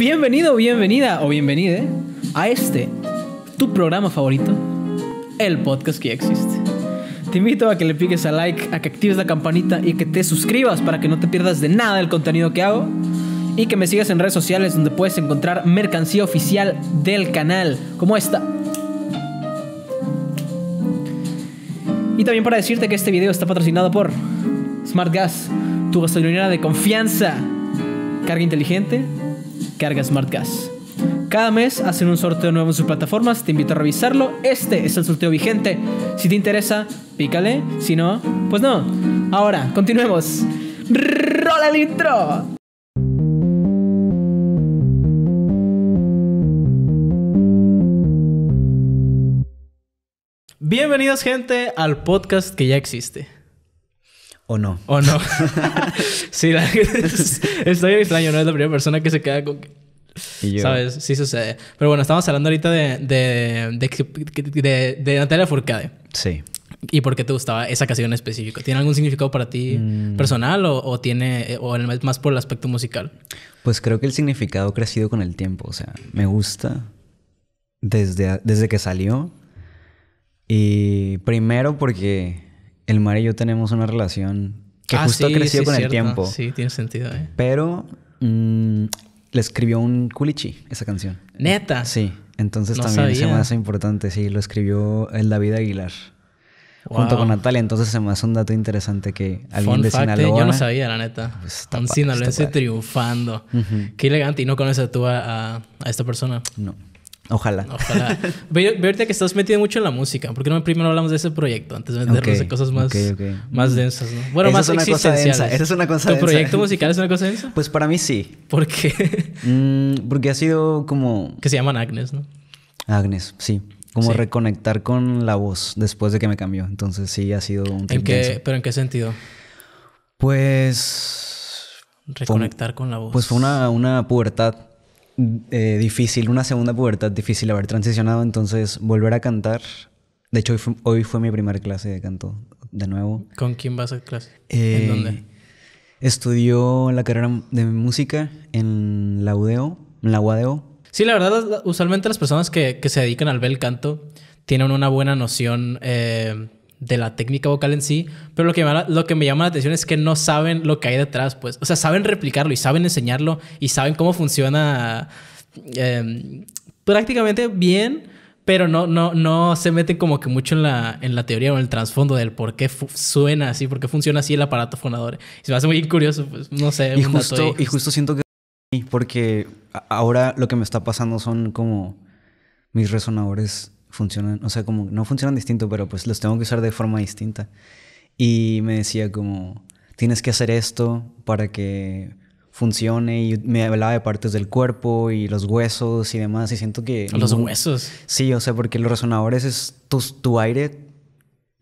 Bienvenido, bienvenida o bienvenide a este, tu programa favorito, el podcast que existe. Te invito a que le piques a like, a que actives la campanita y que te suscribas para que no te pierdas de nada del contenido que hago. Y que me sigas en redes sociales donde puedes encontrar mercancía oficial del canal, como esta. Y también para decirte que este video está patrocinado por Smart Gas, tu gasolinera de confianza. Carga inteligente, carga Smart Gas. Cada mes hacen un sorteo nuevo en sus plataformas, te invito a revisarlo. Este es el sorteo vigente. Si te interesa, pícale. Si no, pues no. Ahora, continuemos. ¡Rola el intro! Bienvenidos, gente, al podcast que ya existe. ¿O no? ¿O no? sí, la, estoy extraño, no es la primera persona que se queda con... Y yo- ¿Sabes? Sí sucede. Pero bueno, estamos hablando ahorita de, de, de, de- de Natalia Furcade. Sí. ¿Y por qué te gustaba esa canción en específico? ¿Tiene algún significado para ti Mm. personal o, o tiene o más por el aspecto musical? Pues creo que el significado ha crecido con el tiempo. O sea, me gusta desde, desde que salió. Y primero porque el Mar y yo tenemos una relación que Ah, justo sí, ha crecido sí, con el cierto. tiempo. Sí, tiene sentido, ¿eh? Pero mm, le escribió un culichi esa canción. Neta. Sí. Entonces No también se sabía. me hace importante. Sí, lo escribió el David Aguilar. Junto con Natalia. Entonces se me hace un dato interesante que alguien Fun de fact, ¿eh? Sinaloa... yo no sabía, la neta. Pues un sinaloense triunfando. Qué elegante. ¿Y no conoces tú a, a, a esta persona? No. Ojalá. Ojalá. Ve, ve ahorita que estás metido mucho en la música. ¿Por qué no primero hablamos de ese proyecto antes de meternos en cosas más, ok, ok. más densas, ¿no? Bueno, Esa más es una cosa densa, esa es una cosa ¿Tu densa. proyecto musical es una cosa densa? Pues para mí sí. ¿Por qué? Mm, porque ha sido como... que se llaman Agnes, ¿no? Agnes, sí. Como Sí. reconectar con la voz después de que me cambió. Entonces sí ha sido un ¿En qué, denso. ¿Pero en qué sentido? Pues... Reconectar con la voz. Pues fue una, una pubertad eh, difícil, una segunda pubertad difícil haber transicionado. Entonces volver a cantar... De hecho, hoy fue, hoy fue mi primera clase de canto de nuevo. ¿Con quién vas a clase? Eh, ¿En dónde? Estudió la carrera de música en la UDEO, en la UADEO. Sí, la verdad, usualmente las personas que, que se dedican al bel canto tienen una buena noción eh, de la técnica vocal en sí, pero lo que, me, llama- lo que me llama la atención es que no saben lo que hay detrás, pues. O sea, saben replicarlo y saben enseñarlo y saben cómo funciona eh, prácticamente bien, pero no, no, no se meten como que mucho en la, en la teoría o en el trasfondo del por qué suena así, por qué funciona así el aparato fonador. Y se me hace muy curioso, pues, no sé. Y dato justo, y justo siento que porque ahora lo que me está pasando son como mis resonadores funcionan, o sea, como no funcionan distinto, pero pues los tengo que usar de forma distinta. Y me decía como, tienes que hacer esto para que funcione y me hablaba de partes del cuerpo y los huesos y demás y siento que... Los ningún- huesos. Sí, o sea, porque los resonadores es tu, tu aire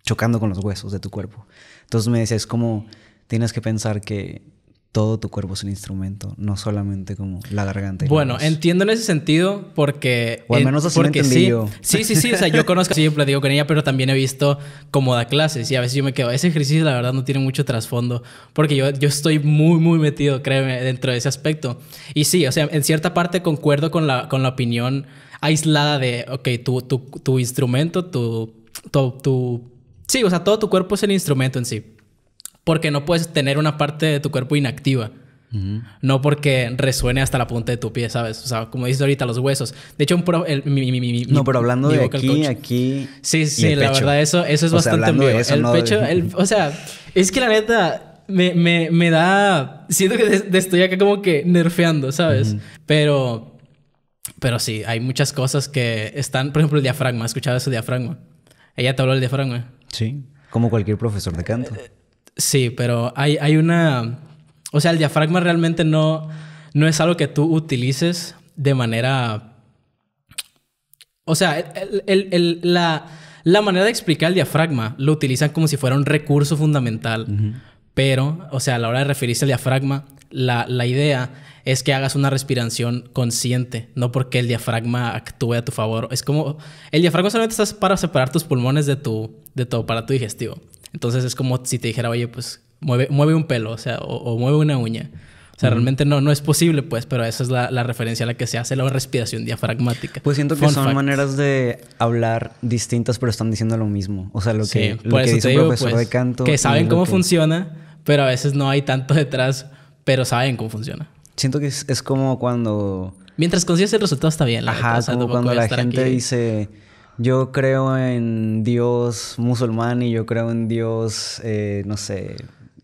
chocando con los huesos de tu cuerpo. Entonces me decía, es como tienes que pensar que todo tu cuerpo es un instrumento, no solamente como la garganta. y la Bueno, voz. entiendo en ese sentido porque... O al en- menos así porque entendí sí, yo. Sí, sí, sí. O sea, yo conozco, sí, platico con ella, pero también he visto cómo da clases. Y a veces yo me quedo... Ese ejercicio, la verdad, no tiene mucho trasfondo. Porque yo, yo estoy muy, muy metido, créeme, dentro de ese aspecto. Y sí, o sea, en cierta parte concuerdo con la, con la opinión aislada de... Ok, tu, tu, tu instrumento, tu, tu, tu... Sí, o sea, todo tu cuerpo es el instrumento en sí. Porque no puedes tener una parte de tu cuerpo inactiva. Ujú. No porque resuene hasta la punta de tu pie, ¿sabes? O sea, como dices ahorita, los huesos. De hecho, un pro- el- mi, mi- mi- No, pero hablando de aquí, coach- aquí. Sí, sí, la pecho. verdad, eso, eso es O bastante eso, el no pecho, el- o sea, es que la neta me, me, me da. Siento que de- de estoy acá como que nerfeando, ¿sabes? Pero. Pero sí, hay muchas cosas que están. Por ejemplo, el diafragma. ¿Has escuchado eso, diafragma? Ella te habló del diafragma. Sí, como cualquier profesor de canto. Sí, pero hay, hay una... O sea, el diafragma realmente no, no es algo que tú utilices de manera... O sea, el- el- el- la, la manera de explicar el diafragma lo utilizan como si fuera un recurso fundamental. Pero, o sea, a la hora de referirse al diafragma, la, la idea es que hagas una respiración consciente, no porque el diafragma actúe a tu favor. Es como, el diafragma solamente está para separar tus pulmones de tu, de tu aparato digestivo. Entonces es como si te dijera, oye, pues mueve, mueve un pelo, o sea, o, o mueve una uña. O sea, realmente no, no es posible, pues, pero esa es la, la, referencia a la que se hace la respiración diafragmática. Pues siento que son maneras de hablar distintas, pero están diciendo lo mismo. O sea, lo que, lo que dice un profesor pues, de canto. Que saben cómo funciona, pero a veces no hay tanto detrás, pero saben cómo funciona. Siento que es, es como cuando. Mientras consigues el resultado está bien. La Ajá, como cuando la gente dice. Yo creo en Dios musulmán y yo creo en Dios, eh, no sé,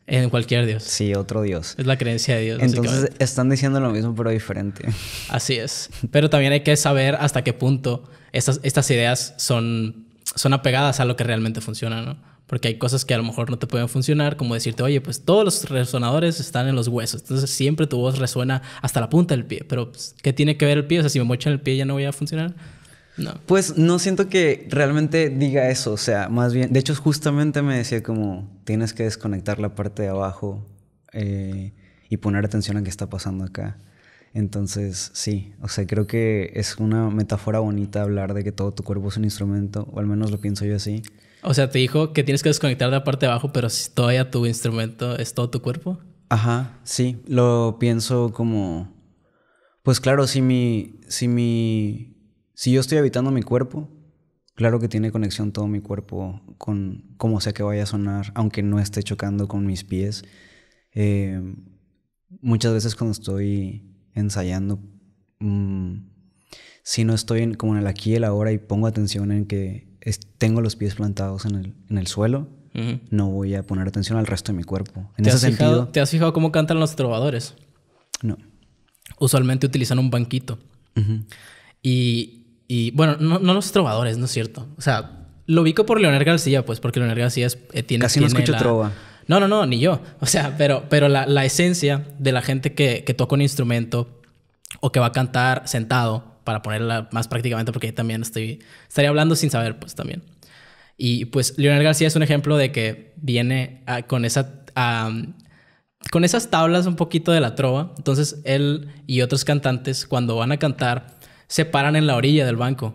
en cualquier Dios. Sí, otro Dios. Es la creencia de Dios. Entonces están diciendo lo mismo pero diferente. Así es. Pero también hay que saber hasta qué punto estas, estas ideas son, son apegadas a lo que realmente funciona, ¿no? Porque hay cosas que a lo mejor no te pueden funcionar, como decirte, oye, pues todos los resonadores están en los huesos. Entonces siempre tu voz resuena hasta la punta del pie. Pero, pues, ¿qué tiene que ver el pie? O sea, si me mochan el pie ya no voy a funcionar. No. Pues no siento que realmente diga eso, o sea, más bien, de hecho justamente me decía como tienes que desconectar la parte de abajo eh, y poner atención a qué está pasando acá. Entonces, sí, o sea, creo que es una metáfora bonita hablar de que todo tu cuerpo es un instrumento, o al menos lo pienso yo así. O sea, te dijo que tienes que desconectar de la parte de abajo, pero si todavía tu instrumento es todo tu cuerpo. Ajá, sí, lo pienso como, pues claro, si mi, si mi si yo estoy habitando mi cuerpo, claro que tiene conexión todo mi cuerpo con cómo sea que vaya a sonar, aunque no esté chocando con mis pies. Eh, muchas veces cuando estoy ensayando, mm, si no estoy como en el aquí y el ahora y pongo atención en que tengo los pies plantados en el, en el suelo, no voy a poner atención al resto de mi cuerpo. En ¿Te ese has sentido. Fijado, ¿Te has fijado cómo cantan los trovadores? No. Usualmente utilizan un banquito. Y y bueno, no, no los trovadores, no es cierto. O sea, lo ubico por Leonel García, pues, porque Leonel García eh, tiene. Casi no escucho trova. No, no, no, ni yo. O sea, pero, pero la, la esencia de la gente que, que, toca un instrumento o que va a cantar sentado, para ponerla más prácticamente, porque también estoy. Estaría hablando sin saber, pues también. Y pues Leonel García es un ejemplo de que viene con esa. con esas tablas un poquito de la trova. Entonces él y otros cantantes, cuando van a cantar se paran en la orilla del banco.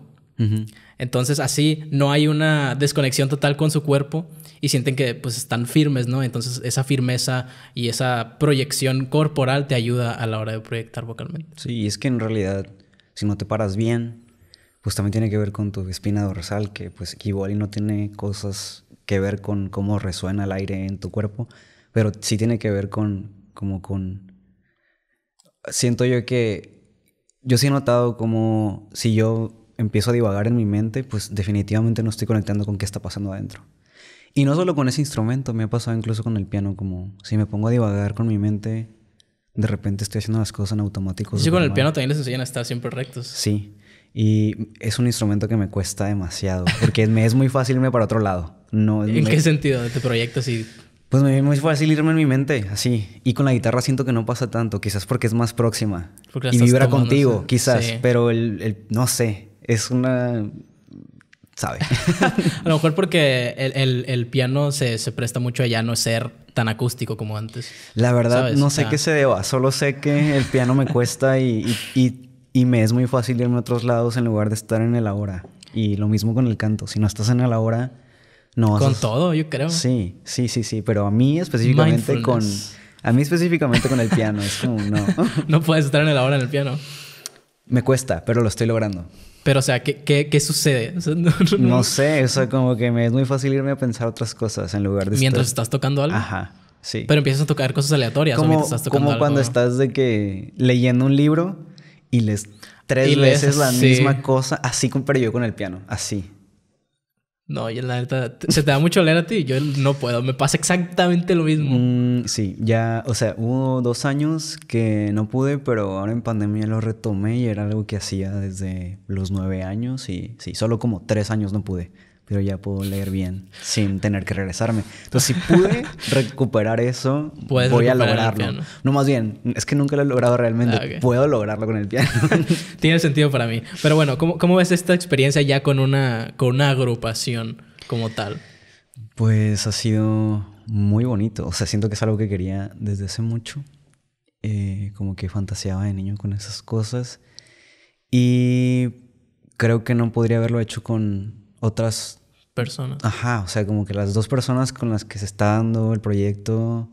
Entonces así no hay una desconexión total con su cuerpo y sienten que pues están firmes, ¿no? Entonces esa firmeza y esa proyección corporal te ayuda a la hora de proyectar vocalmente. Sí, es que en realidad si no te paras bien, pues también tiene que ver con tu espina dorsal, que pues igual y no tiene cosas que ver con cómo resuena el aire en tu cuerpo, pero sí tiene que ver con como con siento yo que yo sí he notado como si yo empiezo a divagar en mi mente, pues definitivamente no estoy conectando con qué está pasando adentro. Y no solo con ese instrumento, me ha pasado incluso con el piano, como si me pongo a divagar con mi mente, de repente estoy haciendo las cosas en automático. Sí, con el piano también les enseñan a estar siempre rectos. Sí, y es un instrumento que me cuesta demasiado, porque me es muy fácil irme para otro lado. No, ¿En qué sentido? ¿Te proyectas y pues me es muy fácil irme en mi mente, así. Y con la guitarra siento que no pasa tanto, quizás porque es más próxima. y vibra contigo, quizás. Pero el, no sé, es una... ¿Sabe? a lo mejor porque el, piano se, presta mucho a ya no ser tan acústico como antes. La verdad, no sé qué se deba. Solo sé que el piano me cuesta y, y me es muy fácil irme a otros lados en lugar de estar en el ahora. Y lo mismo con el canto. Si no estás en el ahora no, con todo, yo creo. Sí, sí, sí, sí. Pero a mí específicamente con. A mí específicamente con el piano. Es como, no. no puedes estar en la hora en el piano. Me cuesta, pero lo estoy logrando. Pero, o sea, ¿qué, qué, sucede? no, sé, o sea, como que me es muy fácil irme a pensar otras cosas en lugar de. Mientras estás tocando algo. Ajá, sí. Pero empiezas a tocar cosas aleatorias. Como, estás tocando como cuando estás de que leyendo un libro y les tres veces la misma cosa, así, pero yo con el piano, así. No, y la neta, se te da mucho leer a ti. Yo no puedo. Me pasa exactamente lo mismo. Mm, sí, ya, o sea, hubo dos años que no pude, pero ahora en pandemia lo retomé y era algo que hacía desde los nueve años y sí, solo como tres años no pude pero ya puedo leer bien sin tener que regresarme. Entonces, si pude recuperar eso, voy a lograrlo. No, más bien, es que nunca lo he logrado realmente. Ah, puedo lograrlo con el piano. Tiene sentido para mí. Pero bueno, ¿cómo, ¿cómo, ves esta experiencia ya con una, con una agrupación como tal? Pues ha sido muy bonito. O sea, siento que es algo que quería desde hace mucho. Eh, como que fantaseaba de niño con esas cosas. Y creo que no podría haberlo hecho con otras personas. Ajá, o sea, como que las dos personas con las que se está dando el proyecto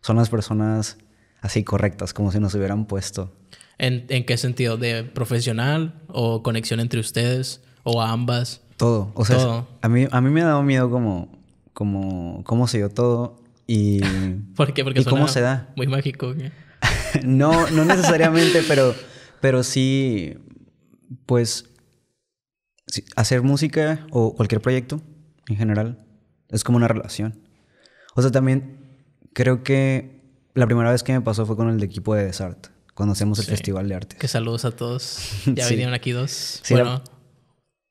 son las personas así correctas, como si nos hubieran puesto. ¿En, en qué sentido? ¿De profesional o conexión entre ustedes o ambas? Todo. O sea, Todo. A, mí, a mí me ha dado miedo como, como cómo se dio todo y... ¿Por qué? Porque ¿Y cómo suena se da? Muy mágico. no, no necesariamente, pero, pero sí, pues, hacer música o cualquier proyecto en general es como una relación. O sea, también creo que la primera vez que me pasó fue con el de equipo de Desart, cuando hacemos el Sí. Festival de Arte. Que saludos a todos. Ya Sí. vinieron aquí dos. Sí, bueno. la-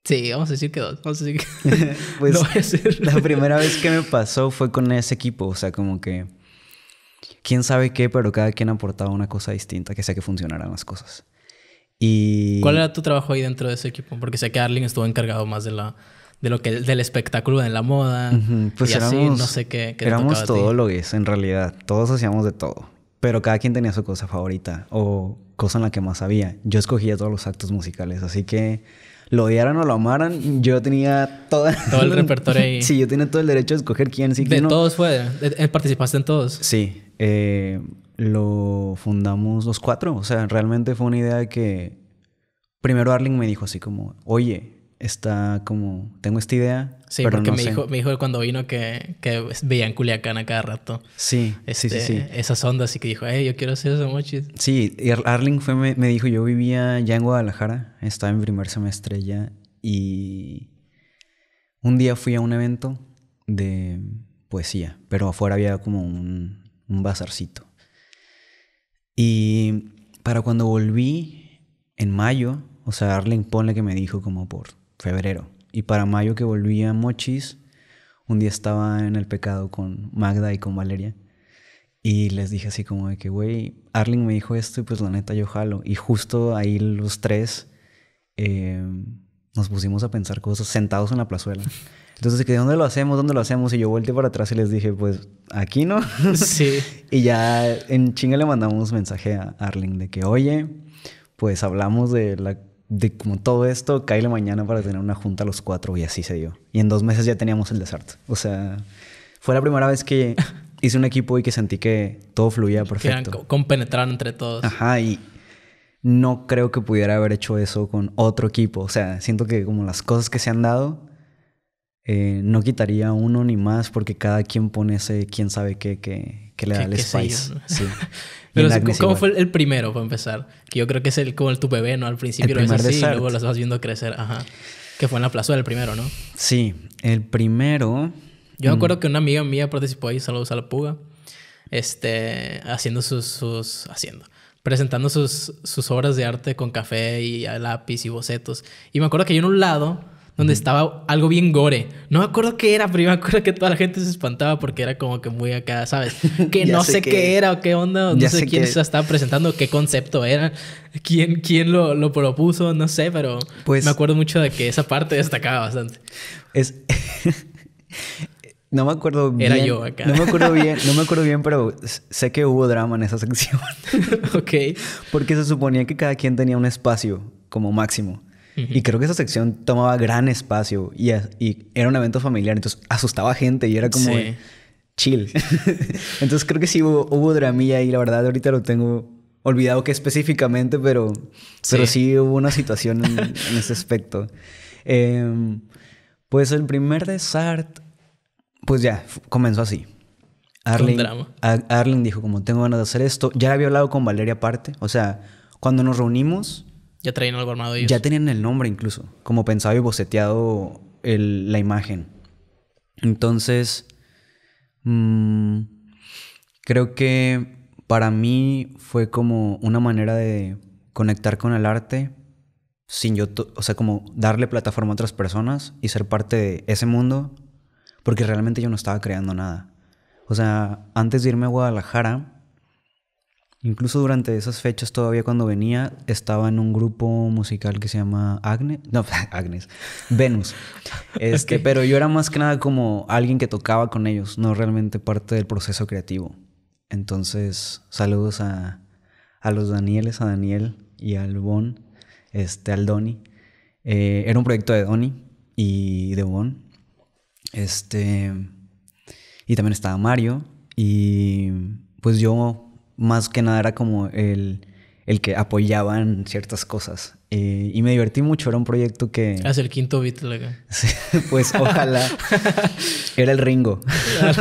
Sí, vamos a decir que dos. Vamos a decir que... Pues No voy a decir la primera vez que me pasó fue con ese equipo, o sea, como que quién sabe qué, pero cada quien aportaba una cosa distinta que hacía que funcionaran las cosas. Y ¿Cuál era tu trabajo ahí dentro de ese equipo? Porque sé que Arling estuvo encargado más de la de lo que del espectáculo de la moda pues y así, éramos, no sé qué, qué éramos todólogos en realidad, todos hacíamos de todo, pero cada quien tenía su cosa favorita o cosa en la que más sabía. Yo escogía todos los actos musicales, así que lo odiaran o lo amaran, yo tenía toda Todo el repertorio ahí. Sí, yo tenía todo el derecho a escoger quién sí De quién no. todos fue, de- de- participaste en todos. Sí, eh, lo fundamos los cuatro. O sea, realmente fue una idea que primero Arling me dijo así como, oye, está como, tengo esta idea. Sí, pero porque no me sé". dijo, me dijo cuando vino que, que veían Culiacán a cada rato. Sí, sí, sí, Este, sí. Esas ondas y que dijo, hey, yo quiero hacer eso, mochis. Sí, y Ar- Arling fue, me, me dijo, yo vivía ya en Guadalajara, estaba en primer semestre ya, y un día fui a un evento de poesía, pero afuera había como un, un bazarcito. Y para cuando volví en mayo, o sea, Arling ponle que me dijo como por febrero, y para mayo que volví a Mochis, un día estaba en el pecado con Magda y con Valeria. Y les dije así como de que, güey, Arling me dijo esto y pues la neta yo jalo. Y justo ahí los tres eh, nos pusimos a pensar cosas sentados en la plazuela. Entonces, que, ¿dónde lo hacemos? ¿Dónde lo hacemos? Y yo volteé para atrás y les dije, pues, aquí no. Sí. y ya en chinga le mandamos mensaje a Arling de que, oye, pues hablamos de la de como todo esto, cae la mañana para tener una junta los cuatro y así se dio. Y en dos meses ya teníamos el desart. O sea, fue la primera vez que hice un equipo y que sentí que todo fluía Que eran perfecto. co- compenetraron entre todos. Ajá, y no creo que pudiera haber hecho eso con otro equipo. O sea, siento que como las cosas que se han dado, eh, no quitaría uno ni más porque cada quien pone ese quién sabe qué que, que le da el spice. Sí. Pero ¿cómo igual. fue el, primero para empezar? Que yo creo que es el como el tu bebé, ¿no? Al principio El lo ves así y luego los vas viendo crecer. Ajá. Que fue en la plazuela el primero, ¿no? Sí, el primero. Yo Mm. me acuerdo que una amiga mía participó ahí, saludos a la puga, este, haciendo sus, sus, haciendo, presentando sus, sus obras de arte con café y lápiz y bocetos. Y me acuerdo que yo en un lado donde estaba algo bien gore. No me acuerdo qué era, pero yo me acuerdo que toda la gente se espantaba porque era como que muy acá, ¿sabes? Que no sé sé qué- qué era o qué onda, no ya sé sé quién qué- se estaba presentando, qué concepto era, quién, quién lo, lo propuso, no sé, pero Pues- me acuerdo mucho de que esa parte destacaba bastante. Es. no me acuerdo bien. Era yo acá. No me acuerdo bien, no me acuerdo bien, pero sé que hubo drama en esa sección. ok. Porque se suponía que cada quien tenía un espacio como máximo. Y creo que esa sección tomaba gran espacio y, a- y era un evento familiar, entonces asustaba a gente y era como Sí. de, chill. entonces creo que sí hubo, hubo dramilla y la verdad ahorita lo tengo olvidado que específicamente, pero sí, pero sí hubo una situación en, en ese aspecto. Em, pues el primer desart, pues ya, comenzó así. Arling, drama. Ar- Arling dijo como tengo ganas de hacer esto. Ya había hablado con Valeria aparte. O sea, cuando nos reunimos, Ya traían algo armado ellos. ya tenían el nombre incluso. Como pensado y boceteado la imagen. Entonces, mm, creo que para mí fue como una manera de conectar con el arte sin yo, o sea, como darle plataforma a otras personas y ser parte de ese mundo, porque realmente yo no estaba creando nada. O sea, antes de irme a Guadalajara, incluso durante esas fechas todavía cuando venía, estaba en un grupo musical que se llama Agnes, no, Agnes, Venus. Este, pero yo era más que nada como alguien que tocaba con ellos, no realmente parte del proceso creativo. Entonces, saludos a, a los Danieles, a Daniel y al Bon, este, al Doni. Eh, era un proyecto de Doni y de Bon. Este, y también estaba Mario. Y pues yo más que nada era como el, el que apoyaban ciertas cosas. Eh, y me divertí mucho, era un proyecto que... Es el quinto Beatle acá. Sí, pues ojalá. era el Ringo.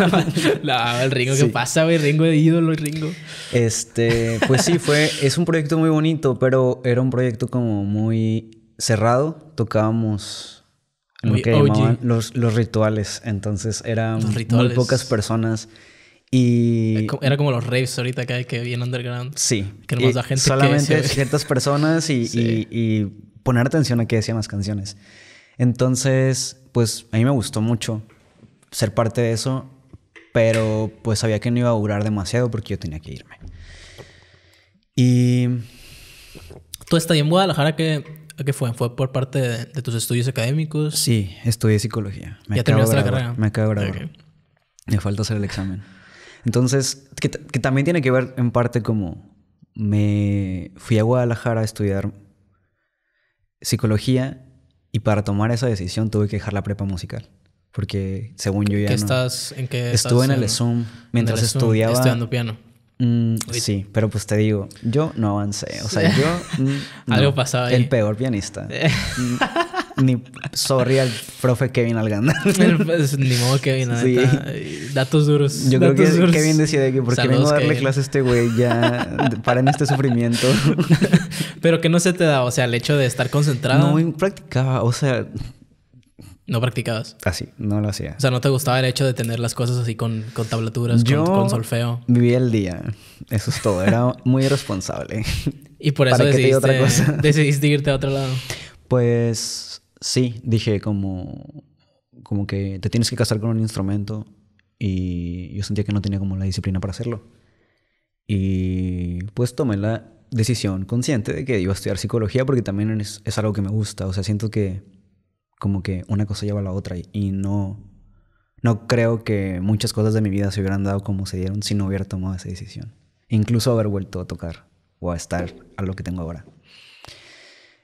no, el Ringo, ¿qué pasa, güey? Ringo de ídolo, Ringo. Este, pues sí, fue... Es un proyecto muy bonito, pero era un proyecto como muy cerrado. Tocábamos lo que llamaban los, los rituales. Entonces eran muy pocas personas. Y Era como los raves ahorita acá que bien underground. sí, Que nomás la gente que solamente ciertas personas y, Sí. y- y poner atención a qué decían las canciones. Entonces, pues a mí me gustó mucho ser parte de eso, pero pues sabía que no iba a durar demasiado porque yo tenía que irme. Y ¿Tú estás en Guadalajara? ¿Qué, a qué fue? ¿Fue por parte de, de tus estudios académicos? sí, estudié psicología. Me ¿Ya terminaste la carrera? Me acabo de. Me falta hacer el examen. Entonces, que, también tiene que ver en parte como me fui a Guadalajara a estudiar psicología y para tomar esa decisión tuve que dejar la prepa musical. Porque según yo ya ¿Qué no... estás, ¿En qué Estuve en el ESUM mientras el Zoom, estudiaba... Estudiando piano. Mm, sí, pero pues te digo, yo no avancé. O sea, yo... mm, no. Algo pasaba ahí. El peor pianista. Mm, Ni sorry al profe Kevin Alganda. Pues, Ni modo Kevin, la Sí. neta. Datos duros. Yo creo que duros. Kevin decía de que porque vengo a darle Kevin. clase a este güey ya paren este sufrimiento. Pero que no se te da, o sea, el hecho de estar concentrado. no No, practicaba, o sea, practicabas. así, no lo hacía. O sea, no te gustaba el hecho de tener las cosas así con, con tablaturas, Yo con, con solfeo. vivía el día, eso es todo, era muy irresponsable. Y por eso ¿Para qué te digo decidiste, otra cosa? decidiste irte a otro lado. Pues sí, dije como, como que te tienes que casar con un instrumento y yo sentía que no tenía como la disciplina para hacerlo. Y pues tomé la decisión consciente de que iba a estudiar psicología porque también es, es algo que me gusta. O sea, siento que como que una cosa lleva a la otra y, no, no creo que muchas cosas de mi vida se hubieran dado como se dieron si no hubiera tomado esa decisión. Incluso haber vuelto a tocar o a estar a lo que tengo ahora.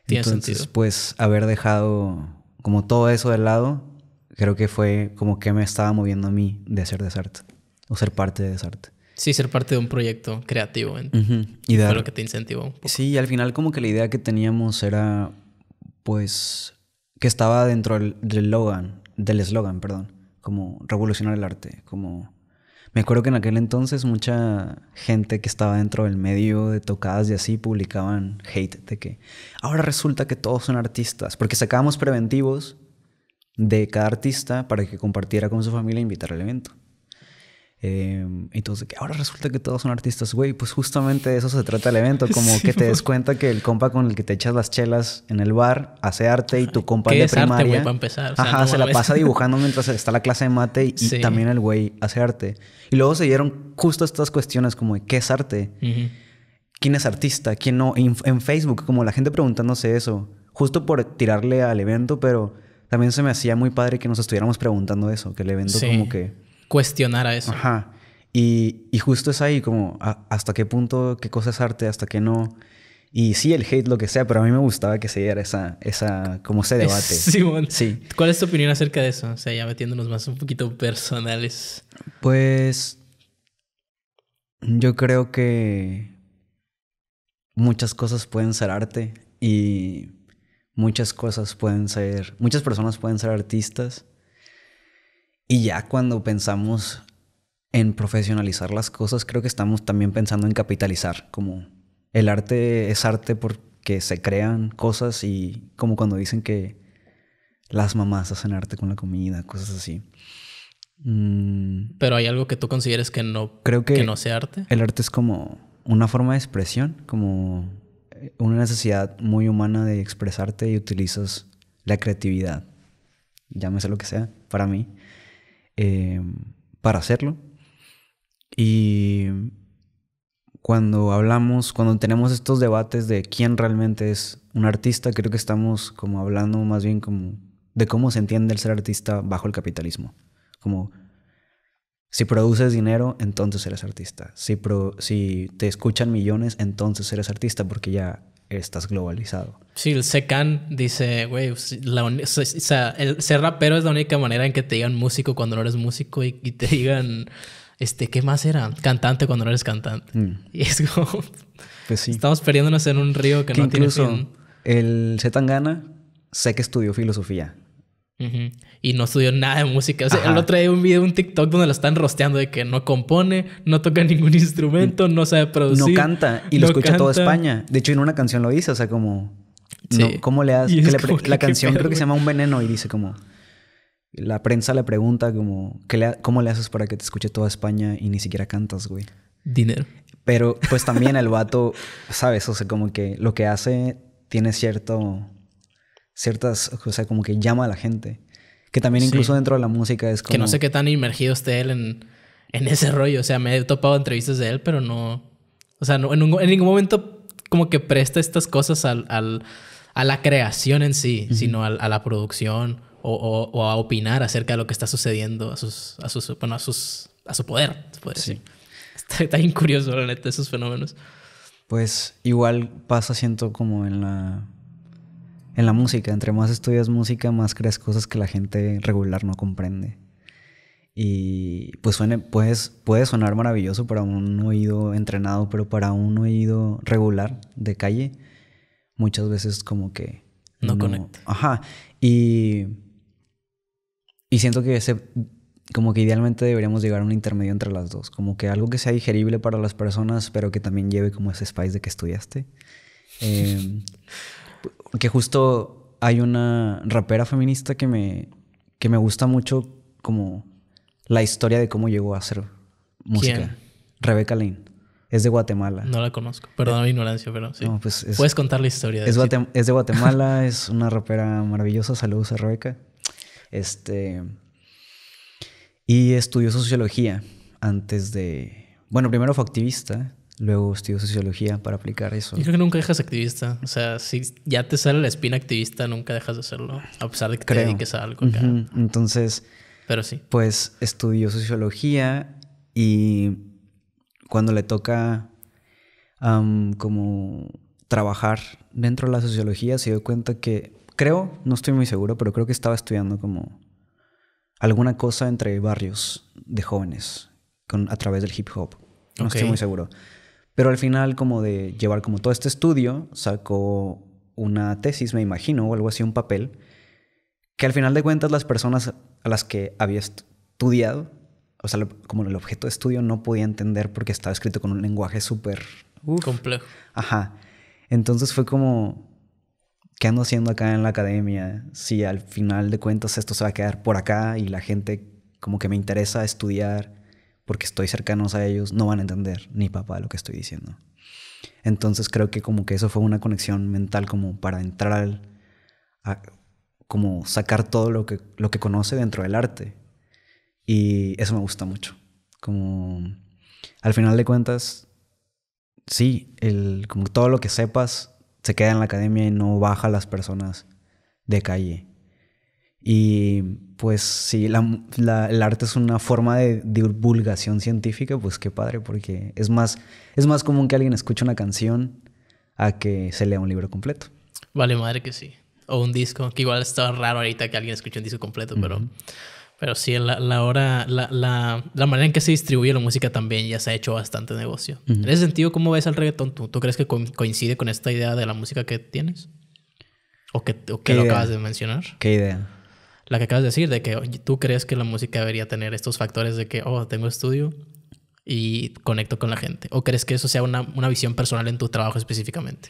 Tiene Entonces, sentido. pues haber dejado como todo eso de lado, creo que fue como que me estaba moviendo a mí de hacer desarte o ser parte de desarte. Sí, ser parte de un proyecto creativo. Ujú. Y Fue dar, lo que te incentivó un poco. Sí, y al final como que la idea que teníamos era, pues, que estaba dentro del del eslogan, del eslogan, perdón, como revolucionar el arte, como... Me acuerdo que en aquel entonces mucha gente que estaba dentro del medio de tocadas y así publicaban hate de que ahora resulta que todos son artistas, porque sacábamos preventivos de cada artista para que compartiera con su familia e invitar al evento. Eh, entonces, que ahora resulta que todos son artistas, güey. Pues justamente de eso se trata el evento. Como Sí, que te des cuenta que el compa con el que te echas las chelas en el bar hace arte y tu compa ¿Qué de es arte, primaria. güey, para empezar? O sea, Ajá, no se la pasa dibujando mientras está la clase de mate y, también el güey hace arte. Y luego se dieron justo estas cuestiones como de qué es arte, quién es artista, quién no. En, en Facebook, como la gente preguntándose eso, justo por tirarle al evento, pero también se me hacía muy padre que nos estuviéramos preguntando eso, que el evento Sí. como que... Cuestionar a eso. Ajá. Y, y justo es ahí como a- hasta qué punto, qué cosa es arte, hasta qué no. Y sí, el hate, lo que sea, pero a mí me gustaba que se diera esa, esa, como ese debate. Simón. Sí. ¿Cuál es tu opinión acerca de eso? O sea, ya metiéndonos más un poquito personales. Pues yo creo que muchas cosas pueden ser arte y muchas cosas pueden ser, muchas personas pueden ser artistas. Y ya cuando pensamos en profesionalizar las cosas, creo que estamos también pensando en capitalizar, como el arte es arte porque se crean cosas y como cuando dicen que las mamás hacen arte con la comida, cosas así. Mm, Pero hay algo que tú consideres que no, Creo que- no sea arte. el arte es como una forma de expresión, como eh, una necesidad muy humana de expresarte y utilizas la creatividad, llámese lo que sea, para mí, eh, para hacerlo. Y cuando hablamos, cuando tenemos estos debates de quién realmente es un artista, creo que estamos como hablando más bien como de cómo se entiende el ser artista bajo el capitalismo. Como si produces dinero, entonces eres artista. Si, si te escuchan millones, entonces eres artista porque ya estás globalizado. Sí, el Secan dice, güey, o sea, el ser rapero es la única manera en que te digan músico cuando no eres músico y, y te digan este, ¿qué más era? Cantante cuando no eres cantante. Mm. Y es como, Pues sí. estamos perdiéndonos en un río que, que no tiene incluso fin. el Zetangana sé que estudió filosofía. Ujú. Y no estudió nada de música. O sea, Ajá. el otro día un video, un TikTok donde lo están rosteando de que no compone, no toca ningún instrumento, no sabe producir. No canta y lo no escucha toda. España. De hecho, en una canción lo dice, o sea, como. Sí. No, ¿Cómo le que como que, la ¿qué canción creo que se llama Un Veneno y dice como. La prensa le pregunta como. ¿qué le ¿Cómo le haces para que te escuche toda España y ni siquiera cantas, güey? Dinero. Pero pues también el vato, ¿sabes? O sea, como que lo que hace tiene cierto. Ciertas. O sea, como que llama a la gente. Que también Sí. incluso dentro de la música es como. Que no sé qué tan inmergido esté él en, en ese rollo. O sea, me he topado entrevistas de él, pero no. O sea, no, en, un- en ningún momento como que presta estas cosas al, al- a la creación en sí, sino al- a, la producción o, o- o a opinar acerca de lo que está sucediendo a sus, a sus, bueno, a sus, a su poder. se podría Sí. decir. Está, está bien curioso, la neta, esos fenómenos. Pues igual pasa, siento, como en la. En la música. Entre más estudias música, más creas cosas que la gente regular no comprende. Y pues suene, puedes, puede sonar maravilloso para un oído entrenado, pero para un oído regular de calle, muchas veces como que. No conecta. Ajá. Y. Y siento que ese. Como que idealmente deberíamos llegar a un intermedio entre las dos. Como que algo que sea digerible para las personas, pero que también lleve como ese spice de que estudiaste. Eh, que justo hay una rapera feminista que me, que me gusta mucho como la historia de cómo llegó a hacer música. ¿Quién? Rebeca Lane. Es de Guatemala. No la conozco. Perdón mi ignorancia, pero sí. No, pues es, Puedes contar la historia de es. Guatem- es de Guatemala, es una rapera maravillosa. Saludos a Rebeca. Este. Y estudió sociología antes de. Bueno, primero fue activista, luego estudió sociología para aplicar eso. Yo creo que nunca dejas activista. O sea, si ya te sale la espina activista, nunca dejas de hacerlo. A pesar de que te Creo. dediques a algo acá. Ujú, Entonces, Pero sí. pues estudió sociología y cuando le toca como trabajar dentro de la sociología se dio cuenta que creo, no estoy muy seguro, pero creo que estaba estudiando como alguna cosa entre barrios de jóvenes con, a través del hip hop. No estoy muy seguro. Pero al final como de llevar como todo este estudio, sacó una tesis, me imagino, o algo así, un papel, que al final de cuentas las personas a las que había est- estudiado, o sea, como el objeto de estudio no podía entender porque estaba escrito con un lenguaje súper... Complejo. Ajá. Entonces fue como, ¿qué ando haciendo acá en la academia? Si al final de cuentas esto se va a quedar por acá y la gente como que me interesa estudiar porque estoy cercanos a ellos, no van a entender ni papá lo que estoy diciendo. Entonces creo que como que eso fue una conexión mental como para entrar al... a- como sacar todo lo que, lo que conoce dentro del arte. Y eso me gusta mucho. Como al final de cuentas, sí, el, como todo lo que sepas se queda en la academia y no baja a las personas de calle. Y pues si la- la- el arte es una forma de divulgación científica, pues qué padre, porque es más, es más común que alguien escuche una canción a que se lea un libro completo. Vale, madre que sí. O un disco, que igual está raro ahorita que alguien escuche un disco completo, pero, pero sí, la, la hora, la, la, la manera en que se distribuye la música también ya se ha hecho bastante negocio. En ese sentido, ¿cómo ves al reggaetón tú? ¿Tú crees que co- coincide con esta idea de la música que tienes? ¿O que, o que ¿Qué lo idea? acabas de mencionar? ¿Qué idea? La que acabas de decir, de que tú crees que la música debería tener estos factores de que, oh, tengo estudio y conecto con la gente. ¿O crees que eso sea una, una visión personal en tu trabajo específicamente?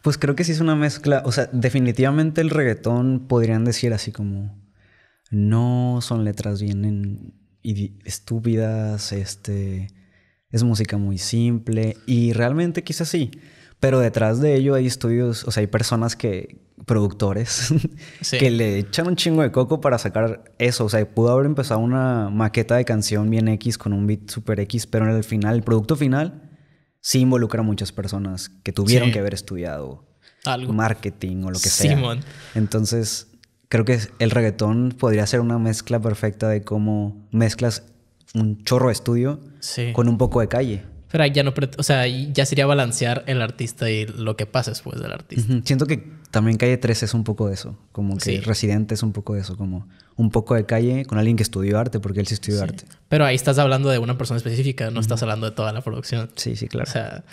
Pues creo que sí es una mezcla. O sea, definitivamente el reggaetón podrían decir así como. No son letras bien estúpidas. Este. Es música muy simple. Y realmente quizás sí. Pero detrás de ello hay estudios. O sea, hay personas que. Productores. Sí. que le echan un chingo de coco para sacar eso. O sea, pudo haber empezado una maqueta de canción bien X con un beat super X. Pero al final, el producto final. Sí involucra a muchas personas que tuvieron Sí. que haber estudiado Algo. marketing o lo que sea. Simón. Entonces, creo que el reggaetón podría ser una mezcla perfecta de cómo mezclas un chorro de estudio Sí. con un poco de calle. Pero ahí ya no, o sea, ya sería balancear el artista y lo que pasa después del artista. Siento que También Calle 13 es un poco de eso. Como que Sí. Residente es un poco de eso. Como un poco de calle con alguien que estudió arte, porque él sí estudió Sí. arte. Pero ahí estás hablando de una persona específica, no estás hablando de toda la producción. Sí, sí, claro. O sea,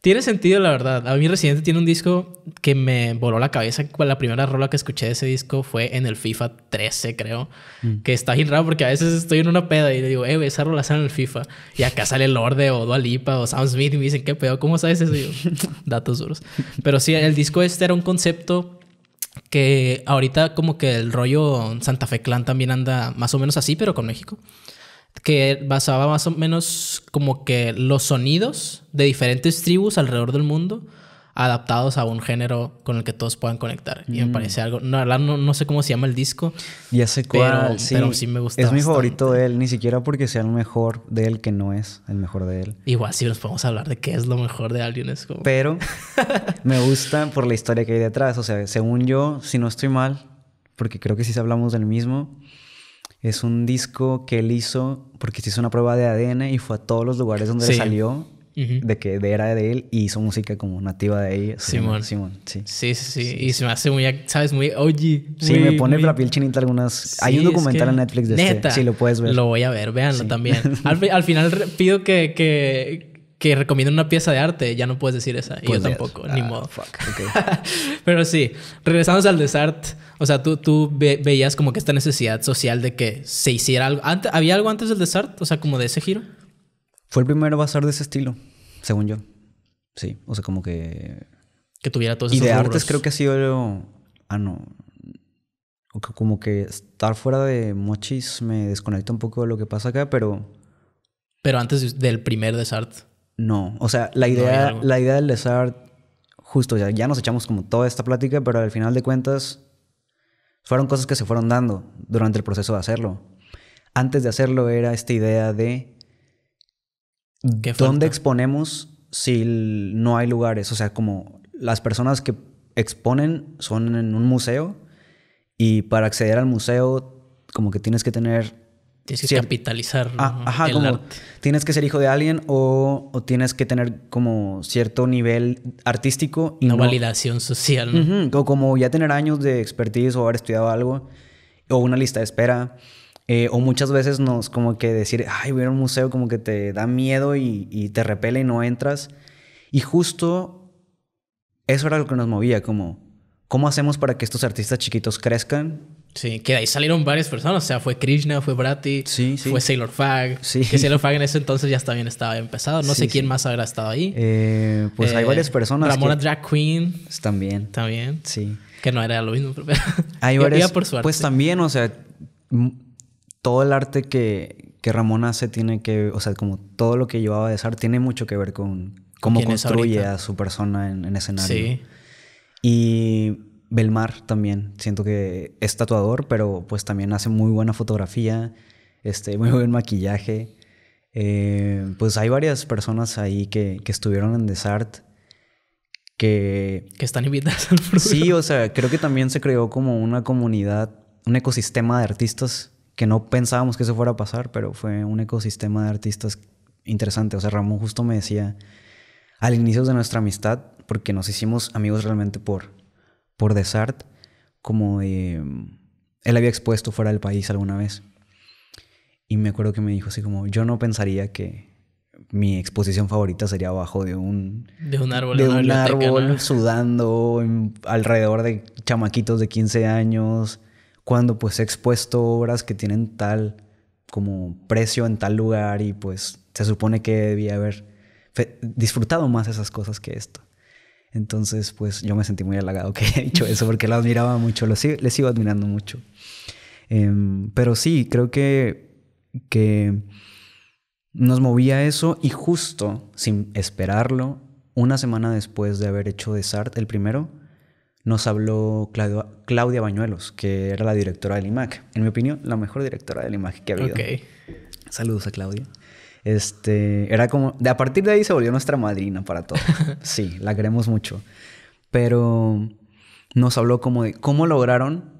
tiene sentido, la verdad. A mí Residente tiene un disco que me voló la cabeza. La primera rola que escuché de ese disco fue en el FIFA 13, creo. Mm. Que está bien raro porque a veces estoy en una peda y le digo, eh, esa rola sale en el FIFA. Y acá sale Lorde o Dua Lipa o Sam Smith y me dicen, ¿qué pedo? ¿Cómo sabes eso? Y yo, datos duros. Pero sí, el disco este era un concepto que ahorita como que el rollo Santa Fe Clan también anda más o menos así, pero con México. Que basaba más o menos como que los sonidos de diferentes tribus alrededor del mundo adaptados a un género con el que todos puedan conectar. Y me parece algo... No, no, no sé cómo se llama el disco. Ya sé Pero- cuál, sí. pero sí me gusta Es mi bastante. favorito de él, ni siquiera porque sea el mejor de él, que no es el mejor de él. Igual si nos podemos hablar de qué es lo mejor de alguien. Es como... Pero me gusta por la historia que hay detrás. O sea, según yo, si no estoy mal, porque creo que sí hablamos del mismo, es un disco que él hizo porque se hizo una prueba de ADN y fue a todos los lugares donde Sí. salió Ujú. de que de- era de él y hizo música como nativa de ahí. Simón. Simón, sí. Sí, sí, sí. Y se me hace muy, ¿sabes? Muy OG. Sí, muy- me pone muy- la piel chinita algunas. Hay un documental en Netflix de Neta, este. Sí, lo puedes ver. Lo voy a ver, véanlo Sí. también. Al, al final pido que, que, que recomienden una pieza de arte. Ya no puedes decir esa. Y Pues yo ya. tampoco, Ah, ni modo. fuck, ok. Pero sí, regresamos al desart. O sea, tú, tú ve- veías como que esta necesidad social de que se hiciera algo. Antes, ¿Había algo antes del desart? O sea, como de ese giro. Fue el primer bazar de ese estilo, según yo. Sí, o sea, como que Que tuviera todos Y esos de rubros. artes creo que ha sido... Ah, no. Como que estar fuera de Mochis me desconecta un poco de lo que pasa acá, pero Pero antes del primer desart. No. O sea, la idea, la idea del desart, justo, ya, ya nos echamos como toda esta plática, pero al final de cuentas fueron cosas que se fueron dando durante el proceso de hacerlo. Antes de hacerlo era esta idea de ¿Qué dónde falta? exponemos si no hay lugares. O sea, como las personas que exponen son en un museo y para acceder al museo como que tienes que tener... Tienes que cier- capitalizar Ah, ¿no? ajá, el como arte. tienes que ser hijo de alguien o, o tienes que tener como cierto nivel artístico y Una no- validación social. ¿no? Ujú, O como ya tener años de expertise o haber estudiado algo, o una lista de espera. eh, o muchas veces nos como que decir, ay, voy a ir a un museo como que te da miedo y, y te repele y no entras. Y justo eso era lo que nos movía, como, ¿cómo hacemos para que estos artistas chiquitos crezcan? Sí, que de ahí salieron varias personas. O sea, fue Krishna, fue Brati, Sí, sí. fue Sailor Fag. Sí. Que Sailor Fag en ese entonces ya también estaba empezado. No Sí, sé quién más habrá estado ahí. Eh, pues hay Eh, varias personas Ramona que Drag Queen también. también. Sí. Que no era lo mismo, pero... Hay varias. por su arte. Pues también, o sea, todo el arte que, que Ramón hace tiene que, o sea, como todo lo que llevaba de arte tiene mucho que ver con cómo construye a su persona en, en escenario. Sí. Y Belmar también, siento que es tatuador, pero pues también hace muy buena fotografía, este, muy buen maquillaje. Eh, pues hay varias personas ahí que, que estuvieron en Desart que Que están invitadas al programa. Sí, o sea, creo que también se creó como una comunidad, un ecosistema de artistas que no pensábamos que eso fuera a pasar, pero fue un ecosistema de artistas interesante. O sea, Ramón justo me decía al inicio de nuestra amistad, porque nos hicimos amigos realmente por, por Desart, como de... Él había expuesto fuera del país alguna vez. Y me acuerdo que me dijo así como, yo no pensaría que mi exposición favorita sería abajo de un De un árbol. de un árbol ¿no? sudando en- alrededor de chamaquitos de 15 años, cuando pues he expuesto obras que tienen tal como precio en tal lugar y pues se supone que debía haber disfrutado más esas cosas que esto. Entonces pues yo me sentí muy halagado que he hecho eso porque lo admiraba mucho, lo sigo, le sigo admirando mucho. Em, pero sí, creo que, que nos movía eso y justo, sin esperarlo, una semana después de haber hecho Desart, el primero, nos habló Claudia, Claudia Bañuelos, que era la directora del IMAC. En mi opinión, la mejor directora del IMAC que ha habido. Ok. Saludos a Claudia. Este, era como, de a partir de ahí se volvió nuestra madrina para todo. Sí, la queremos mucho. Pero nos habló como de cómo lograron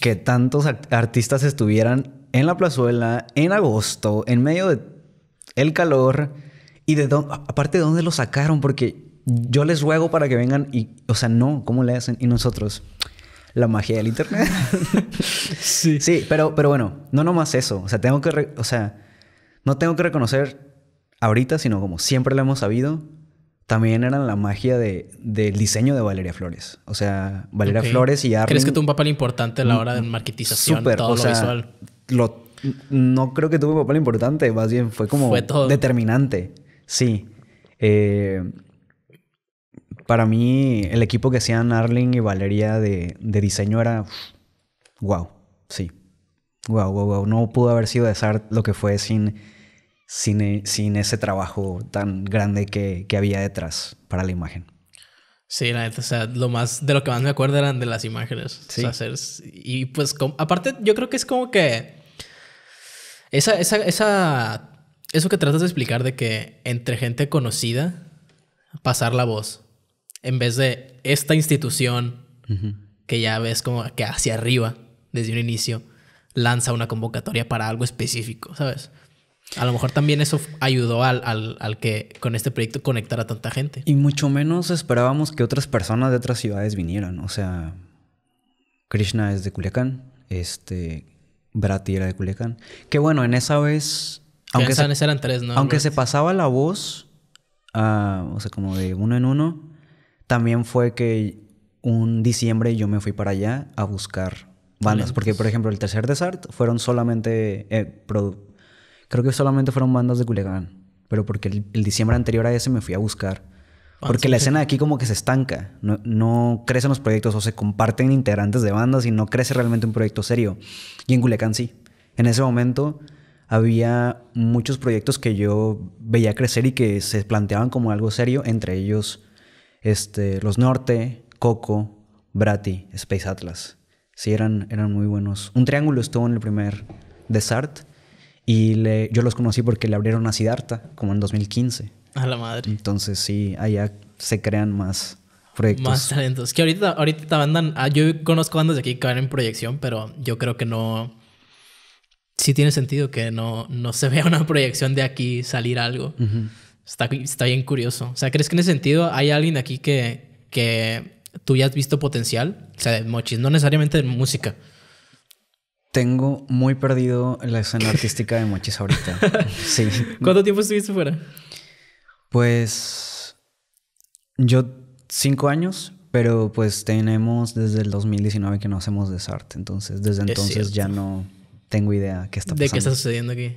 que tantos art- artistas estuvieran en la plazuela en agosto, en medio de el calor y de dónde, aparte de dónde lo sacaron, porque yo les ruego para que vengan y, o sea, no, ¿cómo le hacen? Y nosotros, la magia del internet. Sí. sí, pero, pero bueno, no nomás eso. O sea, tengo que, o sea, no tengo que reconocer ahorita, sino como siempre lo hemos sabido, también era la magia de, del diseño de Valeria Flores. O sea, Valeria. Flores y Armin. ¿Crees que tuvo un papel importante a la hora de marketización, Súper, todo o lo sea, visual? lo- no creo que tuvo un papel importante, más bien fue como Fue todo. determinante. Sí. Eh, para mí, el equipo que hacían Arling y Valeria de, de diseño era. Wow. Sí. Wow, wow, wow. No pudo haber sido Desart lo que fue sin, sin, e- sin ese trabajo tan grande que, que había detrás para la imagen. Sí, la neta, o sea, lo más, de lo que más me acuerdo eran de las imágenes. Sí. O sea, hacer- y pues, aparte, yo creo que es como que esa, esa, esa, eso que tratas de explicar de que entre gente conocida, pasar la voz, en vez de esta institución que ya ves como que hacia arriba, desde un inicio, lanza una convocatoria para algo específico, ¿sabes? A lo mejor también eso ayudó al, al, al que con este proyecto conectara a tanta gente. Y mucho menos esperábamos que otras personas de otras ciudades vinieran. O sea, Krishna es de Culiacán, este, Brati era de Culiacán. Que bueno, en esa vez, aunque, se, eran tres, ¿no? aunque se pasaba la voz, ah, o sea, como de uno en uno, también fue que un diciembre yo me fui para allá a buscar bandas. Porque, por ejemplo, el tercer Desert fueron solamente, eh, creo que solamente fueron bandas de Culiacán. Pero porque el, el diciembre anterior a ese me fui a buscar. Ah, Porque la escena de aquí como que se estanca. No, no crecen los proyectos o se comparten integrantes de bandas y no crece realmente un proyecto serio. Y en Culiacán sí. En ese momento había muchos proyectos que yo veía crecer y que se planteaban como algo serio. Entre ellos este, Los Norte, Coco, Brati, Space Atlas. Sí, eran, eran muy buenos. Un triángulo estuvo en el primer Desart y le- yo los conocí porque le abrieron a Siddhartha, como en 2015. A la madre. Entonces sí, allá se crean más proyectos. Más talentos. Que ahorita, ahorita andan. ah, yo conozco bandas de aquí que van en proyección, pero yo creo que no. Sí tiene sentido que no, no se vea una proyección de aquí salir algo. Ujú. Está, está bien curioso. O sea, ¿crees que en ese sentido hay alguien aquí que, que tú ya has visto potencial? O sea, de mochis, no necesariamente de música. Tengo muy perdido la escena artística de Mochis ahorita. sí. ¿Cuánto tiempo estuviste fuera? Pues yo cinco años, pero pues tenemos desde el 2019 que no hacemos Desart. Entonces desde Es entonces ya no tengo idea qué está ¿De pasando. qué está sucediendo aquí?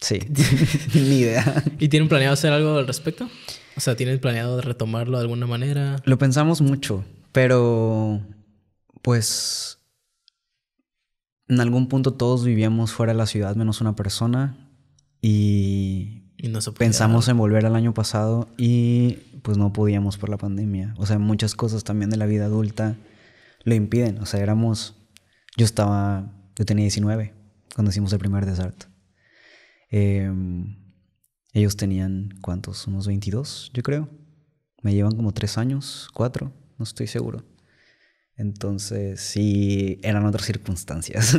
Sí, ni idea. ¿Y tienen planeado hacer algo al respecto? O sea, ¿tienen planeado retomarlo de alguna manera? Lo pensamos mucho, pero pues en algún punto todos vivíamos fuera de la ciudad menos una persona y no pensamos en volver al año pasado y pues no podíamos por la pandemia. O sea, muchas cosas también de la vida adulta lo impiden. O sea, éramos... Yo estaba... Yo tenía 19 cuando hicimos el primer Desert. Em, ellos tenían, ¿cuántos? Unos 22, yo creo. Me llevan como 3 años, 4, no estoy seguro. Entonces, sí, eran otras circunstancias.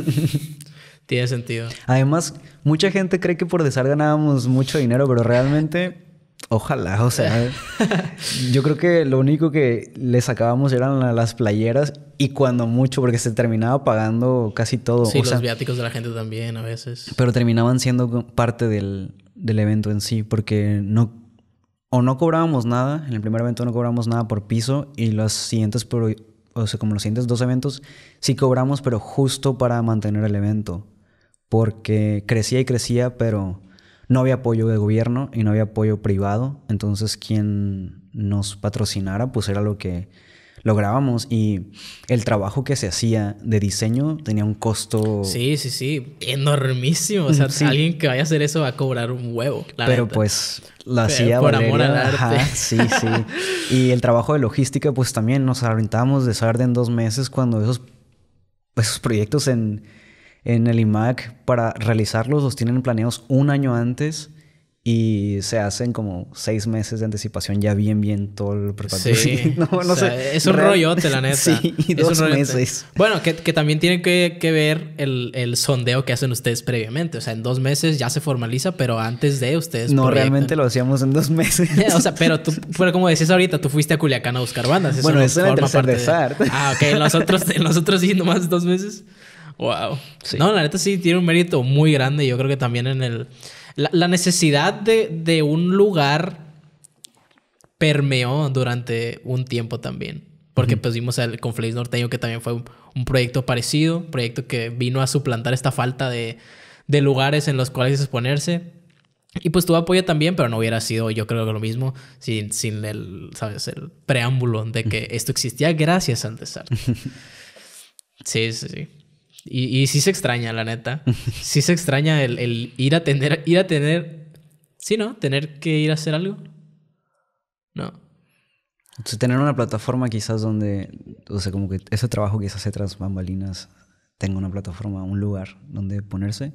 Tiene sentido. Además, mucha gente cree que por Desar ganábamos mucho dinero, pero realmente, ojalá, o sea, yo creo que lo único que le sacábamos eran la- las playeras y cuando mucho, porque se terminaba pagando casi todo. Sí, o los sea, viáticos de la gente también a veces. pero terminaban siendo parte del, del evento en sí, porque no o no cobrábamos nada, en el primer evento no cobramos nada por piso y los siguientes, o sea, como los siguientes dos eventos, sí cobramos, pero justo para mantener el evento, porque crecía y crecía, pero no había apoyo de gobierno y no había apoyo privado, entonces quien nos patrocinara, pues era lo que lográbamos y el trabajo que se hacía de diseño tenía un costo... Sí, sí, sí. Enormísimo. O sea, Sí. alguien que vaya a hacer eso va a cobrar un huevo. la pero neta. pues lo Pero hacía por amor al arte. ajá, sí, sí. Y el trabajo de logística, pues también nos aventábamos de Sarde en dos meses cuando esos, esos proyectos en, en el IMAC para realizarlos los tienen planeados un año antes Y se hacen como seis meses de anticipación, ya bien, bien todo el preparatorio. Sí, no, no sé. Es un rollote, la neta. Sí, y dos meses. Bueno, que, que, también tiene que, que ver el, el, sondeo que hacen ustedes previamente. O sea, en dos meses ya se formaliza, pero antes de ustedes. No, realmente lo hacíamos en dos meses. o sea, pero tú, pero como decías ahorita, tú fuiste a Culiacán a buscar bandas. bueno, eso no forma parte de Ah, ok. Nosotros, nosotros sí, nomás dos meses. Wow. No, la neta sí tiene un mérito muy grande. Yo creo que también en el la, necesidad de, un lugar permeó durante un tiempo también. Porque pues vimos el Conflace Norteño que también fue un, proyecto parecido, un proyecto que vino a suplantar esta falta de, lugares en los cuales exponerse. Y pues tuvo apoyo también, pero no hubiera sido yo creo que lo mismo sin, sin el, ¿sabes? El preámbulo de que esto existía gracias al desastre. sí, sí, sí. Y, y sí se extraña, la neta. Sí se extraña el, ir a tener, ir a tener, sí, ¿no? Tener que ir a hacer algo. No. tener una plataforma quizás donde, o sea, como que ese trabajo que se hace tras bambalinas tenga una plataforma, un lugar donde ponerse.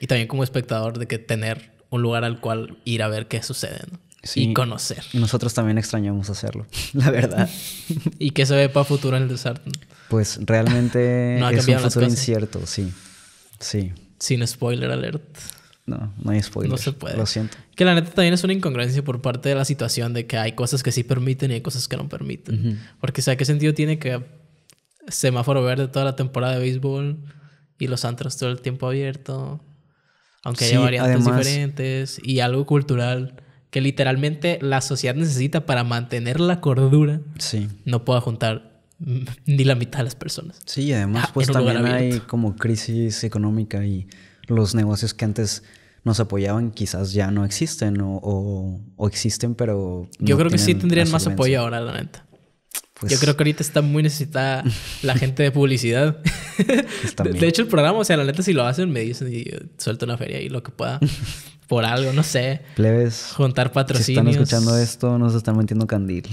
Y también como espectador de que tener un lugar al cual ir a ver qué sucede, ¿no? y conocer. Nosotros también extrañamos hacerlo, la verdad. ¿Y qué se ve para futuro en el desierto? Pues realmente es un futuro incierto, sí. Sí. Sin spoiler alert. No, no hay spoiler. No se puede. Lo siento. Que la neta también es una incongruencia por parte de la situación de que hay cosas que sí permiten y hay cosas que no permiten. Porque, ¿sabes ¿qué sentido tiene que semáforo verde toda la temporada de béisbol y los antros todo el tiempo abierto? Aunque haya variantes diferentes y algo cultural que literalmente la sociedad necesita para mantener la cordura, sí. no pueda juntar ni la mitad de las personas. Sí, además, ah, pues también hay como crisis económica y los negocios que antes nos apoyaban quizás ya no existen o, existen, pero. Yo creo que sí tendrían más apoyo ahora, la neta. Pues Yo creo que ahorita está muy necesitada la gente de publicidad. de, de, hecho, el programa, o sea, la neta, si lo hacen, me dicen y suelto una feria y lo que pueda. por algo, no sé. Plebes. Juntar patrocinios. Si están escuchando esto, nos están metiendo candil.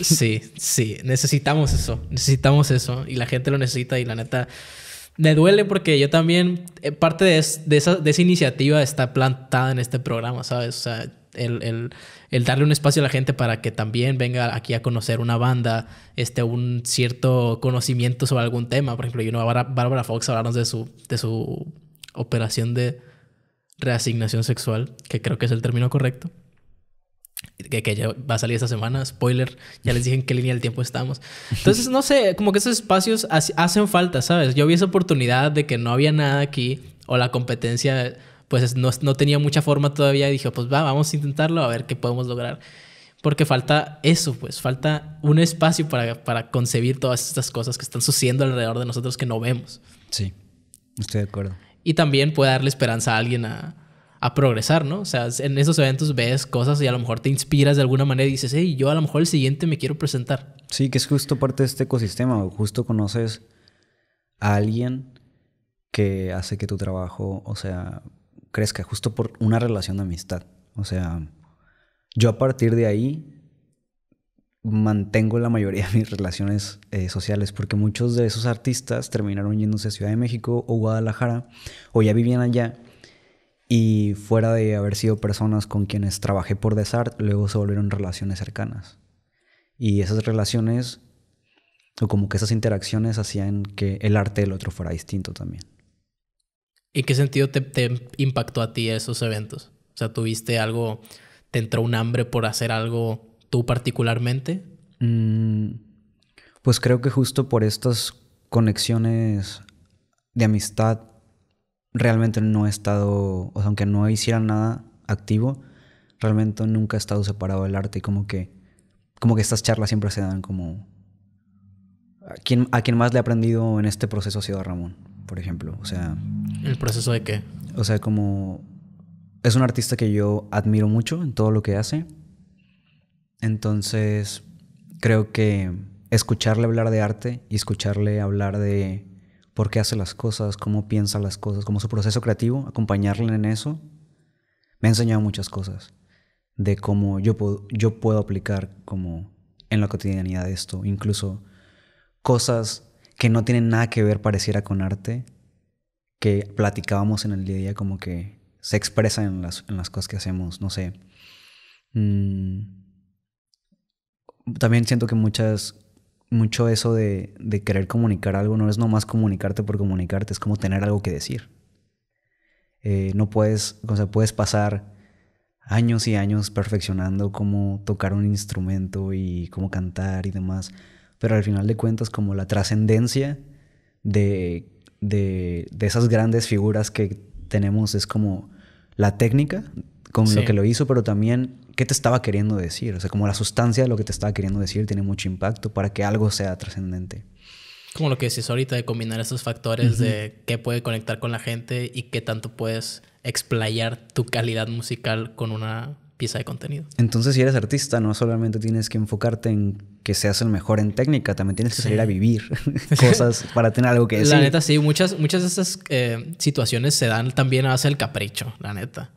Sí, sí. Necesitamos eso. Necesitamos eso. Y la gente lo necesita. Y la neta, me duele porque yo también. Eh, parte de, esa, de esa iniciativa está plantada en este programa, ¿sabes? O sea, el, darle un espacio a la gente para que también venga aquí a conocer una banda, este, un cierto conocimiento sobre algún tema. Por ejemplo, yo no, Bárbara Fox hablarnos de su, de su operación de reasignación sexual, que creo que es el término correcto. Que, que, ya va a salir esta semana, spoiler, ya les dije en qué línea del tiempo estamos. Entonces, no sé, como que esos espacios hacen falta, ¿sabes? Yo vi esa oportunidad de que no había nada aquí, o la competencia, pues no, no tenía mucha forma todavía, y dije, pues va, vamos a intentarlo, a ver qué podemos lograr. Porque falta eso, pues falta un espacio para, para concebir todas estas cosas que están sucediendo alrededor de nosotros que no vemos. Sí, estoy de acuerdo y también puede darle esperanza a alguien a, progresar, ¿no? O sea, en esos eventos ves cosas y a lo mejor te inspiras de alguna manera y dices, hey, yo a lo mejor el siguiente me quiero presentar. Sí, que es justo parte de este ecosistema, justo conoces a alguien que hace que tu trabajo, o sea, crezca justo por una relación de amistad. O sea, yo a partir de ahí mantengo la mayoría de mis relaciones eh, sociales, porque muchos de esos artistas terminaron yéndose a Ciudad de México o Guadalajara, o ya vivían allá, y fuera de haber sido personas con quienes trabajé por Desart, luego se volvieron relaciones cercanas. Y esas relaciones, o como que esas interacciones hacían que el arte del otro fuera distinto también. ¿Y qué sentido te, impactó a ti esos eventos? O sea, ¿tuviste algo, te entró un hambre por hacer algo tú particularmente? Mm, pues creo que justo por estas conexiones de amistad realmente no he estado, o sea, aunque no hiciera nada activo, realmente nunca he estado separado del arte y como que, como que estas charlas siempre se dan como... A quien, a más le he aprendido en este proceso ha sido a Ramón, por ejemplo. O sea... ¿El proceso de qué? O sea, como... Es un artista que yo admiro mucho en todo lo que hace entonces, creo que escucharle hablar de arte y escucharle hablar de por qué hace las cosas, cómo piensa las cosas, cómo su proceso creativo, acompañarle en eso, me ha enseñado muchas cosas de cómo yo puedo, yo puedo aplicar como en la cotidianidad de esto, incluso cosas que no tienen nada que ver pareciera con arte, que platicábamos en el día a día como que se expresa en las, en las cosas que hacemos, no sé. Mm, también siento que muchas, mucho eso de, de, querer comunicar algo no es nomás comunicarte por comunicarte, es como tener algo que decir. Eh, no puedes, o sea, puedes pasar años y años perfeccionando cómo tocar un instrumento y cómo cantar y demás, pero al final de cuentas como la trascendencia de, de, de, esas grandes figuras que tenemos es como la técnica con lo que lo hizo, pero también qué te estaba queriendo decir, o sea, como la sustancia de lo que te estaba queriendo decir tiene mucho impacto para que algo sea trascendente. Como lo que decís ahorita de combinar esos factores de qué puede conectar con la gente y qué tanto puedes explayar tu calidad musical con una pieza de contenido. Entonces, si eres artista, no solamente tienes que enfocarte en que seas el mejor en técnica, también tienes que salir a vivir cosas para tener algo que decir. La neta, sí, muchas, muchas de esas eh, situaciones se dan también a base del capricho, la neta.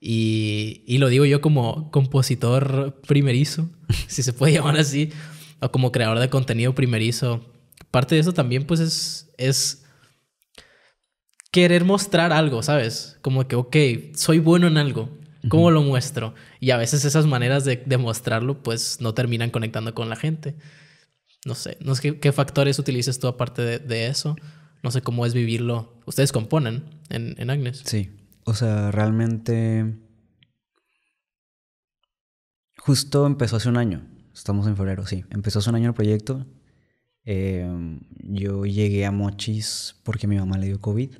Y, y, lo digo yo como compositor primerizo, si se puede llamar así, o como creador de contenido primerizo. Parte de eso también, pues, es, es querer mostrar algo, ¿sabes? Como que, ok, soy bueno en algo. ¿Cómo lo muestro? Y a veces esas maneras de, mostrarlo, pues, no terminan conectando con la gente. No sé, no sé qué, factores utilizas tú aparte de, eso. No sé cómo es vivirlo. Ustedes componen en, en Agnes. Sí. O sea, realmente... Justo empezó hace un año. Estamos en febrero, sí. Empezó hace un año el proyecto. Em, yo llegué a Mochis porque mi mamá le dio COVID.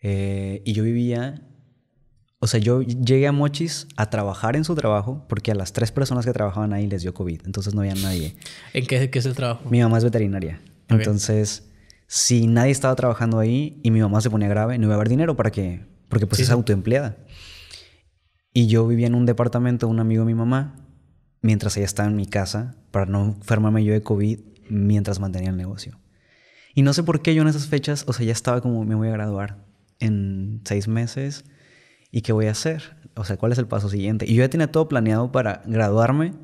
Eh, y yo vivía, o sea, yo llegué a Mochis a trabajar en su trabajo porque a las tres personas que trabajaban ahí les dio COVID, entonces no había nadie. ¿En qué, qué es el trabajo? Mi mamá es veterinaria. Entonces, si nadie estaba trabajando ahí y mi mamá se ponía grave, no iba a haber dinero para que, porque pues es autoempleada. Y yo vivía en un departamento de un amigo de mi mamá mientras ella estaba en mi casa para no enfermarme yo de COVID mientras mantenía el negocio. Y no sé por qué yo en esas fechas, o sea, ya estaba como, me voy a graduar en seis meses y qué voy a hacer. O sea, ¿cuál es el paso siguiente? Y yo ya tenía todo planeado para graduarme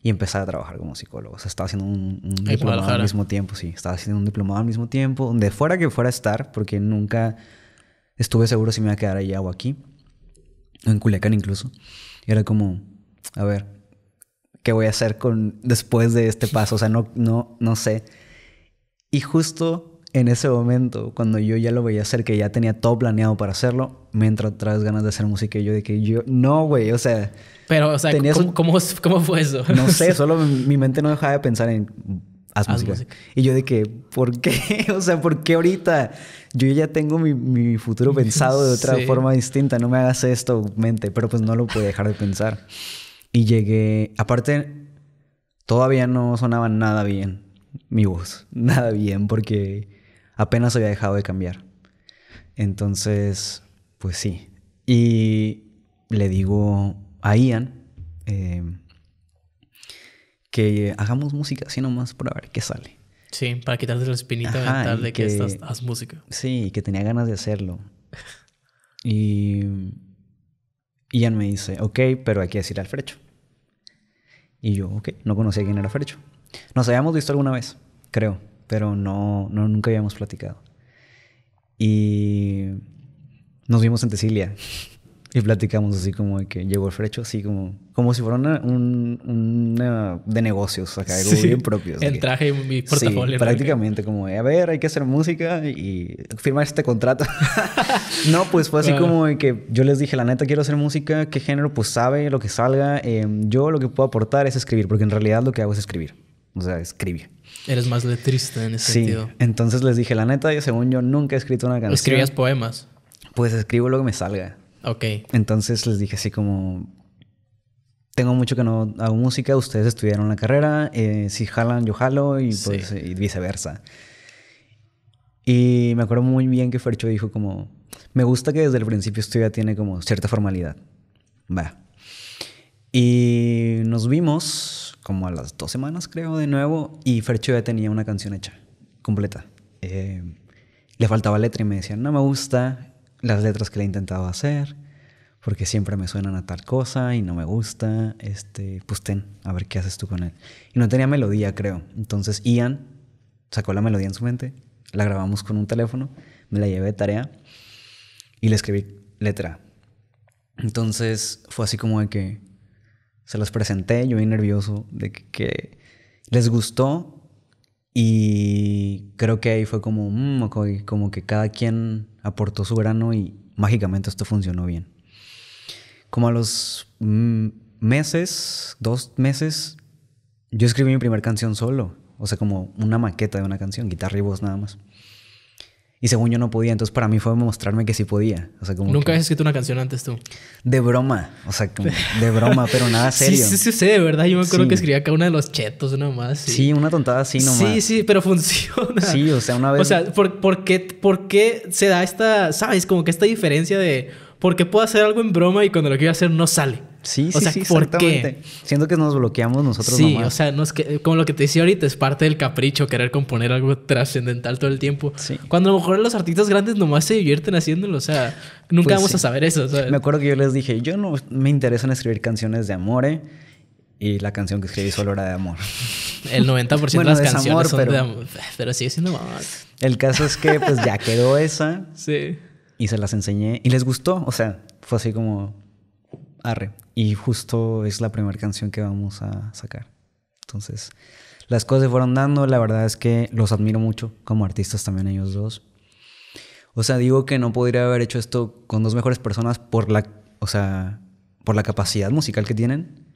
y empezar a trabajar como psicólogo. O sea, estaba haciendo un, diplomado al mismo tiempo, sí. Estaba haciendo un diplomado al mismo tiempo, donde fuera que fuera a estar, porque nunca estuve seguro si me iba a quedar allá o aquí. O en Culiacán incluso. Y era como, a ver, ¿qué voy a hacer con después de este paso? O sea, no, no, no sé. Y justo en ese momento, cuando yo ya lo veía hacer, que ya tenía todo planeado para hacerlo, me entró otra vez ganas de hacer música y yo de que yo, no, güey, o sea... Pero, o sea, ¿cómo, cómo, fue eso? No sé, solo mi, mente no dejaba de pensar en... Haz, música. Y yo de que, ¿por qué? O sea, ¿por qué ahorita? Yo ya tengo mi, mi futuro pensado de otra forma distinta. No me hagas esto, mente. Pero pues no lo pude dejar de pensar. Y llegué... Aparte, todavía no sonaba nada bien mi voz. Nada bien porque apenas había dejado de cambiar. Entonces, pues sí. Y le digo a Ian eh, que hagamos música así nomás para ver qué sale. Sí, para quitarte la espinita mental de que, estás, haz música. Sí, que tenía ganas de hacerlo. Y Ian me dice, ok, pero hay que decir al Frecho. Y yo, ok, no conocía quién era Frecho. Nos habíamos visto alguna vez, creo pero no, no nunca habíamos platicado. Y nos vimos en Tesilia y platicamos así como de que llegó el frecho, así como, como si fuera una, un, de negocios, acá, algo bien propio. El traje y mi portafolio. Sí, prácticamente como, a ver, hay que hacer música y firmar este contrato. no, pues fue así como de que yo les dije, la neta, quiero hacer música, qué género, pues sabe lo que salga. Em, yo lo que puedo aportar es escribir, porque en realidad lo que hago es escribir. O sea, escribir. Eres más letrista en ese sí. Entonces les dije, la neta, yo según yo nunca he escrito una canción. ¿Escribías poemas? Pues escribo lo que me salga. Ok. Entonces les dije así como... Tengo mucho que no hago música, ustedes estudiaron la carrera, eh, si jalan, yo jalo y pues y viceversa. Y me acuerdo muy bien que Fercho dijo como, me gusta que desde el principio esto ya tiene como cierta formalidad. Va. Y nos vimos como a las dos semanas, creo, de nuevo, y Fercho ya tenía una canción hecha, completa. Eh, le faltaba letra y me decían, no me gusta las letras que le he intentado hacer, porque siempre me suenan a tal cosa y no me gusta, este, pues ten, a ver qué haces tú con él. Y no tenía melodía, creo. Entonces Ian sacó la melodía en su mente, la grabamos con un teléfono, me la llevé de tarea y le escribí letra. Entonces fue así como de que se los presenté, yo bien nervioso, de que, les gustó y creo que ahí fue como, mm, ok, como que cada quien aportó su grano y mágicamente esto funcionó bien. Como a los mm, meses, dos meses, yo escribí mi primera canción solo. O sea, como una maqueta de una canción, guitarra y voz nada más. Y según yo no podía, entonces para mí fue mostrarme que sí podía. O sea, como Nunca que- habías escrito una canción antes tú. De broma, o sea, como de broma, pero nada serio. Sí, sí, sí, de verdad. Yo me acuerdo Sí. que escribía acá una de los chetos nomás. Sí, Sí, una tontada así nomás. Sí, sí, pero funciona. Sí, o sea, una vez... O sea, ¿por, por qué, ¿por qué se da esta, sabes? Como que esta diferencia de por qué puedo hacer algo en broma y cuando lo quiero hacer no sale. Sí, o sí, sea, sí, ¿por exactamente. Siento que nos bloqueamos nosotros Sí, nomás. o sea, no es que, como lo que te decía ahorita, es parte del capricho querer componer algo trascendental todo el tiempo. Sí. Cuando a lo mejor los artistas grandes nomás se divierten haciéndolo, o sea, nunca Pues vamos sí. a saber eso, ¿sabes? Me acuerdo que yo les dije, yo no me interesa en escribir canciones de amor, ¿eh? Y la canción que escribí solo era de amor. El 90% Bueno, de las canciones son pero- de amor. Pero sigue siendo amor. El caso es que pues ya quedó esa Sí. y se las enseñé y les gustó. O sea, fue así como arre. Y justo es la primera canción que vamos a sacar. Entonces, las cosas se fueron dando. La verdad es que los admiro mucho como artistas también ellos dos. O sea, digo que no podría haber hecho esto con dos mejores personas por la, o sea, por la capacidad musical que tienen,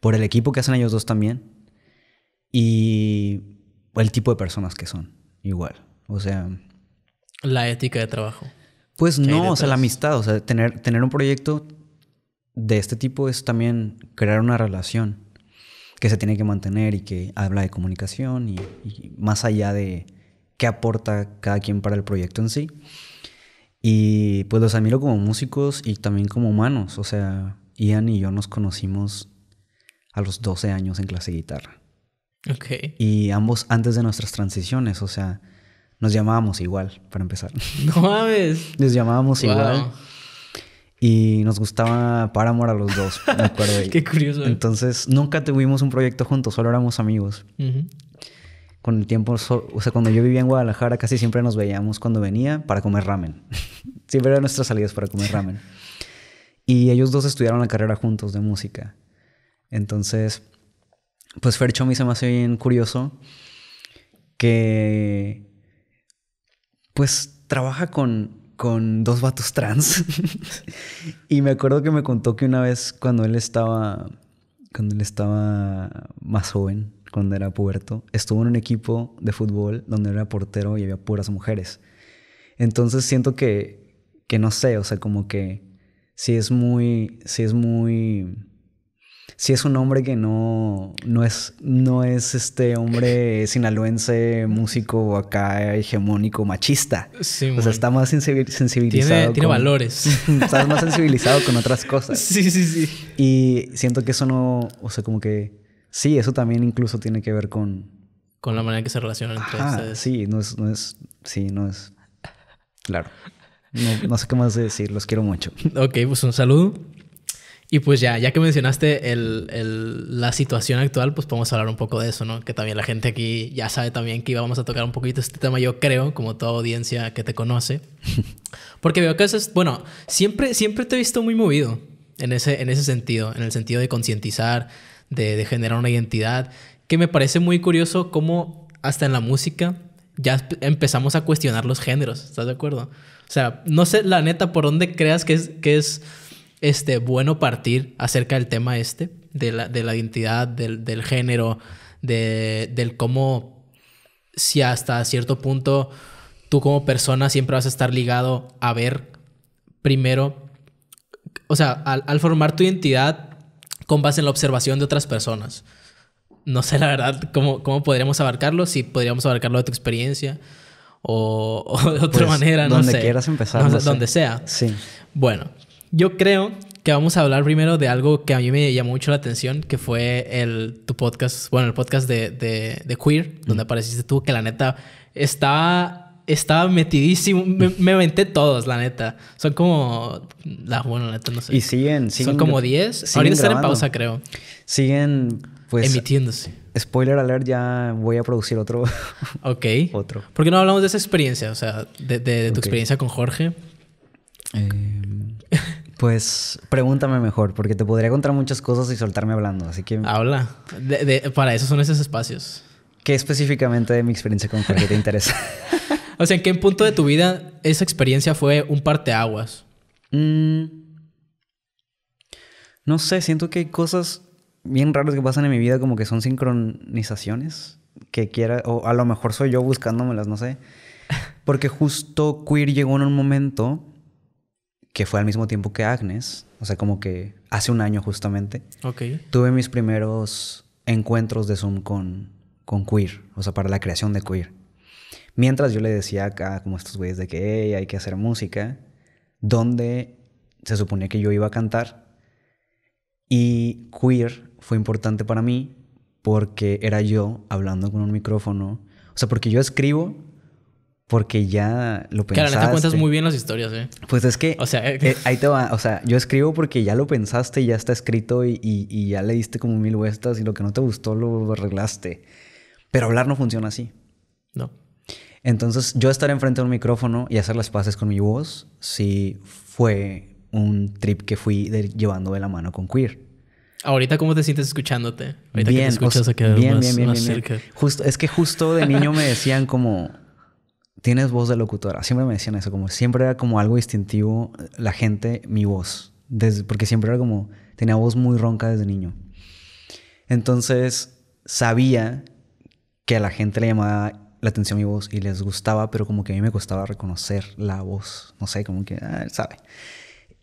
por el equipo que hacen ellos dos también y el tipo de personas que son igual. O sea, La ética de trabajo. pues ¿Qué hay no, o sea, la amistad, o sea, tener, tener un proyecto de este tipo es también crear una relación que se tiene que mantener y que habla de comunicación y, y más allá de qué aporta cada quien para el proyecto en sí. Y pues los admiro como músicos y también como humanos, o sea, Ian y yo nos conocimos a los 12 años en clase de guitarra. Ok. Y ambos antes de nuestras transiciones, o sea, nos llamábamos igual, para empezar. No mames. Nos llamábamos Wow. igual. Y nos gustaba Paramore a los dos, me acuerdo. Qué curioso. Entonces, nunca tuvimos un proyecto juntos, solo éramos amigos. Con el tiempo, so- o sea, cuando yo vivía en Guadalajara, casi siempre nos veíamos cuando venía para comer ramen. siempre eran nuestras salidas para comer ramen. Y ellos dos estudiaron la carrera juntos de música. Entonces, pues Fercho a mí se me hace bien curioso que, pues, trabaja con, con dos vatos trans. y me acuerdo que me contó que una vez cuando él estaba, cuando él estaba más joven, cuando era puberto, estuvo en un equipo de fútbol donde era portero y había puras mujeres. Entonces siento que, que no sé, o sea, como que sí es muy, sí es muy, sí es un hombre que no, no es, no es este hombre sinaloense, músico acá hegemónico, machista. Sí, O sea, está más sensibil- sensibilizado. tiene, valores. Estás más sensibilizado con otras cosas. sí, sí, sí. Y siento que eso no, o sea, como que sí, eso también incluso tiene que ver con... Con la manera en que se relacionan entre Ajá, ustedes. sí, no es, no es, sí, no es... Claro. No, no sé qué más decir, los quiero mucho. Ok, pues un saludo. Y pues ya, ya que mencionaste el, el- la situación actual, pues podemos hablar un poco de eso, ¿no? Que también la gente aquí ya sabe también que íbamos a tocar un poquito este tema, yo creo, como toda audiencia que te conoce. Porque veo que eso es, bueno, siempre, siempre te he visto muy movido en ese, en ese sentido, en el sentido de concientizar, de, de generar una identidad, que me parece muy curioso cómo hasta en la música ya empezamos a cuestionar los géneros, ¿estás de acuerdo? O sea, no sé la neta por dónde creas que es, que es este, bueno partir acerca del tema este, de la, de la identidad, del, del género, de, del cómo, si hasta cierto punto tú como persona siempre vas a estar ligado a ver primero, o sea, al, al formar tu identidad con base en la observación de otras personas. No sé la verdad cómo, cómo podríamos abarcarlo, si podríamos abarcarlo de tu experiencia o, o de otra Pues, manera, no donde sé. quieras empezar, No no sé, sé. Donde sea. Sí. Bueno, yo creo que vamos a hablar primero de algo que a mí me llamó mucho la atención, que fue el, tu podcast, bueno, el podcast de, de, de Queer, donde apareciste tú, que la neta estaba, estaba metidísimo. Me, me aventé todos, la neta. Son como, la, bueno, la neta no sé. Y siguen, siguen... Son como 10. siguen Ahorita están en pausa, creo. Siguen, pues... emitiéndose. Spoiler alert, ya voy a producir otro. Ok. otro. ¿Por qué no hablamos de esa experiencia? O sea, de, de- de tu experiencia con Jorge. Em, Pues pregúntame mejor, porque te podría contar muchas cosas y soltarme hablando, así que... Habla. De- de- para eso son esos espacios. ¿Qué específicamente de mi experiencia con Jorge te interesa? O sea, ¿en qué punto de tu vida esa experiencia fue un parteaguas? Mm, no sé, siento que hay cosas bien raras que pasan en mi vida como que son sincronizaciones que quiera, o a lo mejor soy yo buscándomelas, no sé. Porque justo Queer llegó en un momento que fue al mismo tiempo que Agnes, o sea, como que hace un año justamente, Ok. tuve mis primeros encuentros de Zoom con, con Queer, o sea, para la creación de Queer. Mientras yo le decía acá, como estos güeyes, de que "Hey, hay que hacer música, donde se suponía que yo iba a cantar. Y Queer fue importante para mí porque era yo hablando con un micrófono. O sea, porque yo escribo porque ya lo pensaste. neta cuentas muy bien las historias, ¿eh? Pues es que O sea, eh, ahí te va. O sea, yo escribo porque ya lo pensaste y ya está escrito y, y- y ya le diste como mil vueltas y lo que no te gustó lo arreglaste. Pero hablar no funciona así. no. Entonces, yo estar enfrente de un micrófono y hacer las paces con mi voz, sí fue un trip que fui de- llevando de la mano con Queer. Ahorita, ¿cómo te sientes escuchándote? Ahorita que te Bien, o escuchas sea, bien, más, bien, bien, más bien, bien. cerca. Justo, es que justo de niño me decían como, tienes voz de locutora. Siempre me decían eso, como siempre era como algo distintivo la gente, mi voz. Desde, porque siempre era como, tenía voz muy ronca desde niño. Entonces, sabía que a la gente le llamaba la atención mi voz y les gustaba, pero como que a mí me costaba reconocer la voz. No sé, como que, ah, sabe.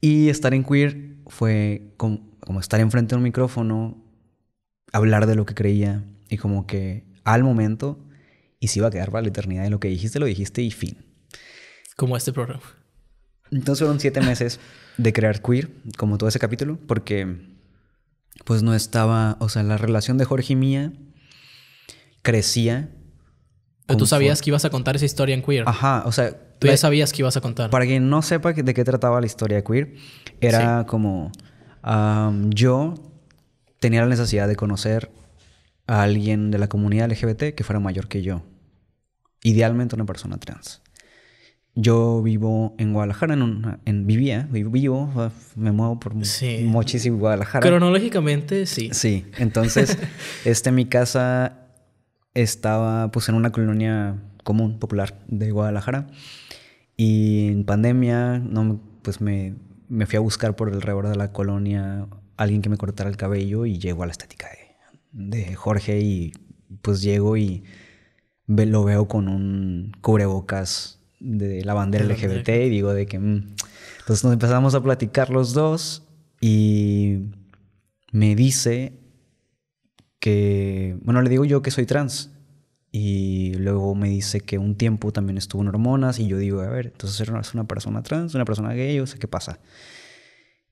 Y estar en queer fue como, como estar enfrente de un micrófono, hablar de lo que creía y como que al momento y se iba a quedar para la eternidad y lo que dijiste lo dijiste y fin. Como este programa. Entonces fueron siete meses de crear queer, como todo ese capítulo, porque pues no estaba, o sea, la relación de Jorge y mía crecía. Pero tú sabías que ibas a contar esa historia en queer. Ajá, o sea, Tú ya sabías que ibas a contar. para quien no sepa de qué trataba la historia queer, era como yo tenía la necesidad de conocer a alguien de la comunidad LGBT que fuera mayor que yo. Idealmente una persona trans. Yo vivo en Guadalajara, en una, en, vivía, vivo, vivo, me muevo por Sí. Y Guadalajara. Cronológicamente, sí. Sí, entonces, este, mi casa estaba pues en una colonia común, popular de Guadalajara. Y en pandemia, no, pues me, me fui a buscar por alrededor de la colonia alguien que me cortara el cabello y llego a la estética de, Jorge y pues llego y ve- lo veo con un cubrebocas de la bandera De LGBT bandera. y digo de que... mm. Entonces nos empezamos a platicar los dos y me dice que, bueno, le digo yo que soy trans. Y luego me dice que un tiempo también estuvo en hormonas y yo digo, a ver, entonces eres una persona trans, una persona gay, o sea, ¿qué pasa?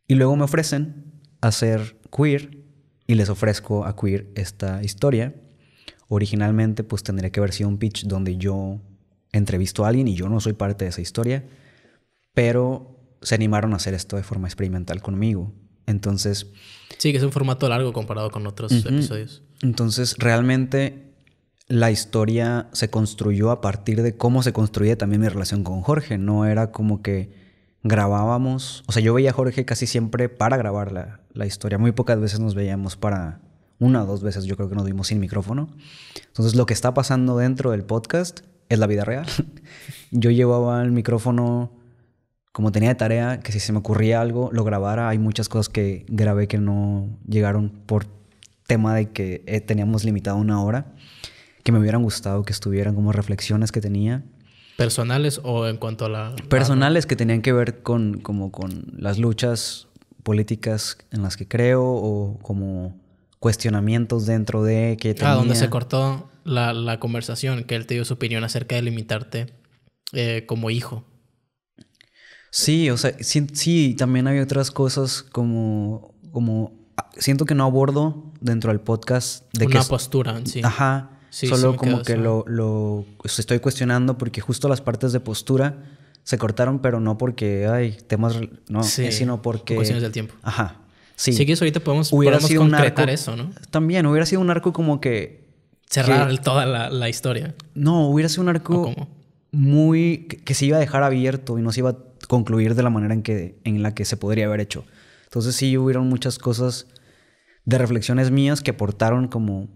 Y luego me ofrecen hacer queer y les ofrezco a queer esta historia. Originalmente pues tendría que haber sido un pitch donde yo entrevisto a alguien y yo no soy parte de esa historia, pero se animaron a hacer esto de forma experimental conmigo. Entonces, Sí, que es un formato largo comparado con otros episodios. entonces realmente la historia se construyó a partir de cómo se construía también mi relación con Jorge. No era como que grabábamos, o sea, yo veía a Jorge casi siempre para grabar la, la historia. Muy pocas veces nos veíamos para, una o dos veces yo creo que nos vimos sin micrófono. Entonces lo que está pasando dentro del podcast es la vida real. yo llevaba el micrófono como tenía de tarea que si se me ocurría algo lo grabara. Hay muchas cosas que grabé que no llegaron por tema de que eh, teníamos limitado una hora, que me hubieran gustado que estuvieran como reflexiones que tenía. ¿Personales o en cuanto a la... Personales que tenían que ver con, como con las luchas políticas en las que creo o como cuestionamientos dentro de que tenía. Ah, donde se cortó la, la conversación, que él te dio su opinión acerca de limitarte eh, como hijo. Sí, o sea, sí, sí, también hay otras cosas como, como, ah, siento que no abordo dentro del podcast de Una que... postura sí. Ajá, Sí, solo sí como que lo, lo estoy cuestionando porque justo las partes de postura se cortaron, pero no porque hay temas, no, Sí, es sino por porque... cuestiones del tiempo. Ajá, sí. Si quieres, ahorita podemos, Hubiera podemos sido un concretar arco- eso, ¿no? También hubiera sido un arco como que... Cerrar que- toda la, la historia. no, hubiera sido un ¿O arco muy... que, que se iba a dejar abierto y no se iba a concluir de la manera en, que, en la que se podría haber hecho. Entonces sí hubieron muchas cosas de reflexiones mías que aportaron como,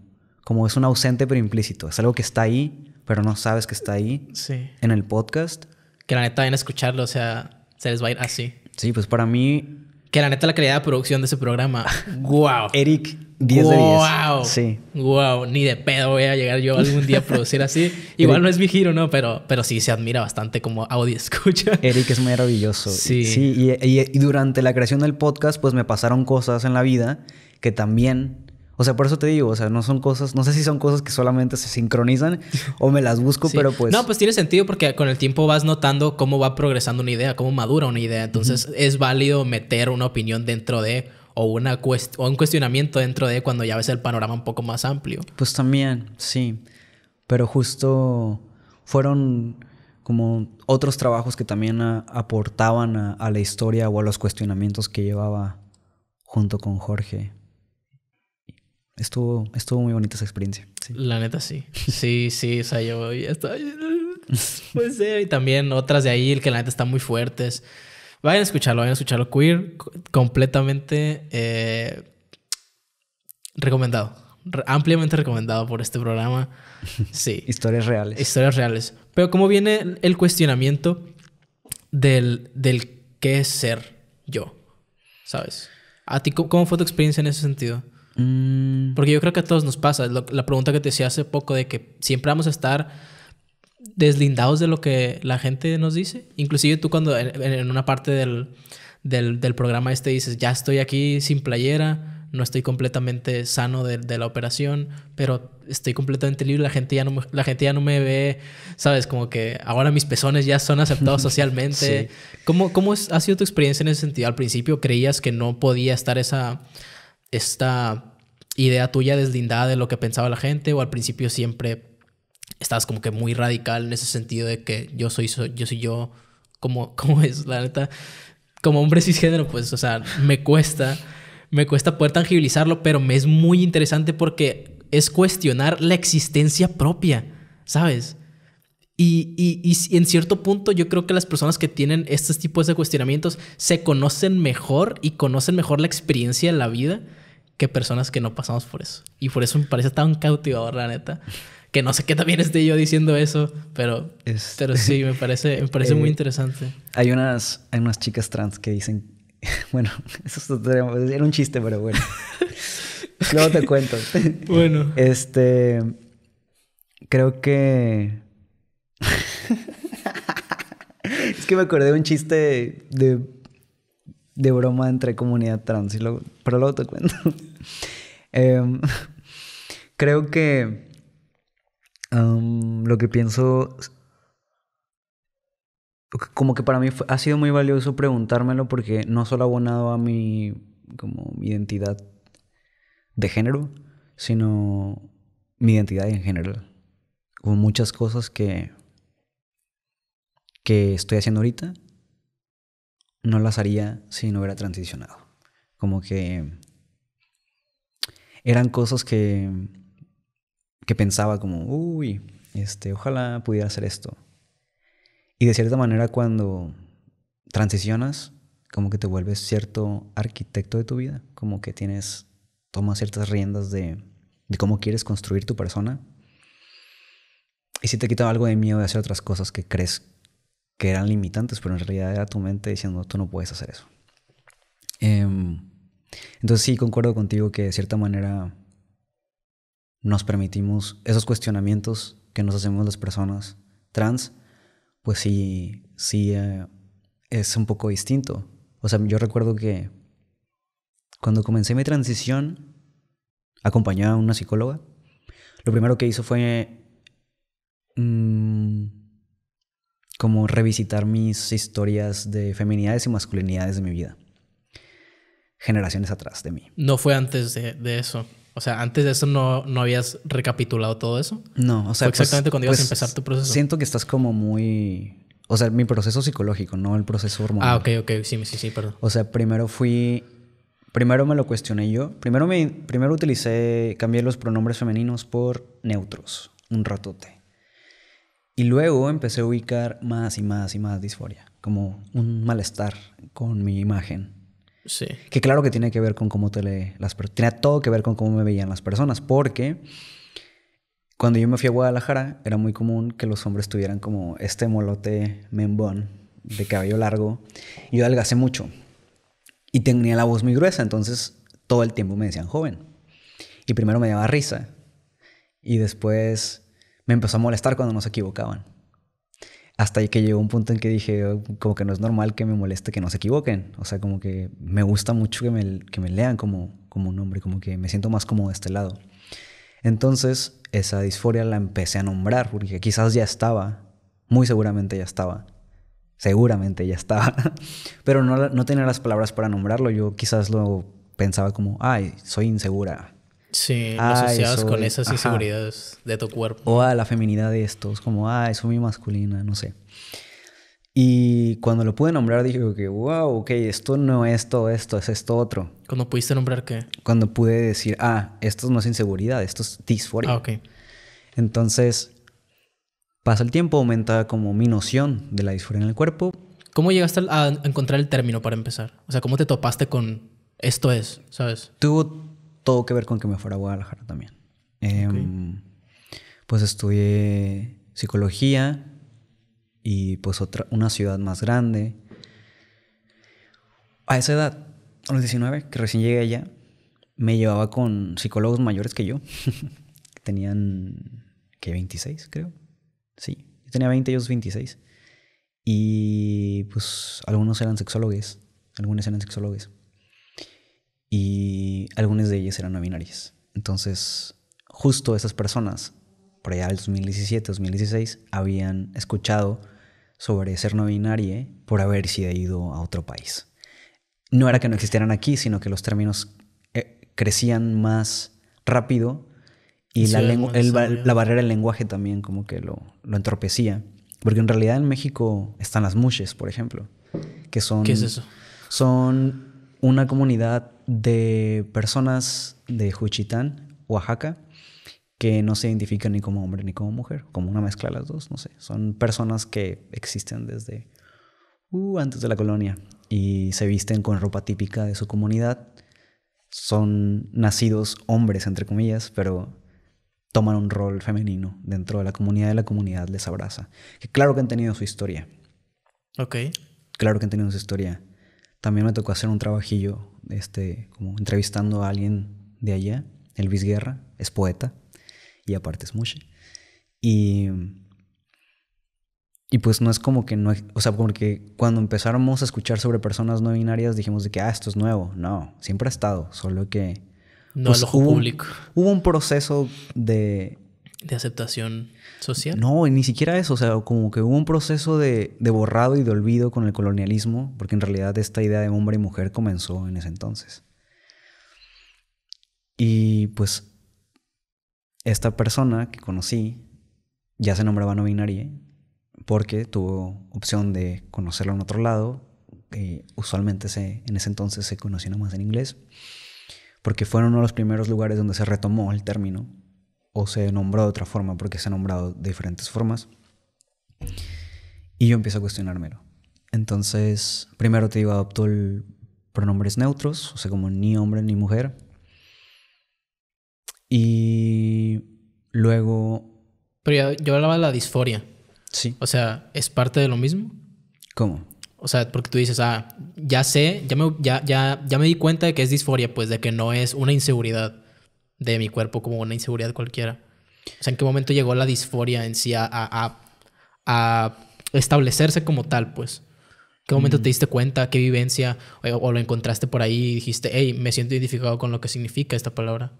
como es un ausente pero implícito. Es algo que está ahí, pero no sabes que está ahí Sí. en el podcast. Que la neta vayan a escucharlo, o sea, se les va a ir así. Sí, pues para mí, Que la neta la calidad de producción de ese programa, wow. Eric, 10 de 10. Wow. Sí. Wow, ni de pedo voy a llegar yo algún día a producir así. Igual no es mi giro, ¿no? Pero, pero sí se admira bastante como audio escucha. Eric es maravilloso. Sí. Sí, y, y- y durante la creación del podcast, pues me pasaron cosas en la vida que también. O sea, por eso te digo, o sea, no son cosas, no sé si son cosas que solamente se sincronizan o me las busco, Sí. pero pues. No, pues tiene sentido porque con el tiempo vas notando cómo va progresando una idea, cómo madura una idea. Entonces es válido meter una opinión dentro de o, una cuest- o un cuestionamiento dentro de cuando ya ves el panorama un poco más amplio. Pues también, sí. Pero justo fueron como otros trabajos que también a- aportaban a, a la historia o a los cuestionamientos que llevaba junto con Jorge. Estuvo, estuvo muy bonita esa experiencia. sí. La neta sí. Sí, sí, o sea, yo ya estoy... Puede ser. Y también otras de ahí, el que la neta están muy fuertes. Vayan a escucharlo, vayan a escucharlo. Queer, co- completamente eh, recomendado. Re- ampliamente recomendado por este programa. Sí. Historias reales. Historias reales. Pero ¿cómo viene el cuestionamiento del, del qué es ser yo? ¿Sabes? ¿A ti cómo fue tu experiencia en ese sentido? Mm, Porque yo creo que a todos nos pasa. Lo- la pregunta que te decía hace poco de que siempre vamos a estar deslindados de lo que la gente nos dice. Inclusive tú cuando en, en una parte del, del, del programa este dices, ya estoy aquí sin playera, no estoy completamente sano de, de la operación, pero estoy completamente libre, la gente, ya no me, la gente ya no me ve, sabes, como que ahora mis pezones ya son aceptados socialmente. Sí. ¿Cómo, cómo es- ha sido tu experiencia en ese sentido? Al principio creías que no podía estar esa esta idea tuya deslindada de lo que pensaba la gente o al principio siempre estabas como que muy radical en ese sentido de que yo soy, yo soy yo como, como es la neta como hombre cisgénero pues o sea me cuesta me cuesta poder tangibilizarlo pero me es muy interesante porque es cuestionar la existencia propia sabes y, y, y en cierto punto yo creo que las personas que tienen estos tipos de cuestionamientos se conocen mejor y conocen mejor la experiencia de la vida que personas que no pasamos por eso. Y por eso me parece tan cautivador, la neta. Que no sé qué también esté yo diciendo eso, pero, Es- pero sí, me parece, me parece Eh, muy interesante. Hay unas, hay unas chicas trans que dicen, bueno, eso es- era un chiste, pero bueno. Luego te cuento. Bueno. Este, creo que... es que me acordé de un chiste de, de broma entre comunidad trans, y luego- pero luego te cuento. Em, creo que lo que pienso como que para mí ha sido muy valioso preguntármelo porque no solo ha abonado a mi como identidad de género, sino mi identidad en general. Como muchas cosas que que estoy haciendo ahorita no las haría si no hubiera transicionado. Como que eran cosas que que pensaba como, uy, este, ojalá pudiera hacer esto. Y de cierta manera cuando transicionas, como que te vuelves cierto arquitecto de tu vida, como que tienes, tomas ciertas riendas de, de cómo quieres construir tu persona. Y si te quita algo de miedo de hacer otras cosas que crees que eran limitantes, pero en realidad era tu mente diciendo, tú no puedes hacer eso. Em, entonces sí, concuerdo contigo que de cierta manera nos permitimos esos cuestionamientos que nos hacemos las personas trans, pues sí, sí eh, es un poco distinto. O sea, yo recuerdo que cuando comencé mi transición, acompañé a una psicóloga. Lo primero que hizo fue mm, como revisitar mis historias de feminidades y masculinidades de mi vida. Generaciones atrás de mí. No fue antes de, de eso. O sea, antes de eso no, no habías recapitulado todo eso. No, o sea, Fue exactamente cuando ibas a pues, empezar tu proceso. Siento que estás como muy, o sea, mi proceso psicológico, no el proceso hormonal. Ah, ok, ok. Sí, sí, sí, perdón. O sea, primero fui, primero me lo cuestioné yo. Primero me, primero utilicé, cambié los pronombres femeninos por neutros, un ratote. Y luego empecé a ubicar más y más y más disforia. como un malestar con mi imagen. Sí. Que claro que tiene que ver con cómo te le, las. Tiene todo que ver con cómo me veían las personas. Porque cuando yo me fui a Guadalajara, era muy común que los hombres tuvieran como este molote membón de cabello largo. Y yo adelgacé mucho. Y tenía la voz muy gruesa. Entonces todo el tiempo me decían joven. Y primero me daba risa. Y después me empezó a molestar cuando nos equivocaban. Hasta que llegó un punto en que dije, como que no es normal que me moleste que no se equivoquen. O sea, como que me gusta mucho que me, que me lean como, como un hombre, como que me siento más como de este lado. Entonces, esa disforia la empecé a nombrar, porque quizás ya estaba, muy seguramente ya estaba. Seguramente ya estaba. Pero no, no tenía las palabras para nombrarlo. Yo quizás lo pensaba como, ay, soy insegura. Sí, lo Ay, asociabas con soy- esas ajá. inseguridades de tu cuerpo. O a la feminidad de estos, como, ay, soy muy masculina, no sé. Y cuando lo pude nombrar dije que, wow, ok, esto no es todo esto, es esto otro. Cuando pudiste nombrar qué. Cuando pude decir, ah, esto no es inseguridad, esto es disforia. Ah, ok. Entonces, pasa el tiempo, aumenta como mi noción de la disforia en el cuerpo. ¿Cómo llegaste a encontrar el término para empezar? O sea, ¿cómo te topaste con esto es, sabes? Tuvo todo que ver con que me fuera a Guadalajara también. Em, Pues estudié psicología y pues otra, una ciudad más grande. A esa edad, a los 19, que recién llegué allá, me llevaba con psicólogos mayores que yo. Tenían, ¿qué? 26, creo. Sí, yo tenía 20, ellos 26. Y pues algunos eran sexólogos, algunos eran sexólogos. Y algunas de ellas eran no binarias. Entonces, justo esas personas, por allá del 2017, 2016, habían escuchado sobre ser no binaria por haberse ido a otro país. No era que no existieran aquí, sino que los términos eh, crecían más rápido y la, Sí, más el la barrera del lenguaje también como que lo, lo entorpecía. Porque en realidad en México están las mushes, por ejemplo, que son... ¿Qué es eso? Son una comunidad de personas de Juchitán, Oaxaca, que no se identifican ni como hombre ni como mujer, como una mezcla de las dos, no sé. Son personas que existen desde uh, antes de la colonia y se visten con ropa típica de su comunidad. Son nacidos hombres, entre comillas, pero toman un rol femenino dentro de la comunidad y la comunidad les abraza. Que claro que han tenido su historia, Ok. claro que han tenido su historia. También me tocó hacer un trabajillo, este, como entrevistando a alguien de allá, Elvis Guerra, es poeta y aparte es mushe. Y, y pues no es como que no, o sea, porque cuando empezáramos a escuchar sobre personas no binarias dijimos de que, ah, esto es nuevo. No, siempre ha estado, solo que No Pues al ojo hubo público hubo un proceso de, de aceptación social. no, ni siquiera eso, o sea, como que hubo un proceso de, borrado y de olvido con el colonialismo, porque en realidad esta idea de hombre y mujer comenzó en ese entonces. Y pues esta persona que conocí ya se nombraba no binaria porque tuvo opción de conocerlo en otro lado. usualmente se, en ese entonces se conocía más en inglés, porque fueron uno de los primeros lugares donde se retomó el término o se nombró de otra forma, porque se ha nombrado de diferentes formas. Y yo empiezo a cuestionármelo. Entonces, primero te digo, adopto el pronombres neutros, o sea, como ni hombre ni mujer. Y luego, Pero yo, yo hablaba de la disforia. sí, O sea, ¿es parte de lo mismo? ¿cómo? O sea, porque tú dices, ah, ya sé, ya me, ya, ya, ya me di cuenta de que es disforia, pues de que no es una inseguridad de mi cuerpo como una inseguridad cualquiera. O sea, ¿en qué momento llegó la disforia en sí a, a, a- establecerse como tal, pues? ¿Qué momento te diste cuenta? ¿Qué vivencia? O, o lo encontraste por ahí y dijiste, hey, me siento identificado con lo que significa esta palabra.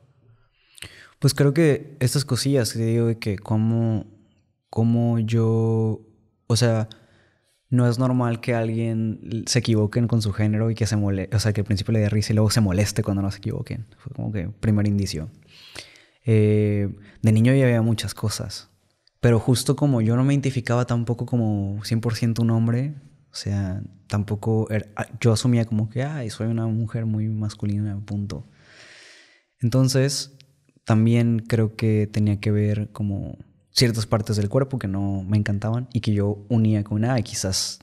Pues creo que estas cosillas que digo de que como, como yo, o sea, no es normal que alguien se equivoquen con su género y que se moleste, o sea, que al principio le dé risa y luego se moleste cuando no se equivoquen. Fue como que primer indicio. Eh, de niño ya había muchas cosas, pero justo como yo no me identificaba tampoco como 100% un hombre, o sea, tampoco, era- yo asumía como que, ay, soy una mujer muy masculina, punto. Entonces, también creo que tenía que ver como ciertas partes del cuerpo que no me encantaban y que yo unía con, ah, quizás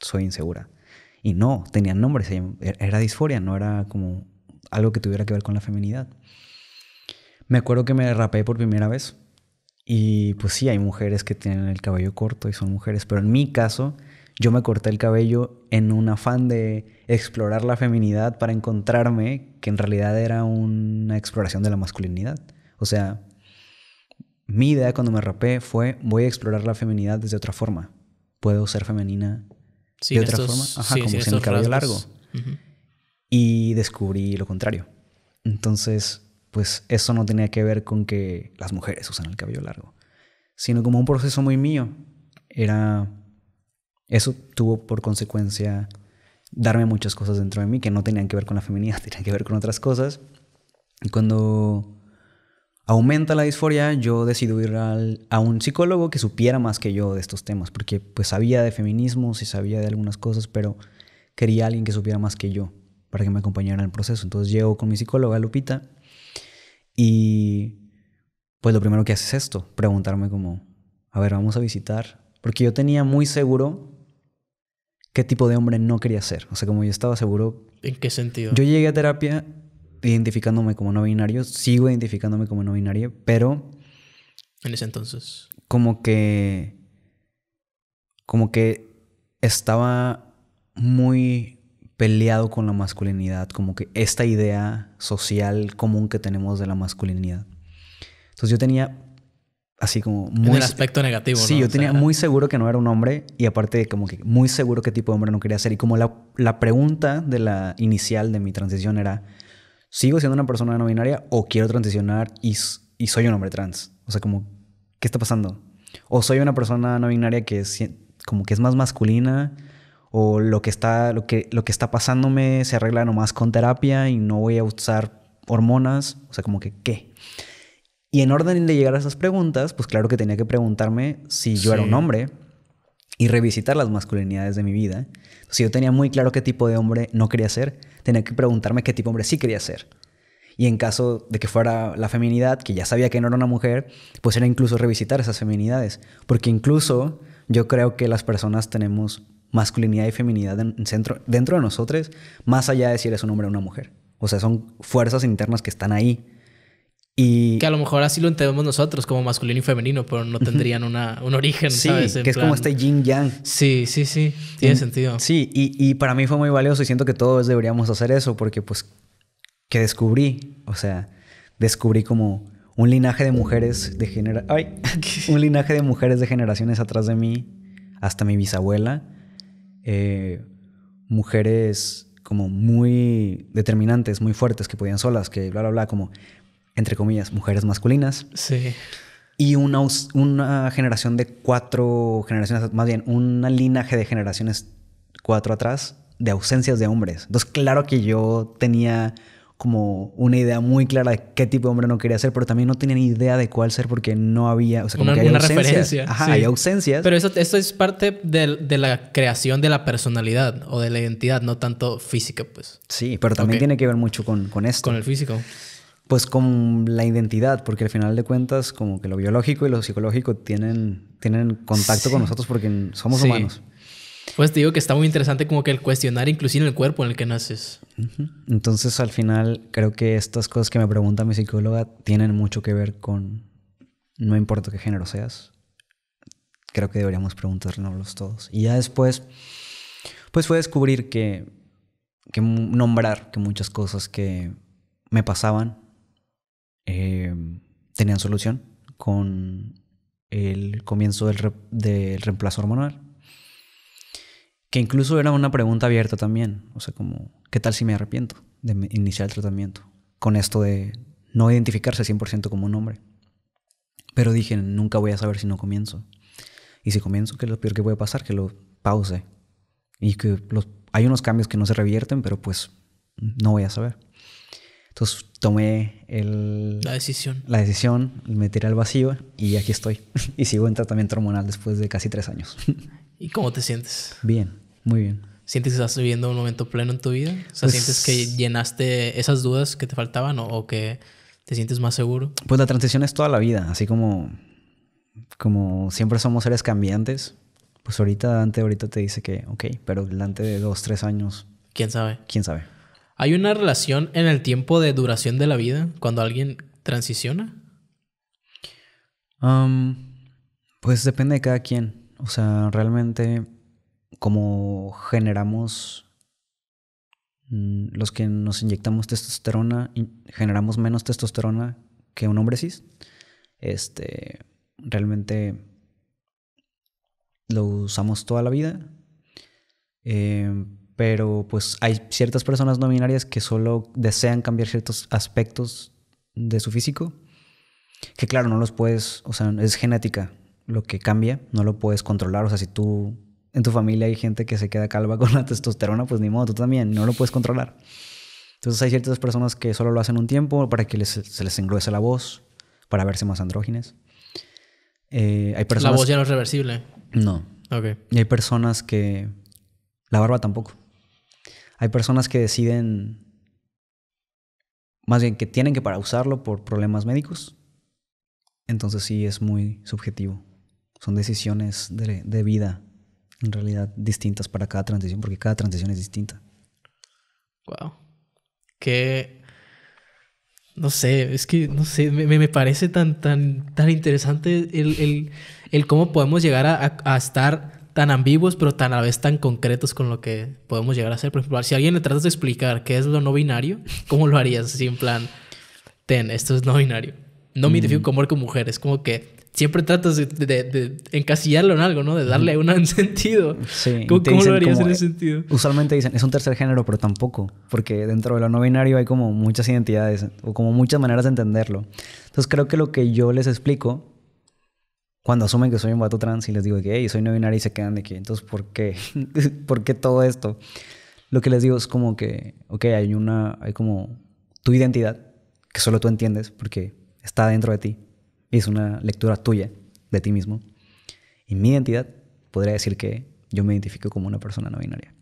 soy insegura. Y no, tenían nombres, era disforia, no era como algo que tuviera que ver con la feminidad. Me acuerdo que me rapé por primera vez y pues sí, hay mujeres que tienen el cabello corto y son mujeres, pero en mi caso yo me corté el cabello en un afán de explorar la feminidad para encontrarme que en realidad era una exploración de la masculinidad. O sea, mi idea cuando me rapé fue voy a explorar la feminidad desde otra forma. Puedo ser femenina de otra forma, Ajá, como sin el cabello largo. Y descubrí lo contrario. Entonces, pues eso no tenía que ver con que las mujeres usan el cabello largo, sino como un proceso muy mío. Era eso tuvo por consecuencia darme muchas cosas dentro de mí que no tenían que ver con la feminidad, tenían que ver con otras cosas. Y cuando aumenta la disforia, yo decido ir a un psicólogo que supiera más que yo de estos temas, porque pues sabía de feminismo, sí sabía de algunas cosas, pero quería alguien que supiera más que yo para que me acompañara en el proceso. Entonces llego con mi psicóloga, Lupita, y pues lo primero que hace es esto, preguntarme como, a ver, vamos a visitar, porque yo tenía muy seguro qué tipo de hombre no quería ser. O sea, como yo estaba seguro... ¿En qué sentido? Yo llegué a terapia identificándome como no binario, sigo identificándome como no binario, pero... En ese entonces. Como que... Como que estaba muy peleado con la masculinidad, como que esta idea social común que tenemos de la masculinidad. Entonces yo tenía así como muy... En el aspecto negativo, Sí, yo tenía muy seguro que no era un hombre y aparte como que muy seguro qué tipo de hombre no quería ser. Y como la, la pregunta de la inicial de mi transición era, ¿sigo siendo una persona no binaria o quiero transicionar y, y soy un hombre trans? O sea, como, ¿qué está pasando? O soy una persona no binaria que es como que es más masculina o lo que está, lo que, lo que está pasándome se arregla nomás con terapia y no voy a usar hormonas, o sea, como que, ¿qué? Y en orden de llegar a esas preguntas, pues claro que tenía que preguntarme si yo era un hombre y revisitar las masculinidades de mi vida. Si yo tenía muy claro qué tipo de hombre no quería ser, tenía que preguntarme qué tipo de hombre sí quería ser. Y en caso de que fuera la feminidad, que ya sabía que no era una mujer, pues era incluso revisitar esas feminidades. Porque incluso yo creo que las personas tenemos masculinidad y feminidad dentro de nosotros, más allá de si eres un hombre o una mujer. O sea, son fuerzas internas que están ahí. Y... Que a lo mejor así lo entendemos nosotros como masculino y femenino, pero no tendrían una, un origen, sí, que es como este yin yang. Sí, sí, sí, tiene sentido. Sí, y, y, para mí fue muy valioso y siento que todos deberíamos hacer eso porque pues que descubrí, o sea, descubrí como un linaje de mujeres de genera Ay, un linaje de mujeres de generaciones atrás de mí, hasta mi bisabuela, eh, mujeres como muy determinantes, muy fuertes, que podían solas, que bla, bla, bla, como, entre comillas, mujeres masculinas. Sí. Y una, una generación de cuatro generaciones, más bien, un linaje de generaciones cuatro atrás de ausencias de hombres. Entonces, claro que yo tenía como una idea muy clara de qué tipo de hombre no quería ser, pero también no tenía ni idea de cuál ser porque no había, o sea, como que hay ausencias. Referencia, Ajá, hay ausencias. Pero eso, es parte de, de, la creación de la personalidad o de la identidad, no tanto física, pues. Sí, pero también tiene que ver mucho con, con esto. Con el físico. Pues con la identidad, porque al final de cuentas, como que lo biológico y lo psicológico tienen, tienen contacto con nosotros porque somos humanos. Pues te digo que está muy interesante como que el cuestionar inclusive el cuerpo en el que naces. Entonces al final creo que estas cosas que me pregunta mi psicóloga tienen mucho que ver con no importa qué género seas. Creo que deberíamos preguntárnoslos todos. Y ya después, pues fue descubrir que, que nombrar que muchas cosas que me pasaban eh, tenían solución con el comienzo del, reemplazo hormonal que incluso era una pregunta abierta también. O sea, como, ¿qué tal si me arrepiento de iniciar el tratamiento? Con esto de no identificarse 100% como un hombre. Pero dije, nunca voy a saber si no comienzo. Y si comienzo, ¿qué es lo peor que puede pasar? Que lo pause. Y que los, hay unos cambios que no se revierten, pero pues no voy a saber. Entonces tomé el, la decisión. La decisión, me tiré al vacío y aquí estoy. y sigo en tratamiento hormonal después de casi tres años. ¿Y cómo te sientes? Bien, muy bien. ¿Sientes que estás viviendo un momento pleno en tu vida? O sea, ¿sientes que pues llenaste esas dudas que te faltaban o, que te sientes más seguro? Pues la transición es toda la vida, así como, como siempre somos seres cambiantes, Pues ahorita Dante ahorita te dice que, ok, pero Dante de dos, tres años, ¿Quién sabe? quién sabe. ¿Hay una relación en el tiempo de duración de la vida cuando alguien transiciona? Pues depende de cada quien. O sea, realmente como generamos mm, los que nos inyectamos testosterona, generamos menos testosterona que un hombre cis. Este, realmente lo usamos toda la vida. Eh, pero pues hay ciertas personas no binarias que solo desean cambiar ciertos aspectos de su físico. Que claro, no los puedes, o sea, es genética lo que cambia, no lo puedes controlar. O sea, si tú en tu familia hay gente que se queda calva con la testosterona, pues ni modo, tú también, no lo puedes controlar. Entonces hay ciertas personas que solo lo hacen un tiempo para que les- se les engruese la voz, para verse más andrógines. Eh, hay La personas... voz ya no es reversible. No. Ok. Y hay personas que... La barba tampoco. Hay personas que deciden... Más bien que tienen que para usarlo por problemas médicos. Entonces sí es muy subjetivo. Son decisiones de, de vida, en realidad, distintas para cada transición, porque cada transición es distinta. Wow. Que. No sé, es que no sé, me, me- parece tan, tan, tan interesante el, el- el cómo podemos llegar a- a estar tan ambiguos, pero tan a la vez tan concretos con lo que podemos llegar a hacer. Por ejemplo, si a alguien le tratas de explicar qué es lo no binario, ¿cómo lo harías? Así en plan, ten, esto es no binario. No me identifico o como mujer. Es como que siempre tratas de, de- de encasillarlo en algo, ¿no? De darle un sentido. Sí, ¿Cómo, cómo lo harías como- en ese sentido? Usualmente dicen, es un tercer género, pero tampoco, porque dentro de lo no binario hay como muchas identidades o como muchas maneras de entenderlo. Entonces creo que lo que yo les explico, cuando asumen que soy un vato trans y les digo que hey, soy no binario y se quedan de que, entonces, ¿por qué? ¿Por qué todo esto? Lo que les digo es como que, ok, hay una, hay como tu identidad, que solo tú entiendes, porque está dentro de ti, y es una lectura tuya de ti mismo. Y mi identidad podría decir que yo me identifico como una persona no binaria.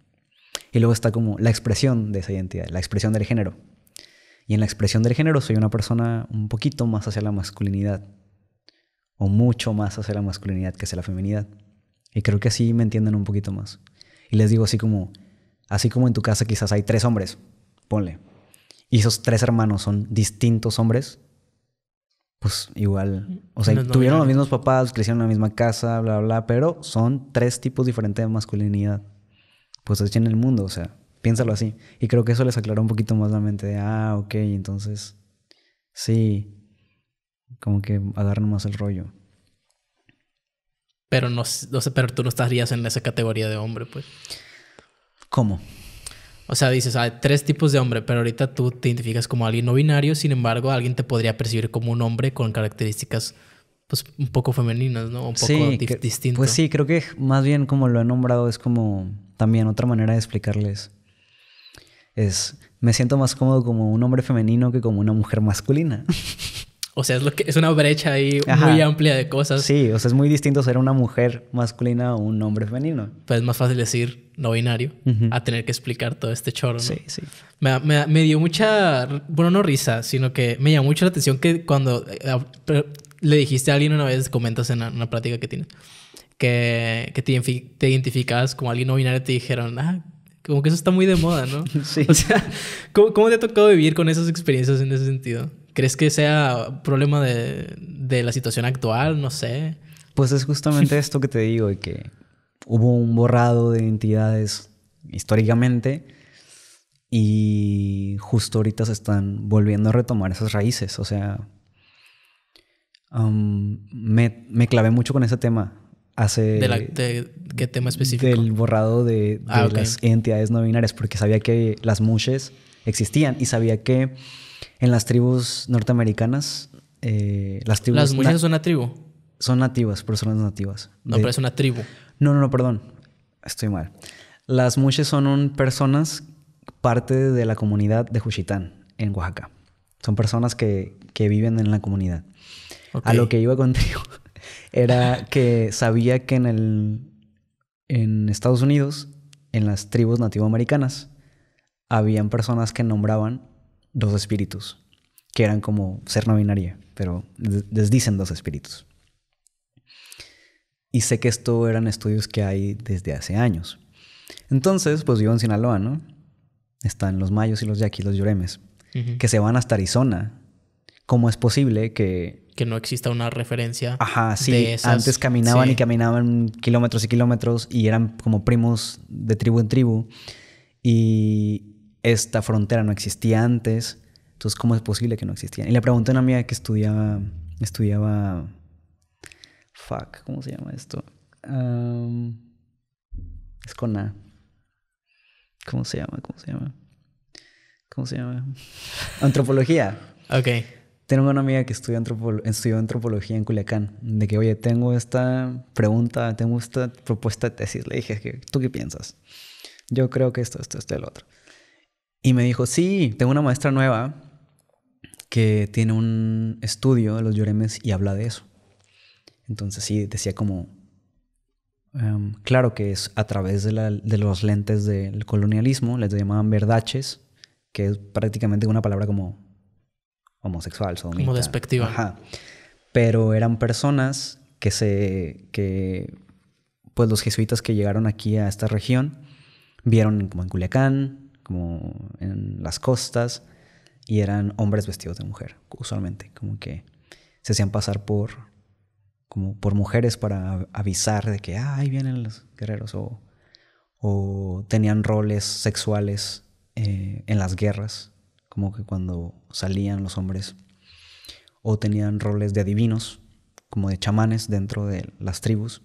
Y luego está como la expresión de esa identidad, la expresión del género. Y en la expresión del género soy una persona un poquito más hacia la masculinidad. O mucho más hacia la masculinidad que hacia la feminidad. Y creo que así me entienden un poquito más. Y les digo así como, así como en tu casa quizás hay tres hombres, ponle. Y esos tres hermanos son distintos hombres, pues igual, o sea, No es no tuvieron los mismos papás, crecieron en la misma casa, bla, bla, pero son tres tipos diferentes de masculinidad. Pues así en el mundo, o sea, piénsalo así. Y creo que eso les aclaró un poquito más la mente de, ah, ok, entonces, sí, como que agarran más el rollo. Pero no, no sé, pero tú no estarías en esa categoría de hombre, pues. ¿Cómo? O sea, dices, hay tres tipos de hombre, pero ahorita tú te identificas como alguien no binario, sin embargo, alguien te podría percibir como un hombre con características, pues, un poco femeninas, ¿no? Un poco que- distinto. Pues sí, creo que más bien como lo he nombrado es como también otra manera de explicarles. Es, me siento más cómodo como un hombre femenino que como una mujer masculina. O sea, es, lo que, es una brecha ahí Ajá. muy amplia de cosas. Sí, o sea, es muy distinto ser una mujer masculina o un hombre femenino. Pues es más fácil decir no binario Ujú. a tener que explicar todo este choro, ¿no? Sí, sí. Me, me- me dio mucha, bueno, no risa, sino que me llamó mucho la atención que cuando eh, ah, le dijiste a alguien una vez, comentas en una, una plática que tienes, que, que te, te identificabas como alguien no binario, te dijeron, ah, como que eso está muy de moda, ¿no? Sí. O sea, ¿cómo, cómo te ha tocado vivir con esas experiencias en ese sentido? ¿Crees que sea problema de, de la situación actual? No sé. Pues es justamente esto que te digo, de que hubo un borrado de identidades históricamente y justo ahorita se están volviendo a retomar esas raíces. O sea, me, me clavé mucho con ese tema hace... De la- de- ¿Qué tema específico? Del borrado de, de Ah, las identidades no binarias, porque sabía que las mushes existían y sabía que en las tribus norteamericanas, eh, las tribus Las na- mujeres son una tribu. son nativas, personas nativas. No, De- pero es una tribu. no, no, no, perdón. Estoy mal. Las mushes son un- personas parte de la comunidad de Juchitán, en Oaxaca. Son personas que, que viven en la comunidad. A lo que iba contigo era que sabía que en, el, en Estados Unidos, en las tribus nativoamericanas, habían personas que nombraban dos espíritus, que eran como ser no binaria, pero les dicen dos espíritus. Y sé que esto eran estudios que hay desde hace años. Entonces, pues vivo en Sinaloa, ¿no? Están los mayos y los yaquis, los lloremes, que se van hasta Arizona. ¿Cómo es posible que... Que no exista una referencia. Ajá, sí. Antes caminaban y caminaban kilómetros y kilómetros y eran como primos de tribu en tribu. Y esta frontera no existía antes. Entonces, ¿cómo es posible que no existía? Y le pregunté a una amiga que estudiaba... Estudiaba... Fuck, ¿cómo se llama esto? es con A. ¿Cómo se llama? ¿Cómo se llama? ¿Cómo se llama? Antropología. Ok. Tengo una amiga que estudió, estudió antropología en Culiacán. De que, oye, tengo esta pregunta, tengo esta propuesta de tesis. Le dije, ¿tú qué piensas? Yo creo que esto, esto, esto, el otro. Y me dijo, sí, tengo una maestra nueva que tiene un estudio de los lloremes y habla de eso. Entonces sí, decía como, Em, claro que es a través de, los lentes del colonialismo, les llamaban verdaches, que es prácticamente una palabra como homosexual, sodomita. Como despectiva. Ajá. Pero eran personas que se. que. Pues los jesuitas que llegaron aquí a esta región vieron como en Culiacán, como en las costas, y eran hombres vestidos de mujer, usualmente. Como que se hacían pasar por como por mujeres para avisar de que ah, ahí vienen los guerreros o, o tenían roles sexuales eh, en las guerras, como que cuando salían los hombres, o tenían roles de adivinos, como de chamanes dentro de las tribus.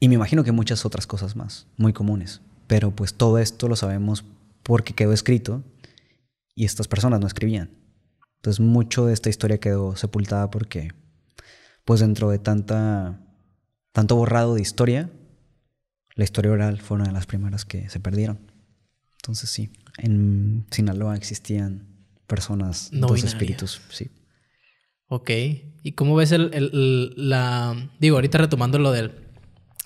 Y me imagino que muchas otras cosas más, muy comunes. Pero pues todo esto lo sabemos porque quedó escrito y estas personas no escribían. Entonces mucho de esta historia quedó sepultada porque pues dentro de tanta, tanto borrado de historia, la historia oral fue una de las primeras que se perdieron. Entonces sí, en Sinaloa existían personas, dos espíritus, sí. Ok. ¿Y cómo ves el, la... Digo, ahorita retomando lo del...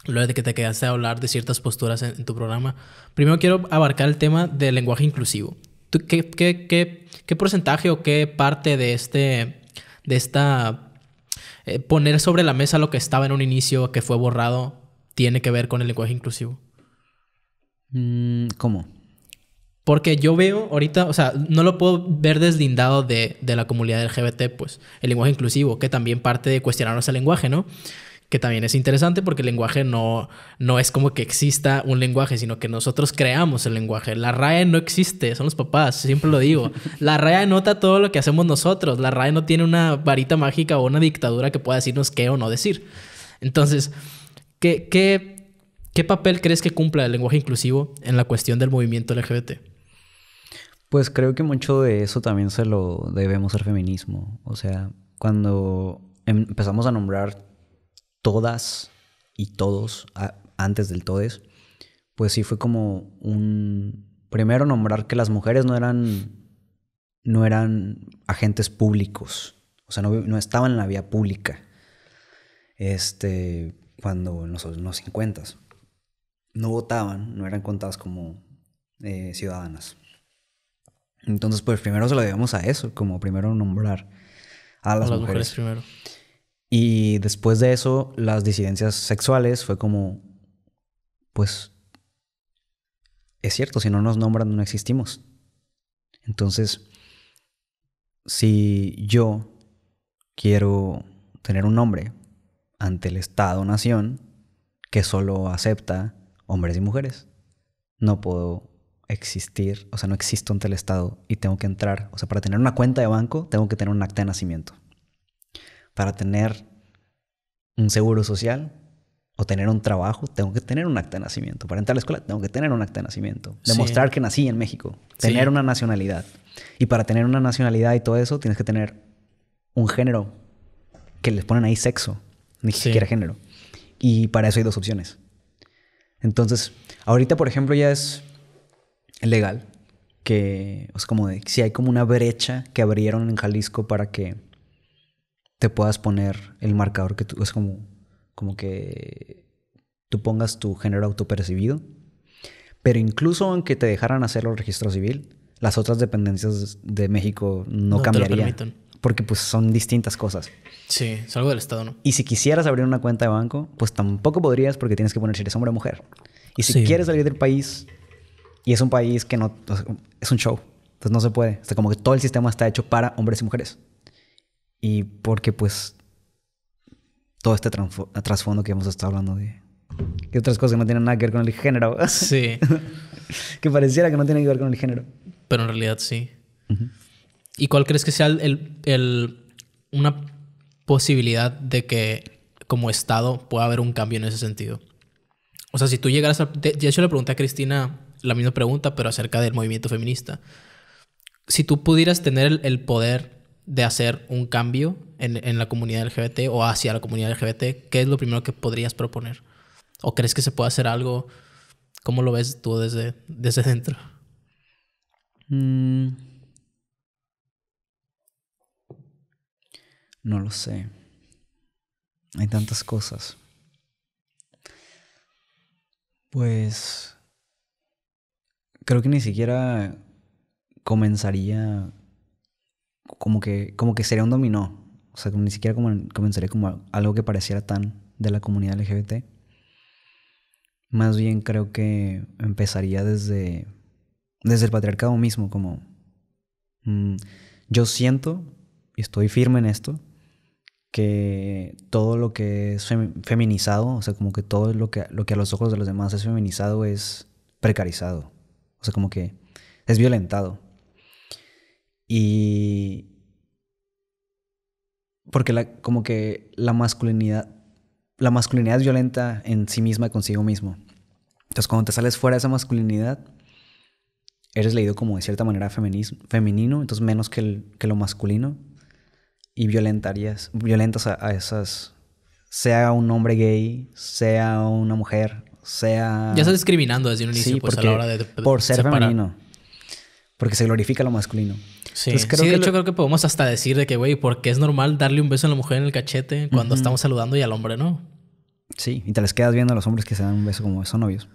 Lo de que te quedaste a hablar de ciertas posturas en, tu programa. Primero quiero abarcar el tema del lenguaje inclusivo. qué, qué, qué, qué porcentaje o qué parte de este... de esta eh, poner sobre la mesa lo que estaba en un inicio, que fue borrado, tiene que ver con el lenguaje inclusivo? Mm, ¿Cómo? Porque yo veo ahorita, o sea, no lo puedo ver deslindado de, de la comunidad LGBT, pues, el lenguaje inclusivo, que también parte de cuestionarnos el lenguaje, ¿no? Que también es interesante porque el lenguaje no, no es como que exista un lenguaje, sino que nosotros creamos el lenguaje. La RAE no existe, son los papás, siempre lo digo. La RAE anota todo lo que hacemos nosotros. La RAE no tiene una varita mágica o una dictadura que pueda decirnos qué o no decir. Entonces, ¿qué, qué, qué papel crees que cumpla el lenguaje inclusivo en la cuestión del movimiento LGBT? Pues creo que mucho de eso también se lo debemos al feminismo. O sea, cuando empezamos a nombrar todas y todos antes del todes, pues sí fue como un primero nombrar que las mujeres no eran no eran agentes públicos, o sea, no, estaban en la vía pública. Este, cuando en los, 50 no votaban, no eran contadas como eh, ciudadanas. Entonces, pues primero se lo debemos a eso, como primero nombrar a las, mujeres. primero. Y después de eso, las disidencias sexuales fue como, pues, es cierto, si no nos nombran no existimos. Entonces, si yo quiero tener un nombre ante el Estado-nación que solo acepta hombres y mujeres, no puedo existir, o sea, no existo ante el Estado y tengo que entrar, o sea, para tener una cuenta de banco tengo que tener un acta de nacimiento para tener un seguro social o tener un trabajo, tengo que tener un acta de nacimiento. Para entrar a la escuela, tengo que tener un acta de nacimiento. Demostrar que nací en México. Tener una nacionalidad. Y para tener una nacionalidad y todo eso, tienes que tener un género que les ponen ahí sexo, ni siquiera género. Y para eso hay dos opciones. Entonces, ahorita, por ejemplo, ya es legal que, es como de, si hay como una brecha que abrieron en Jalisco para que te puedas poner el marcador que tú, es como, como que tú pongas tu género autopercibido. Pero incluso aunque te dejaran hacerlo el registro civil, las otras dependencias de México no, cambiarían. porque pues son distintas cosas. Sí, es algo del Estado, ¿no? Y si quisieras abrir una cuenta de banco, pues tampoco podrías porque tienes que poner si eres hombre o mujer. Y si Sí. quieres salir del país, y es un país que no, es un show, pues no se puede. Sea, como que todo el sistema está hecho para hombres y mujeres. Y porque pues todo este trasfondo que hemos estado hablando de... Y otras cosas que no tienen nada que ver con el género. Sí, que pareciera que no tienen que ver con el género. pero en realidad sí. ¿Y cuál crees que sea el, el- el- una posibilidad de que como Estado pueda haber un cambio en ese sentido? O sea, si tú llegaras a... De de hecho, le pregunté a Cristina la misma pregunta, pero acerca del movimiento feminista. Si tú pudieras tener el, el poder de hacer un cambio en, en la comunidad LGBT o hacia la comunidad LGBT, ¿qué es lo primero que podrías proponer? ¿O crees que se puede hacer algo? ¿Cómo lo ves tú desde, desde dentro? Mm. No lo sé. Hay tantas cosas. Pues creo que ni siquiera comenzaría como que como que sería un dominó. O sea, ni siquiera como comenzaría como algo que pareciera tan de la comunidad LGBT. Más bien creo que empezaría desde desde el patriarcado mismo, como mm, yo siento y estoy firme en esto, que todo lo que es fem- feminizado, o sea, como que todo lo que, lo que a los ojos de los demás es feminizado es precarizado, o sea, como que es violentado. Y porque la, como que la masculinidad, la masculinidad es violenta en sí misma consigo mismo. Entonces, cuando te sales fuera de esa masculinidad, eres leído como de cierta manera femenino, entonces menos que, el- que lo masculino, y violentarías, violentas a, a esas, sea un hombre gay, sea una mujer, sea... Ya estás discriminando desde un inicio, Sí, pues porque a la hora de, de- por ser separar. femenino, porque se glorifica lo masculino. Sí, Entonces, creo Sí, de que hecho lo- creo que podemos hasta decir de que, güey, porque es normal darle un beso a la mujer en el cachete cuando estamos saludando y al hombre no. Sí, y te les quedas viendo a los hombres que se dan un beso como son novios.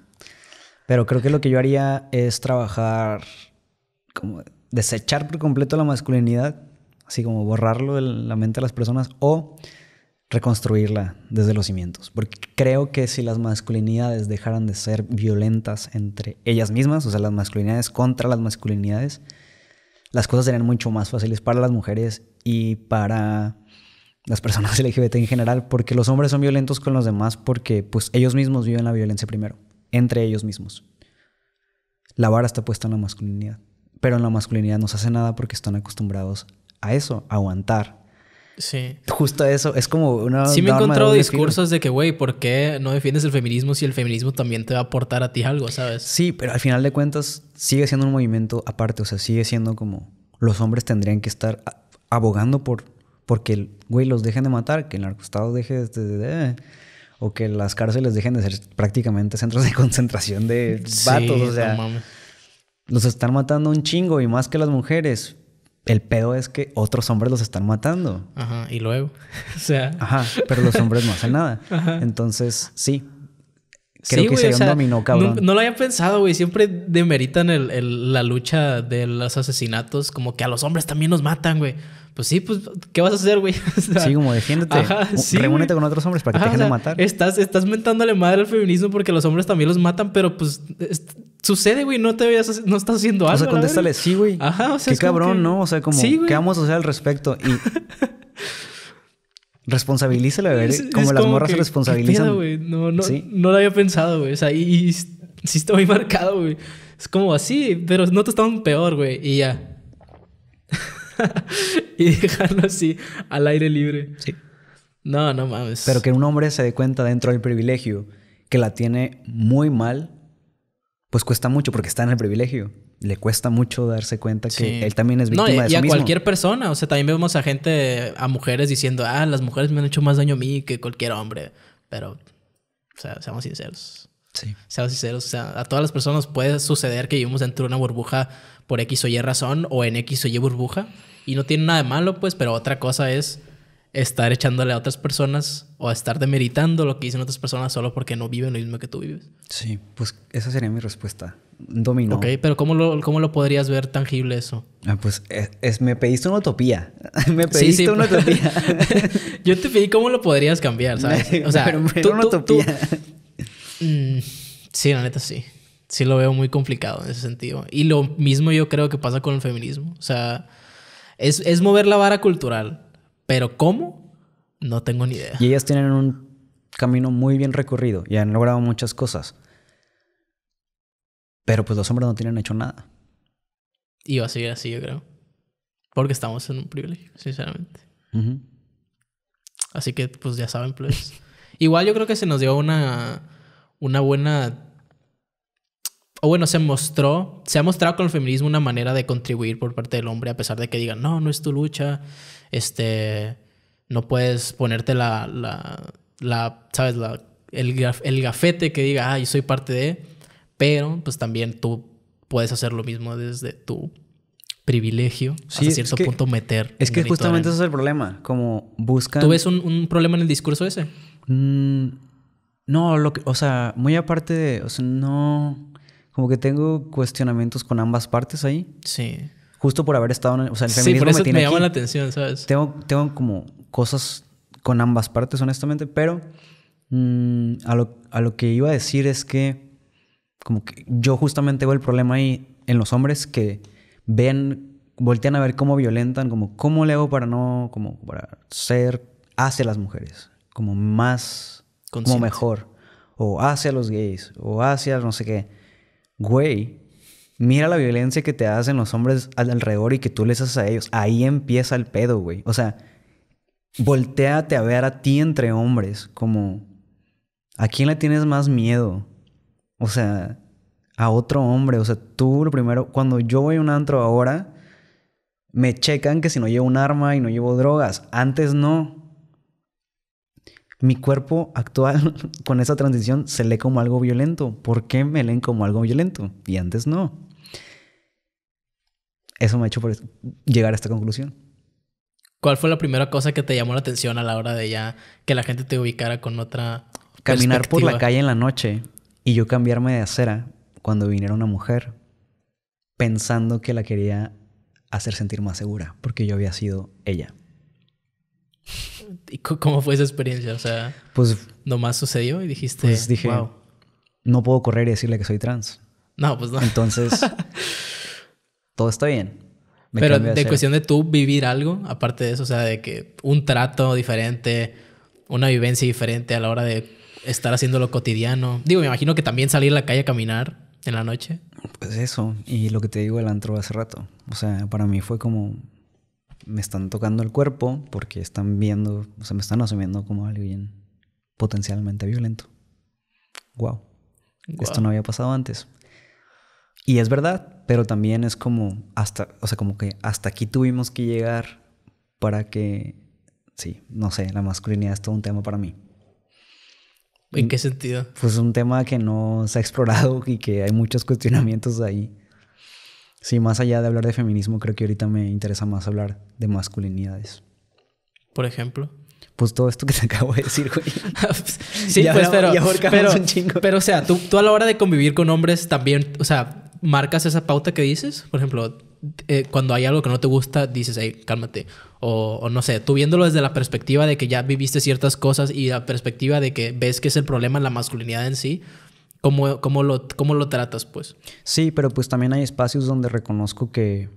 Pero creo que lo que yo haría es trabajar, como desechar por completo la masculinidad, así como borrarlo de la mente de las personas o reconstruirla desde los cimientos. Porque creo que si las masculinidades dejaran de ser violentas entre ellas mismas, o sea, las masculinidades contra las masculinidades, las cosas serían mucho más fáciles para las mujeres y para las personas LGBT en general, porque los hombres son violentos con los demás porque pues ellos mismos viven la violencia primero, entre ellos mismos. La vara está puesta en la masculinidad, pero en la masculinidad no se hace nada porque están acostumbrados a eso, a aguantar. Sí. Justo eso, es como una... Sí me he encontrado discursos de que, güey, ¿por qué no defiendes el feminismo si el feminismo también te va a aportar a ti algo, sabes? Sí, pero al final de cuentas sigue siendo un movimiento aparte, o sea, sigue siendo como los hombres tendrían que estar abogando por porque güey los dejen de matar, que el narcoestado deje de, de- de- o que las cárceles dejen de ser prácticamente centros de concentración de Sí, vatos, o sea, no mames. los están matando un chingo y más que las mujeres. El pedo es que otros hombres los están matando. Ajá, y luego, o sea... Ajá, pero los hombres no hacen nada. Entonces, sí. Creo Sí, que sería o sea, un dominó, cabrón. No, no lo había pensado, güey. Siempre demeritan el- el- la lucha de los asesinatos, como que a los hombres también nos matan, güey. Pues sí, pues, ¿qué vas a hacer, güey? O sea, Sí, como defiéndete. Ajá, sí, reúnete con otros hombres para que Ajá, te dejen o de matar. Estás, estás mentándole madre al feminismo porque los hombres también los matan, pero pues es- sucede, güey. No te veas, no estás haciendo algo. O sea, contéstale, sí, güey. Ajá, o sea, Qué cabrón, que- ¿no? O sea, como, Sí. ¿qué vamos a hacer al respecto? Y responsabilízala, a ver, como es las morras que, se ¿qué responsabilizan. pedo, güey? no, no, Sí. no lo había pensado, güey. O sea, y, y sí está muy marcado, güey. Es como así, pero no te estaban peor, güey. Y ya. y dejarlo así, al aire libre. Sí. No, no mames. Pero que un hombre se dé cuenta dentro del privilegio que la tiene muy mal, pues cuesta mucho porque está en el privilegio. Le cuesta mucho darse cuenta que él también es No, víctima y, de y eso a mismo. cualquier persona. O sea, también vemos a gente, a mujeres diciendo, ah, las mujeres me han hecho más daño a mí que cualquier hombre. Pero, o sea, seamos sinceros. Sí. Seamos sinceros, o sea, a todas las personas puede suceder que vivimos dentro de una burbuja por X o Y razón o en X o Y burbuja y no tiene nada de malo, pues, pero otra cosa es estar echándole a otras personas o estar demeritando lo que dicen otras personas solo porque no viven lo mismo que tú vives. Sí, pues esa sería mi respuesta. dominó. Ok, pero ¿cómo lo, cómo lo podrías ver tangible eso? Ah, pues es, es- me pediste una utopía. me pediste una utopía. Yo te pedí cómo lo podrías cambiar, ¿sabes? O sea, Pero- pero tú- una tú- tú- utopía. Mm, sí, la neta sí. Sí lo veo muy complicado en ese sentido. Y lo mismo yo creo que pasa con el feminismo. O sea, es, es mover la vara cultural. Pero ¿cómo? No tengo ni idea. Y ellas tienen un camino muy bien recorrido y han logrado muchas cosas. Pero pues los hombres no tienen hecho nada. Y va a seguir así, yo creo. Porque estamos en un privilegio, sinceramente. Así que, pues ya saben, pues. Igual yo creo que se nos dio una, una buena. O bueno, se mostró, se ha mostrado con el feminismo una manera de contribuir por parte del hombre, a pesar de que digan, no, no es tu lucha, este, no puedes ponerte la, la, la ¿sabes? La, el, gaf- el gafete que diga, ah, yo soy parte de, pero pues también tú puedes hacer lo mismo desde tu privilegio, Sí, hasta es cierto que- punto meter. Es que justamente arena. ese es el problema. Como buscan... ¿Tú ves un, un problema en el discurso ese? Mm, no, lo que, o sea, muy aparte de, o sea, no, como que tengo cuestionamientos con ambas partes ahí, Sí. Justo por haber estado en, el- o sea, el Sí, feminismo por eso me me, tiene llama aquí. la atención, ¿sabes? Tengo, tengo como cosas con ambas partes, honestamente, pero mm, a, lo, a lo que iba a decir es que como que yo justamente veo el problema ahí en los hombres que ven, voltean a ver cómo violentan, como cómo le hago para no, como para ser hacia las mujeres, como más, como mejor, o hacia los gays, o hacia no sé qué. Güey, mira la violencia que te hacen los hombres al- alrededor y que tú les haces a ellos. Ahí empieza el pedo, güey. O sea, volteate a ver a ti entre hombres, como, ¿a quién le tienes más miedo? O sea, a otro hombre. O sea, tú lo primero, cuando yo voy a un antro ahora, me checan que si no llevo un arma y no llevo drogas. Antes no. Mi cuerpo actual con esa transición se lee como algo violento. ¿Por qué me leen como algo violento? Y antes no. Eso me ha hecho por llegar a esta conclusión. ¿Cuál fue la primera cosa que te llamó la atención a la hora de ya que la gente te ubicara con otra Caminar por la calle en la noche y yo cambiarme de acera cuando viniera una mujer pensando que la quería hacer sentir más segura porque yo había sido ella. ¿Y cómo fue esa experiencia? O sea, Pues nomás sucedió y dijiste, Pues dije- wow. no puedo correr y decirle que soy trans. No, pues no. Entonces, todo está bien. Me Pero de cuestión de tú vivir algo, aparte de eso, o sea, de que un trato diferente, una vivencia diferente a la hora de estar haciendo lo cotidiano. Digo, me imagino que también salir a la calle a caminar en la noche. Pues eso, y lo que te digo del antro hace rato. O sea, para mí fue como. Me están tocando el cuerpo porque están viendo, o sea, me están asumiendo como alguien potencialmente violento. Wow. Esto no había pasado antes. Y es verdad, pero también es como hasta, o sea, como que hasta aquí tuvimos que llegar para que, sí, no sé, la masculinidad es todo un tema para mí. ¿En qué sentido? Pues un tema que no se ha explorado y que hay muchos cuestionamientos ahí. Sí, más allá de hablar de feminismo, creo que ahorita me interesa más hablar de masculinidades. Por ejemplo. Pues todo esto que te acabo de decir, güey. sí, Ya pues, hablamos- pero, pero, un chingo. pero, o sea, tú, tú a la hora de convivir con hombres también, o sea, marcas esa pauta que dices. Por ejemplo, eh, cuando hay algo que no te gusta, dices, hey, cálmate. O, o no sé, tú viéndolo desde la perspectiva de que ya viviste ciertas cosas y la perspectiva de que ves que es el problema en la masculinidad en sí, ¿cómo, cómo, lo, cómo lo tratas, pues? Sí, pero pues también hay espacios donde reconozco que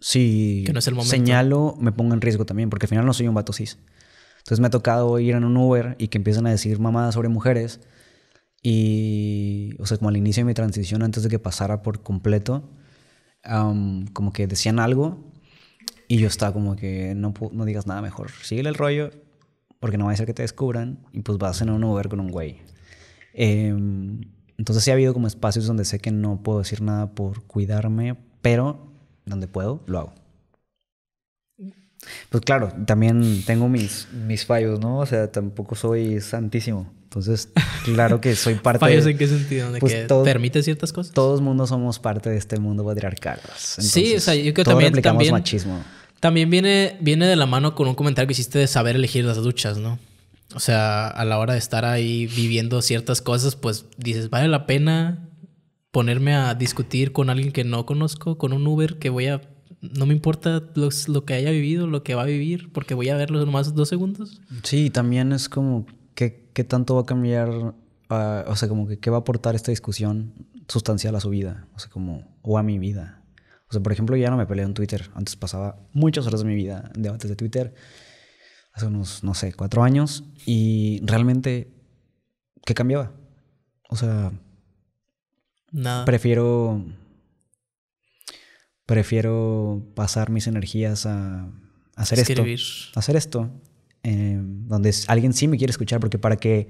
si Que no es el momento. señalo, me pongo en riesgo también, porque al final no soy un vato cis. Entonces me ha tocado ir en un Uber y que empiezan a decir mamadas sobre mujeres. Y, o sea, como al inicio de mi transición, antes de que pasara por completo, am, como que decían algo y yo estaba como que no, no digas nada mejor. Síguele el rollo porque no va a ser que te descubran y pues vas en un Uber con un güey. Em, entonces sí ha habido como espacios donde sé que no puedo decir nada por cuidarme, pero donde puedo, lo hago. Pues claro, también tengo mis, mis fallos, ¿no? O sea, tampoco soy santísimo. Entonces, claro que soy parte ¿Fallos de... en qué sentido? ¿De pues que todo- permite ciertas cosas? Todos mundo somos parte de este mundo patriarcal. Sí, o sea, yo creo que también- también- machismo. También viene, viene de la mano con un comentario que hiciste de saber elegir las duchas, ¿no? O sea, a la hora de estar ahí viviendo ciertas cosas, pues dices, ¿vale la pena ponerme a discutir con alguien que no conozco, con un Uber que voy a... No me importa los- lo que haya vivido, lo que va a vivir, porque voy a verlo nomás dos segundos. Sí, también es como qué, qué tanto va a cambiar, ah, o sea, como que qué va a aportar esta discusión sustancial a su vida, o sea, como, o a mi vida. O sea, por ejemplo, yo ya no me peleo en Twitter. Antes pasaba muchas horas de mi vida en debates de Twitter, hace unos, no sé, cuatro años, y realmente, ¿qué cambiaba? O sea, Nada. prefiero, prefiero pasar mis energías a, a hacer esto Escribir. hacer esto, eh, donde alguien sí me quiere escuchar, porque para que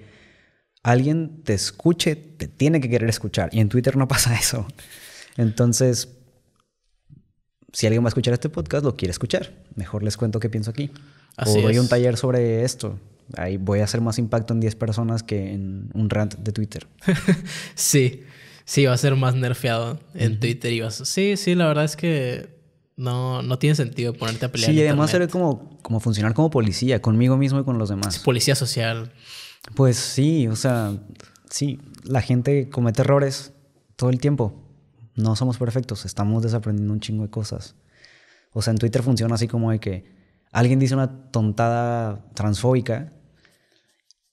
alguien te escuche, te tiene que querer escuchar. Y en Twitter no pasa eso. Entonces, si alguien va a escuchar este podcast, lo quiere escuchar. Mejor les cuento qué pienso aquí. Así o doy un taller sobre esto. Ahí voy a hacer más impacto en 10 personas que en un rant de Twitter. Sí, sí, va a ser más nerfeado en Twitter y vas... Sí, sí, la verdad es que no, no tiene sentido ponerte a pelear. Sí, además era como, como funcionar como policía, conmigo mismo y con los demás. Policía social. Pues sí, o sea, sí, la gente comete errores todo el tiempo. No somos perfectos, estamos desaprendiendo un chingo de cosas. O sea, en Twitter funciona así como de que alguien dice una tontada transfóbica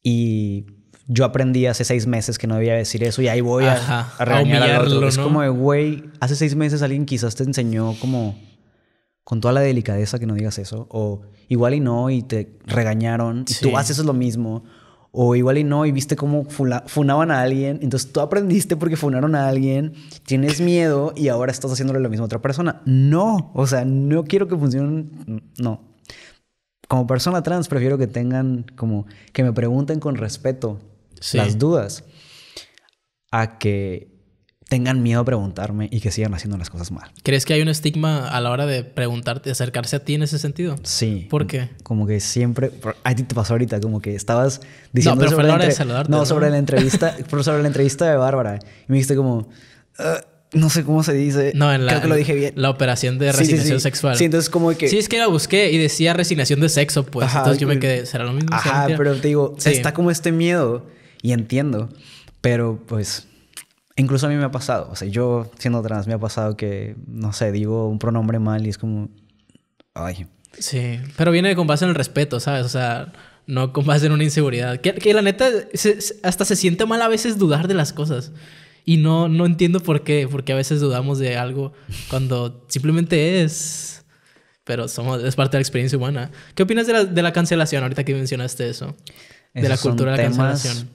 y yo aprendí hace seis meses que no debía decir eso y ahí voy a, Ajá, a a regañar al otro. humillarlo, Es ¿no? como de, güey, hace seis meses alguien quizás te enseñó como con toda la delicadeza que no digas eso. O igual y no y te regañaron y Sí. tú haces lo mismo. O igual y no y viste cómo fula- funaban a alguien. Entonces tú aprendiste porque funaron a alguien. Tienes miedo y ahora estás haciéndole lo mismo a otra persona. No, o sea, no quiero que funcionen. No. Como persona trans prefiero que tengan como que me pregunten con respeto Sí. las dudas a que tengan miedo a preguntarme y que sigan haciendo las cosas mal. ¿Crees que hay un estigma a la hora de preguntarte, acercarse a ti en ese sentido? Sí. ¿Por qué? Como que siempre. A ti te pasó ahorita, como que estabas diciendo. pero fue sobre la hora de saludarte, No, ¿no? sobre la entrevista. pero sobre la entrevista de Bárbara. Y me dijiste como. "Ah, no sé cómo se dice. No, en la, Creo que lo dije bien. La operación de Sí, sí, resignación sí. sexual. Sí, entonces como que. Sí, es que la busqué y decía resignación de sexo, pues. Ajá, Entonces yo me quedé, ¿será lo mismo? ¿Será Ajá, pero te digo, Sí. está como este miedo y entiendo, pero pues incluso a mí me ha pasado, o sea, yo siendo trans me ha pasado que, no sé, digo un pronombre mal y es como, ay, Sí, pero viene con base en el respeto, ¿sabes? O sea, no con base en una inseguridad. Que, que la neta, se- hasta se siente mal a veces dudar de las cosas. Y no, no entiendo por qué, porque a veces dudamos de algo cuando simplemente es. Pero somos, es parte de la experiencia humana. ¿Qué opinas de la, de la cancelación ahorita que mencionaste eso? De la Esos son cultura de la temas cancelación.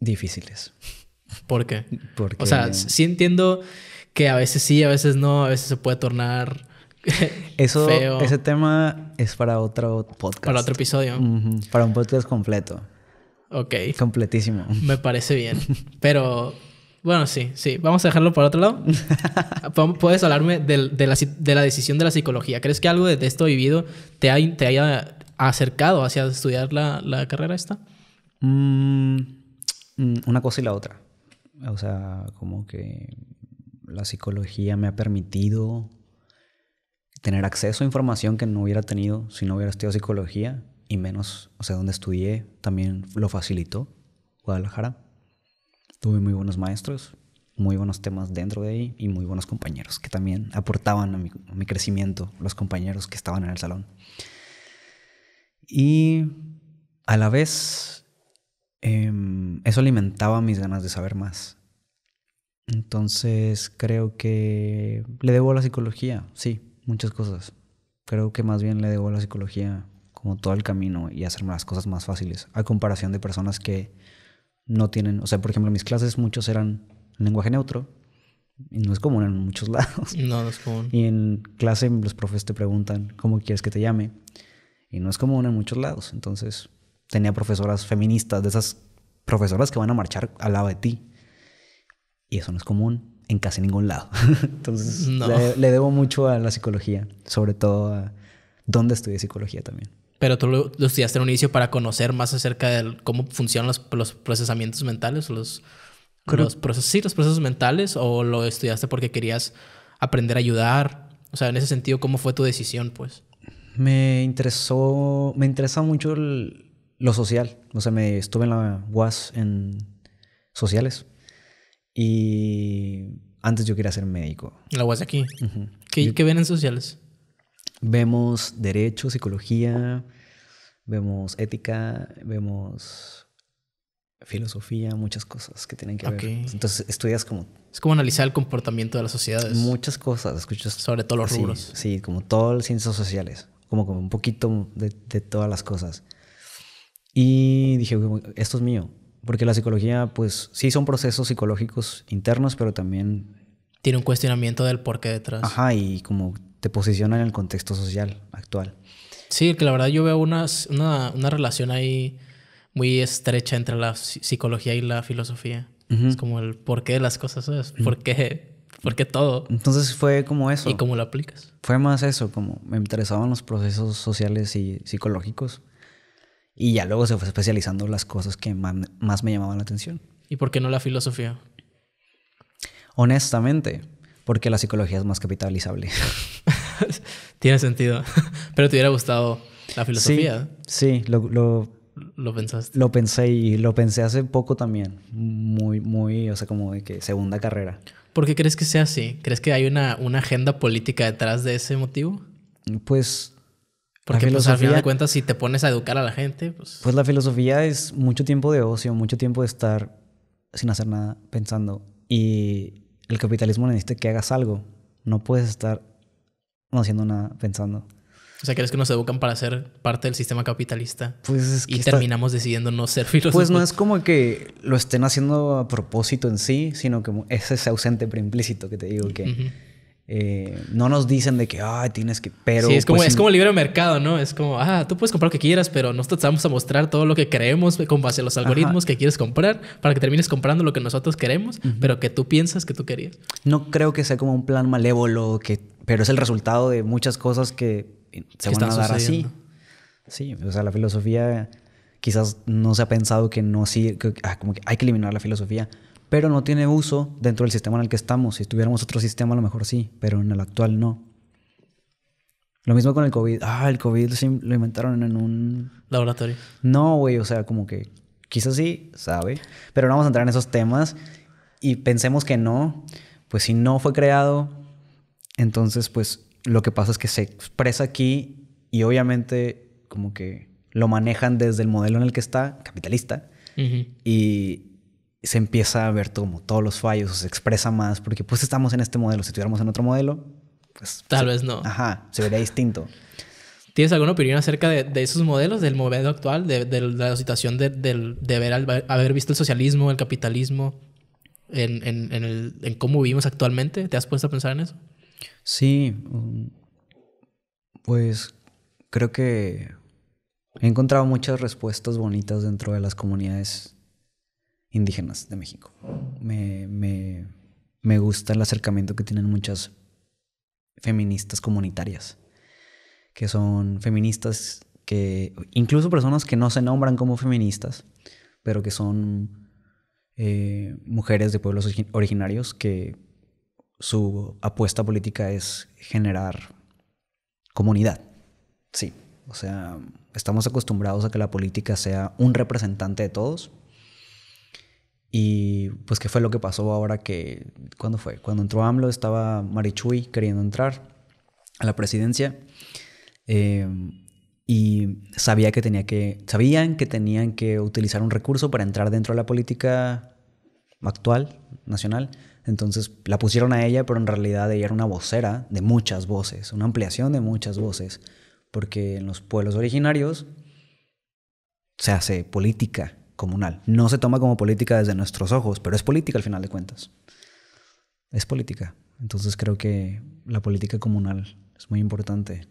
difíciles. ¿Por qué? Porque O sea, sí entiendo que a veces sí, a veces no, a veces se puede tornar eso, feo ese tema es para otro podcast. para otro episodio. Para un podcast completo, Ok. completísimo. Me parece bien. Pero bueno, sí, sí. Vamos a dejarlo para otro lado. Puedes hablarme de, la, si- de la decisión de la psicología. ¿Crees que algo de, esto vivido te, ha- te haya acercado hacia estudiar la, la carrera esta? Mm, mm, una cosa y la otra. O sea, como que la psicología me ha permitido tener acceso a información que no hubiera tenido si no hubiera estudiado psicología y menos, o sea, donde estudié también lo facilitó Guadalajara. Tuve muy buenos maestros, muy buenos temas dentro de ahí y muy buenos compañeros que también aportaban a mi, mi crecimiento, los compañeros que estaban en el salón. Y a la vez em, eso alimentaba mis ganas de saber más. Entonces creo que le debo a la psicología, sí, muchas cosas. Creo que más bien le debo a la psicología como todo el camino y hacerme las cosas más fáciles, a comparación de personas que no tienen, o sea, por ejemplo, en mis clases muchos eran en lenguaje neutro y no es común en muchos lados. No, no es común. Y en clase los profes te preguntan cómo quieres que te llame. Y no es común en muchos lados. Entonces tenía profesoras feministas, de esas profesoras que van a marchar al lado de ti. Y eso no es común en casi ningún lado. Entonces No. le, le debo mucho a la psicología, sobre todo a dónde estudié psicología también. Pero tú lo, lo estudiaste en un inicio para conocer más acerca de cómo funcionan los, los procesamientos mentales, los, Creo- los procesos, sí, los procesos mentales, o lo estudiaste porque querías aprender a ayudar. O sea, en ese sentido, ¿cómo fue tu decisión, pues? Me interesó, me interesa mucho el- lo social. O sea, me estuve en la UAS en sociales. Y antes yo quería ser médico. La UAS de aquí. ¿Qué, ¿Qué ven en sociales? Vemos derecho, psicología, vemos ética, vemos filosofía, muchas cosas que tienen que ver. Entonces estudias como... Es como analizar el comportamiento de las sociedades. Muchas cosas, escuchas... Sobre todos los rubros. Sí, como todas las ciencias sociales, como, como un poquito de, de, todas las cosas. Y dije, esto es mío, porque la psicología, pues sí son procesos psicológicos internos, pero también... Tiene un cuestionamiento del por qué detrás. Ajá, y como te posiciona en el contexto social actual. Sí, que la verdad yo veo una, una, una relación ahí muy estrecha entre la psicología y la filosofía. Es como el por qué de las cosas, ¿sabes? ¿Por qué? ¿Por qué todo? Entonces fue como eso. ¿Y cómo lo aplicas? Fue más eso, como me interesaban los procesos sociales y psicológicos. Y ya luego se fue especializando las cosas que más me llamaban la atención. ¿Y por qué no la filosofía? Honestamente, porque la psicología es más capitalizable. Tiene sentido. Pero te hubiera gustado la filosofía. Sí, lo, lo, lo, pensaste. Lo pensé y lo pensé hace poco también. Muy, muy, o sea, como de que segunda carrera. ¿Por qué crees que sea así? ¿Crees que hay una, una agenda política detrás de ese motivo? Pues. Porque pues, al final de cuentas, si te pones a educar a la gente, pues. Pues la filosofía es mucho tiempo de ocio, mucho tiempo de estar sin hacer nada, pensando. Y el capitalismo necesita que hagas algo. No puedes estar no haciendo nada, pensando. O sea, ¿crees que nos educan para ser parte del sistema capitalista? Pues es que Y terminamos decidiendo no ser filósofos. Pues no es como que lo estén haciendo a propósito en sí, sino que es ese ausente preimplícito que te digo que... Eh, no nos dicen de que, ah, tienes que, pero... Sí, es como, pues, es como libre mercado, ¿no? Es como, ah, tú puedes comprar lo que quieras, pero nosotros te vamos a mostrar todo lo que creemos con base a los algoritmos que quieres comprar para que termines comprando lo que nosotros queremos, pero que tú piensas que tú querías. No creo que sea como un plan malévolo, que, pero es el resultado de muchas cosas que se van a dar así. Sí, o sea, la filosofía quizás no se ha pensado que no sí, que, ah, como que hay que eliminar la filosofía, pero no tiene uso dentro del sistema en el que estamos. Si tuviéramos otro sistema, a lo mejor sí, pero en el actual no. Lo mismo con el COVID. Ah, el COVID lo inventaron en un... Laboratorio. No, güey, o sea, como que quizás sí, sabe, pero no vamos a entrar en esos temas y pensemos que no, pues si no fue creado, entonces pues lo que pasa es que se expresa aquí y obviamente como que lo manejan desde el modelo en el que está, capitalista, y se empieza a ver como todos los fallos, se expresa más, porque pues estamos en este modelo, si estuviéramos en otro modelo, pues... Tal vez no. Ajá, se vería distinto. ¿Tienes alguna opinión acerca de, esos modelos, del modelo actual, de, la situación de, de haber visto el socialismo, el capitalismo, en, en, en, el, en cómo vivimos actualmente? ¿Te has puesto a pensar en eso? Sí, um, pues creo que he encontrado muchas respuestas bonitas dentro de las comunidades indígenas de México. Me, me, gusta el acercamiento que tienen muchas feministas comunitarias, que son feministas que, incluso personas que no se nombran como feministas, pero que son eh, mujeres de pueblos originarios que su apuesta política es generar comunidad. Sí, o sea, estamos acostumbrados a que la política sea un representante de todos. Y pues, ¿qué fue lo que pasó ahora que, ¿cuándo fue? Cuando entró AMLO estaba Marichuy queriendo entrar a la presidencia. Em, y sabía que tenía que, sabían que tenían que utilizar un recurso para entrar dentro de la política actual, nacional, entonces la pusieron a ella, pero en realidad ella era una vocera de muchas voces, una ampliación de muchas voces, porque en los pueblos originarios se hace política comunal. No se toma como política desde nuestros ojos, pero es política al final de cuentas. Es política. Entonces creo que la política comunal es muy importante.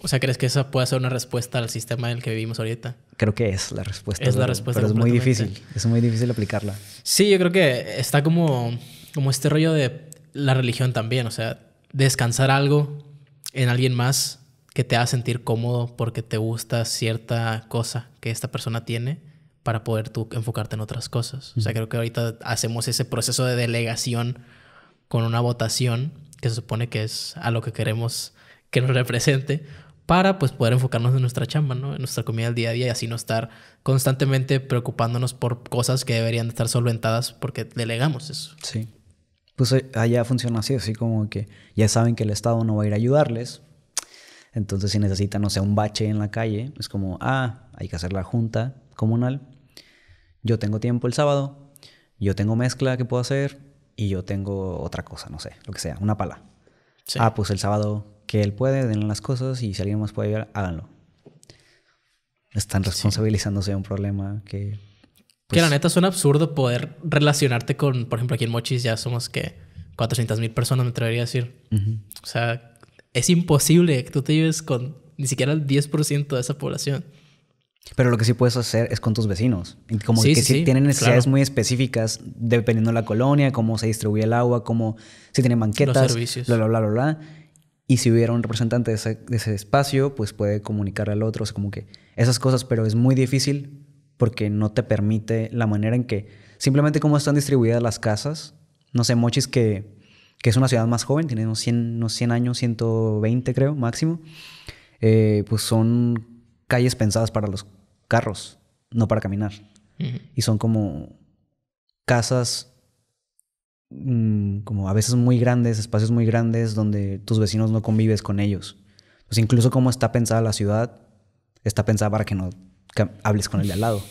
O sea, ¿crees que esa puede ser una respuesta al sistema en el que vivimos ahorita? Creo que es la respuesta. Es la respuesta. Pero es muy difícil. Es muy difícil aplicarla. Sí, yo creo que está como, como este rollo de la religión también. O sea, descansar algo en alguien más que te haga sentir cómodo porque te gusta cierta cosa que esta persona tiene para poder tú enfocarte en otras cosas. O sea, creo que ahorita hacemos ese proceso de delegación con una votación que se supone que es a lo que queremos que nos represente, para pues poder enfocarnos en nuestra chamba, ¿no? En nuestra comida del día a día y así no estar constantemente preocupándonos por cosas que deberían estar solventadas porque delegamos eso. Sí. Pues eh, allá funciona así, así como que ya saben que el Estado no va a ir a ayudarles. Entonces si necesitan, no sé, un bache en la calle, es como, ah, hay que hacer la junta comunal. Yo tengo tiempo el sábado, yo tengo mezcla que puedo hacer y yo tengo otra cosa, no sé, lo que sea, una pala. Ah, pues el sábado que él puede, denle las cosas y si alguien más puede ayudar, háganlo. Están responsabilizándose de un problema que... que la pues, neta suena absurdo poder relacionarte con, por ejemplo, aquí en Mochis ya somos que 400 mil personas, me atrevería a decir. O sea, es imposible que tú te lleves con ni siquiera el 10% de esa población. Pero lo que sí puedes hacer es con tus vecinos. Como que sí, tienen necesidades muy específicas dependiendo de la colonia, cómo se distribuye el agua, cómo si tienen banquetas, bla, bla, bla, bla, bla. Y si hubiera un representante de ese, espacio, pues puede comunicar al otro, o sea, como que esas cosas, pero es muy difícil porque no te permite la manera en que, simplemente cómo están distribuidas las casas. No sé, Mochis que, que es una ciudad más joven, tiene unos 100, unos 100 años, 120 creo, máximo, eh, pues son calles pensadas para los carros, no para caminar. Y son como casas Mm, como a veces muy grandes, espacios muy grandes donde tus vecinos no convives con ellos. Pues incluso como está pensada la ciudad, está pensada para que no hables con el de al lado.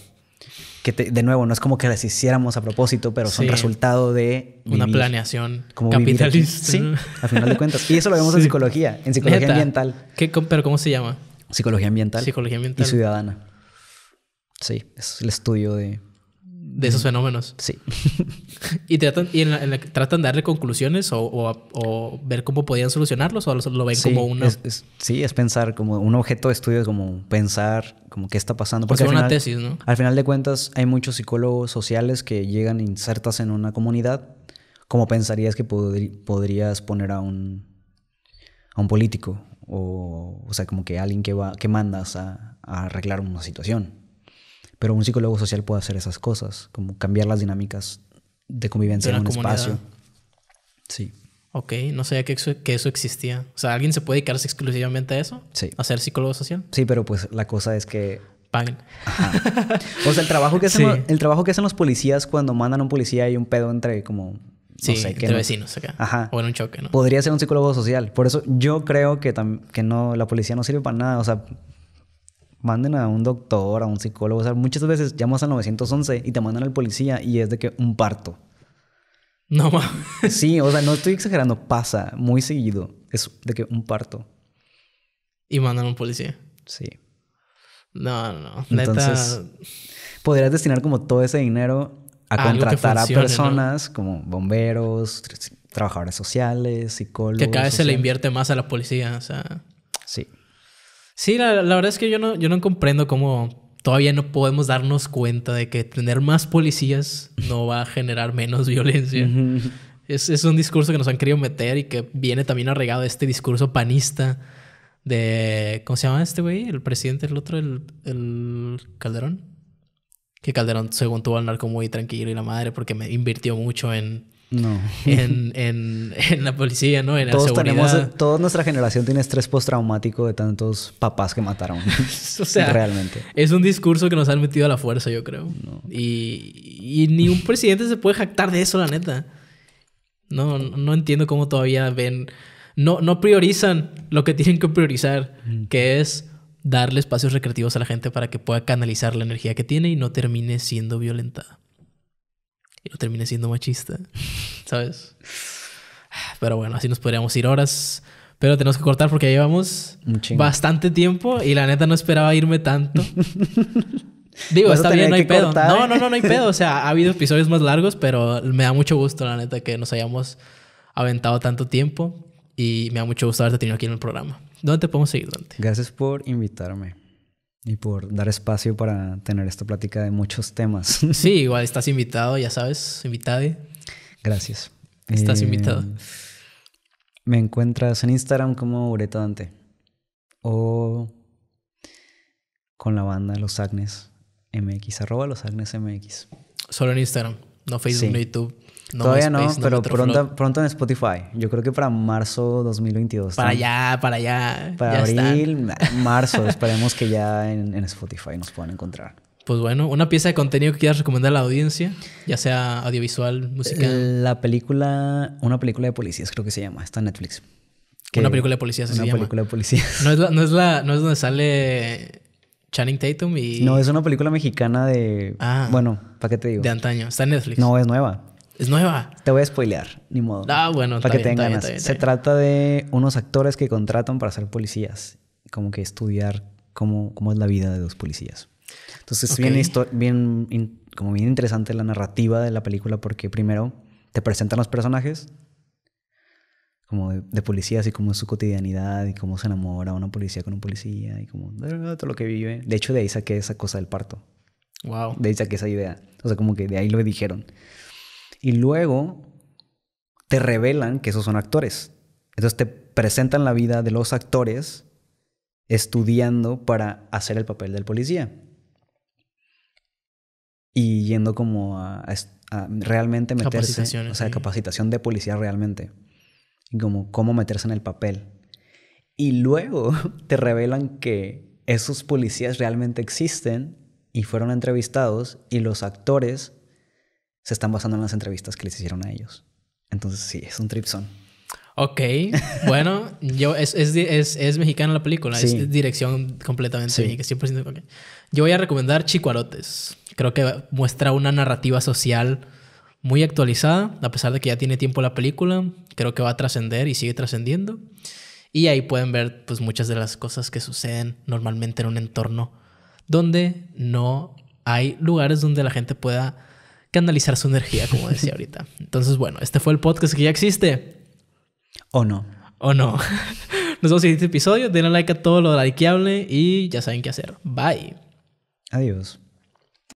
Que de nuevo, no es como que las hiciéramos a propósito, pero son resultado de una planeación capitalista. Sí, a final de cuentas. Y eso lo vemos en psicología, en psicología ambiental. ¿Qué, ¿Pero cómo se llama? Psicología ambiental. Psicología ambiental. Y ciudadana. Sí, es el estudio de de esos fenómenos. Sí. ¿Y, tratan, y en tratan de darle conclusiones o, ver cómo podían solucionarlos o lo, ven como una... sí, es pensar como un objeto de estudio, es como pensar como qué está pasando. Porque es una tesis, ¿no? Al final de cuentas hay muchos psicólogos sociales que llegan insertas en una comunidad. como pensarías que podrías poner a un, a un político? O, o sea, como que alguien que, va, que mandas a arreglar una situación. Pero un psicólogo social puede hacer esas cosas, como cambiar las dinámicas de convivencia en un espacio. Sí. Ok, no sabía que eso, que eso existía. O sea, ¿alguien se puede dedicarse exclusivamente a eso? Sí. ¿A ser psicólogo social? Sí, pero pues la cosa es que... Paguen. O sea, el trabajo, que hacen, el trabajo que hacen los policías cuando mandan a un policía y un pedo entre como... Sí, entre vecinos acá. Ajá. O en un choque, ¿no? Podría ser un psicólogo social. Por eso yo creo que, que no, la policía no sirve para nada. O sea, manden a un doctor, a un psicólogo. O sea, muchas veces llamas al 911 y te mandan al policía y es de que un parto. No mames. Sí, o sea, no estoy exagerando, pasa muy seguido. Es de que un parto. Y mandan a un policía. Sí. No, no, Entonces, podrías destinar como todo ese dinero a contratar a personas como bomberos, trabajadores sociales, psicólogos. Que cada vez se le invierte más a la policía, o sea. Sí. Sí, la, verdad es que yo no, yo no comprendo cómo todavía no podemos darnos cuenta de que tener más policías no va a generar menos violencia. es, es, un discurso que nos han querido meter y que viene también arraigado este discurso panista de... ¿Cómo se llama este güey? El presidente, el otro, el, el Calderón. Que Calderón, según tuvo al narco muy tranquilo y la madre porque me invirtió mucho en no. En, en, en, la policía, ¿no? En Todos la seguridad. Tenemos, toda nuestra generación tiene estrés postraumático de tantos papás que mataron. o sea, realmente. Es un discurso que nos han metido a la fuerza, yo creo. Y, y ni un presidente se puede jactar de eso, la neta. No, no entiendo cómo todavía ven. No, no priorizan lo que tienen que priorizar, que es darle espacios recreativos a la gente para que pueda canalizar la energía que tiene y no termine siendo violentada y no termine siendo machista, ¿sabes? Pero bueno, así nos podríamos ir horas. Pero tenemos que cortar porque ya llevamos bastante tiempo y la neta no esperaba irme tanto. Digo, está bien, no hay pedo. No, no, no, no hay pedo. O sea, ha habido episodios más largos, pero me da mucho gusto, la neta, que nos hayamos aventado tanto tiempo y me da mucho gusto haberte tenido aquí en el programa. ¿Dónde te podemos seguir, Dante? Gracias por invitarme y por dar espacio para tener esta plática de muchos temas. Sí, igual estás invitado, ya sabes, invitado. Gracias. Estás eh, invitado. Me encuentras en Instagram como Ureta Dante o con la banda Los Agnes MX, arroba Los Agnes MX. Solo en Instagram. No Facebook, Sí. no YouTube. No Todavía no, pero pronto, pronto en Spotify. Yo creo que para marzo 2022. Para allá, para allá. Para ya abril, ma- marzo. esperemos que ya en, en Spotify nos puedan encontrar. Pues bueno, una pieza de contenido que quieras recomendar a la audiencia, ya sea audiovisual, musical. La película, una película de policías creo que se llama, está en Netflix. Que- Una película de policías, Una se llama. película de policías. No es, la, no, es la, no es donde sale Channing Tatum y No, es una película mexicana de... Ah. Bueno, ¿para qué te digo? de antaño. Está en Netflix. No, es nueva. Es nueva. Te voy a spoilear, ni modo. Ah, bueno, Para que bien, tengan bien, ganas. está bien, Se trata de unos actores que contratan para ser policías. Como que estudiar cómo, cómo es la vida de los policías. Entonces es bien, bien, in- como bien interesante la narrativa de la película porque primero te presentan los personajes como de, de policías y cómo es su cotidianidad y cómo se enamora una policía con un policía y como todo lo que vive. De hecho, de ahí saqué esa cosa del parto. Wow. De ahí saqué esa idea. O sea, como que de ahí lo dijeron. Y luego te revelan que esos son actores. Entonces te presentan la vida de los actores estudiando para hacer el papel del policía. Y yendo como a, realmente meterse. O sea, sí. capacitación de policía realmente. Y como cómo meterse en el papel. Y luego te revelan que esos policías realmente existen y fueron entrevistados y los actores se están basando en las entrevistas que les hicieron a ellos. Entonces sí, es un tripson. Ok. Bueno, yo es, es, es, es mexicana la película. Sí. Es dirección completamente Sí. mexicana. 100% ok. Yo voy a recomendar Chicuarotes. Creo que muestra una narrativa social muy actualizada. A pesar de que ya tiene tiempo la película, creo que va a trascender y sigue trascendiendo. Y ahí pueden ver pues muchas de las cosas que suceden normalmente en un entorno donde no hay lugares donde la gente pueda canalizar su energía, como decía ahorita. Entonces, bueno, este fue el podcast que ya existe. ¿O no? ¿O no? Nos vemos en este episodio. Denle like a todo lo likeable y ya saben qué hacer. Bye. Adiós.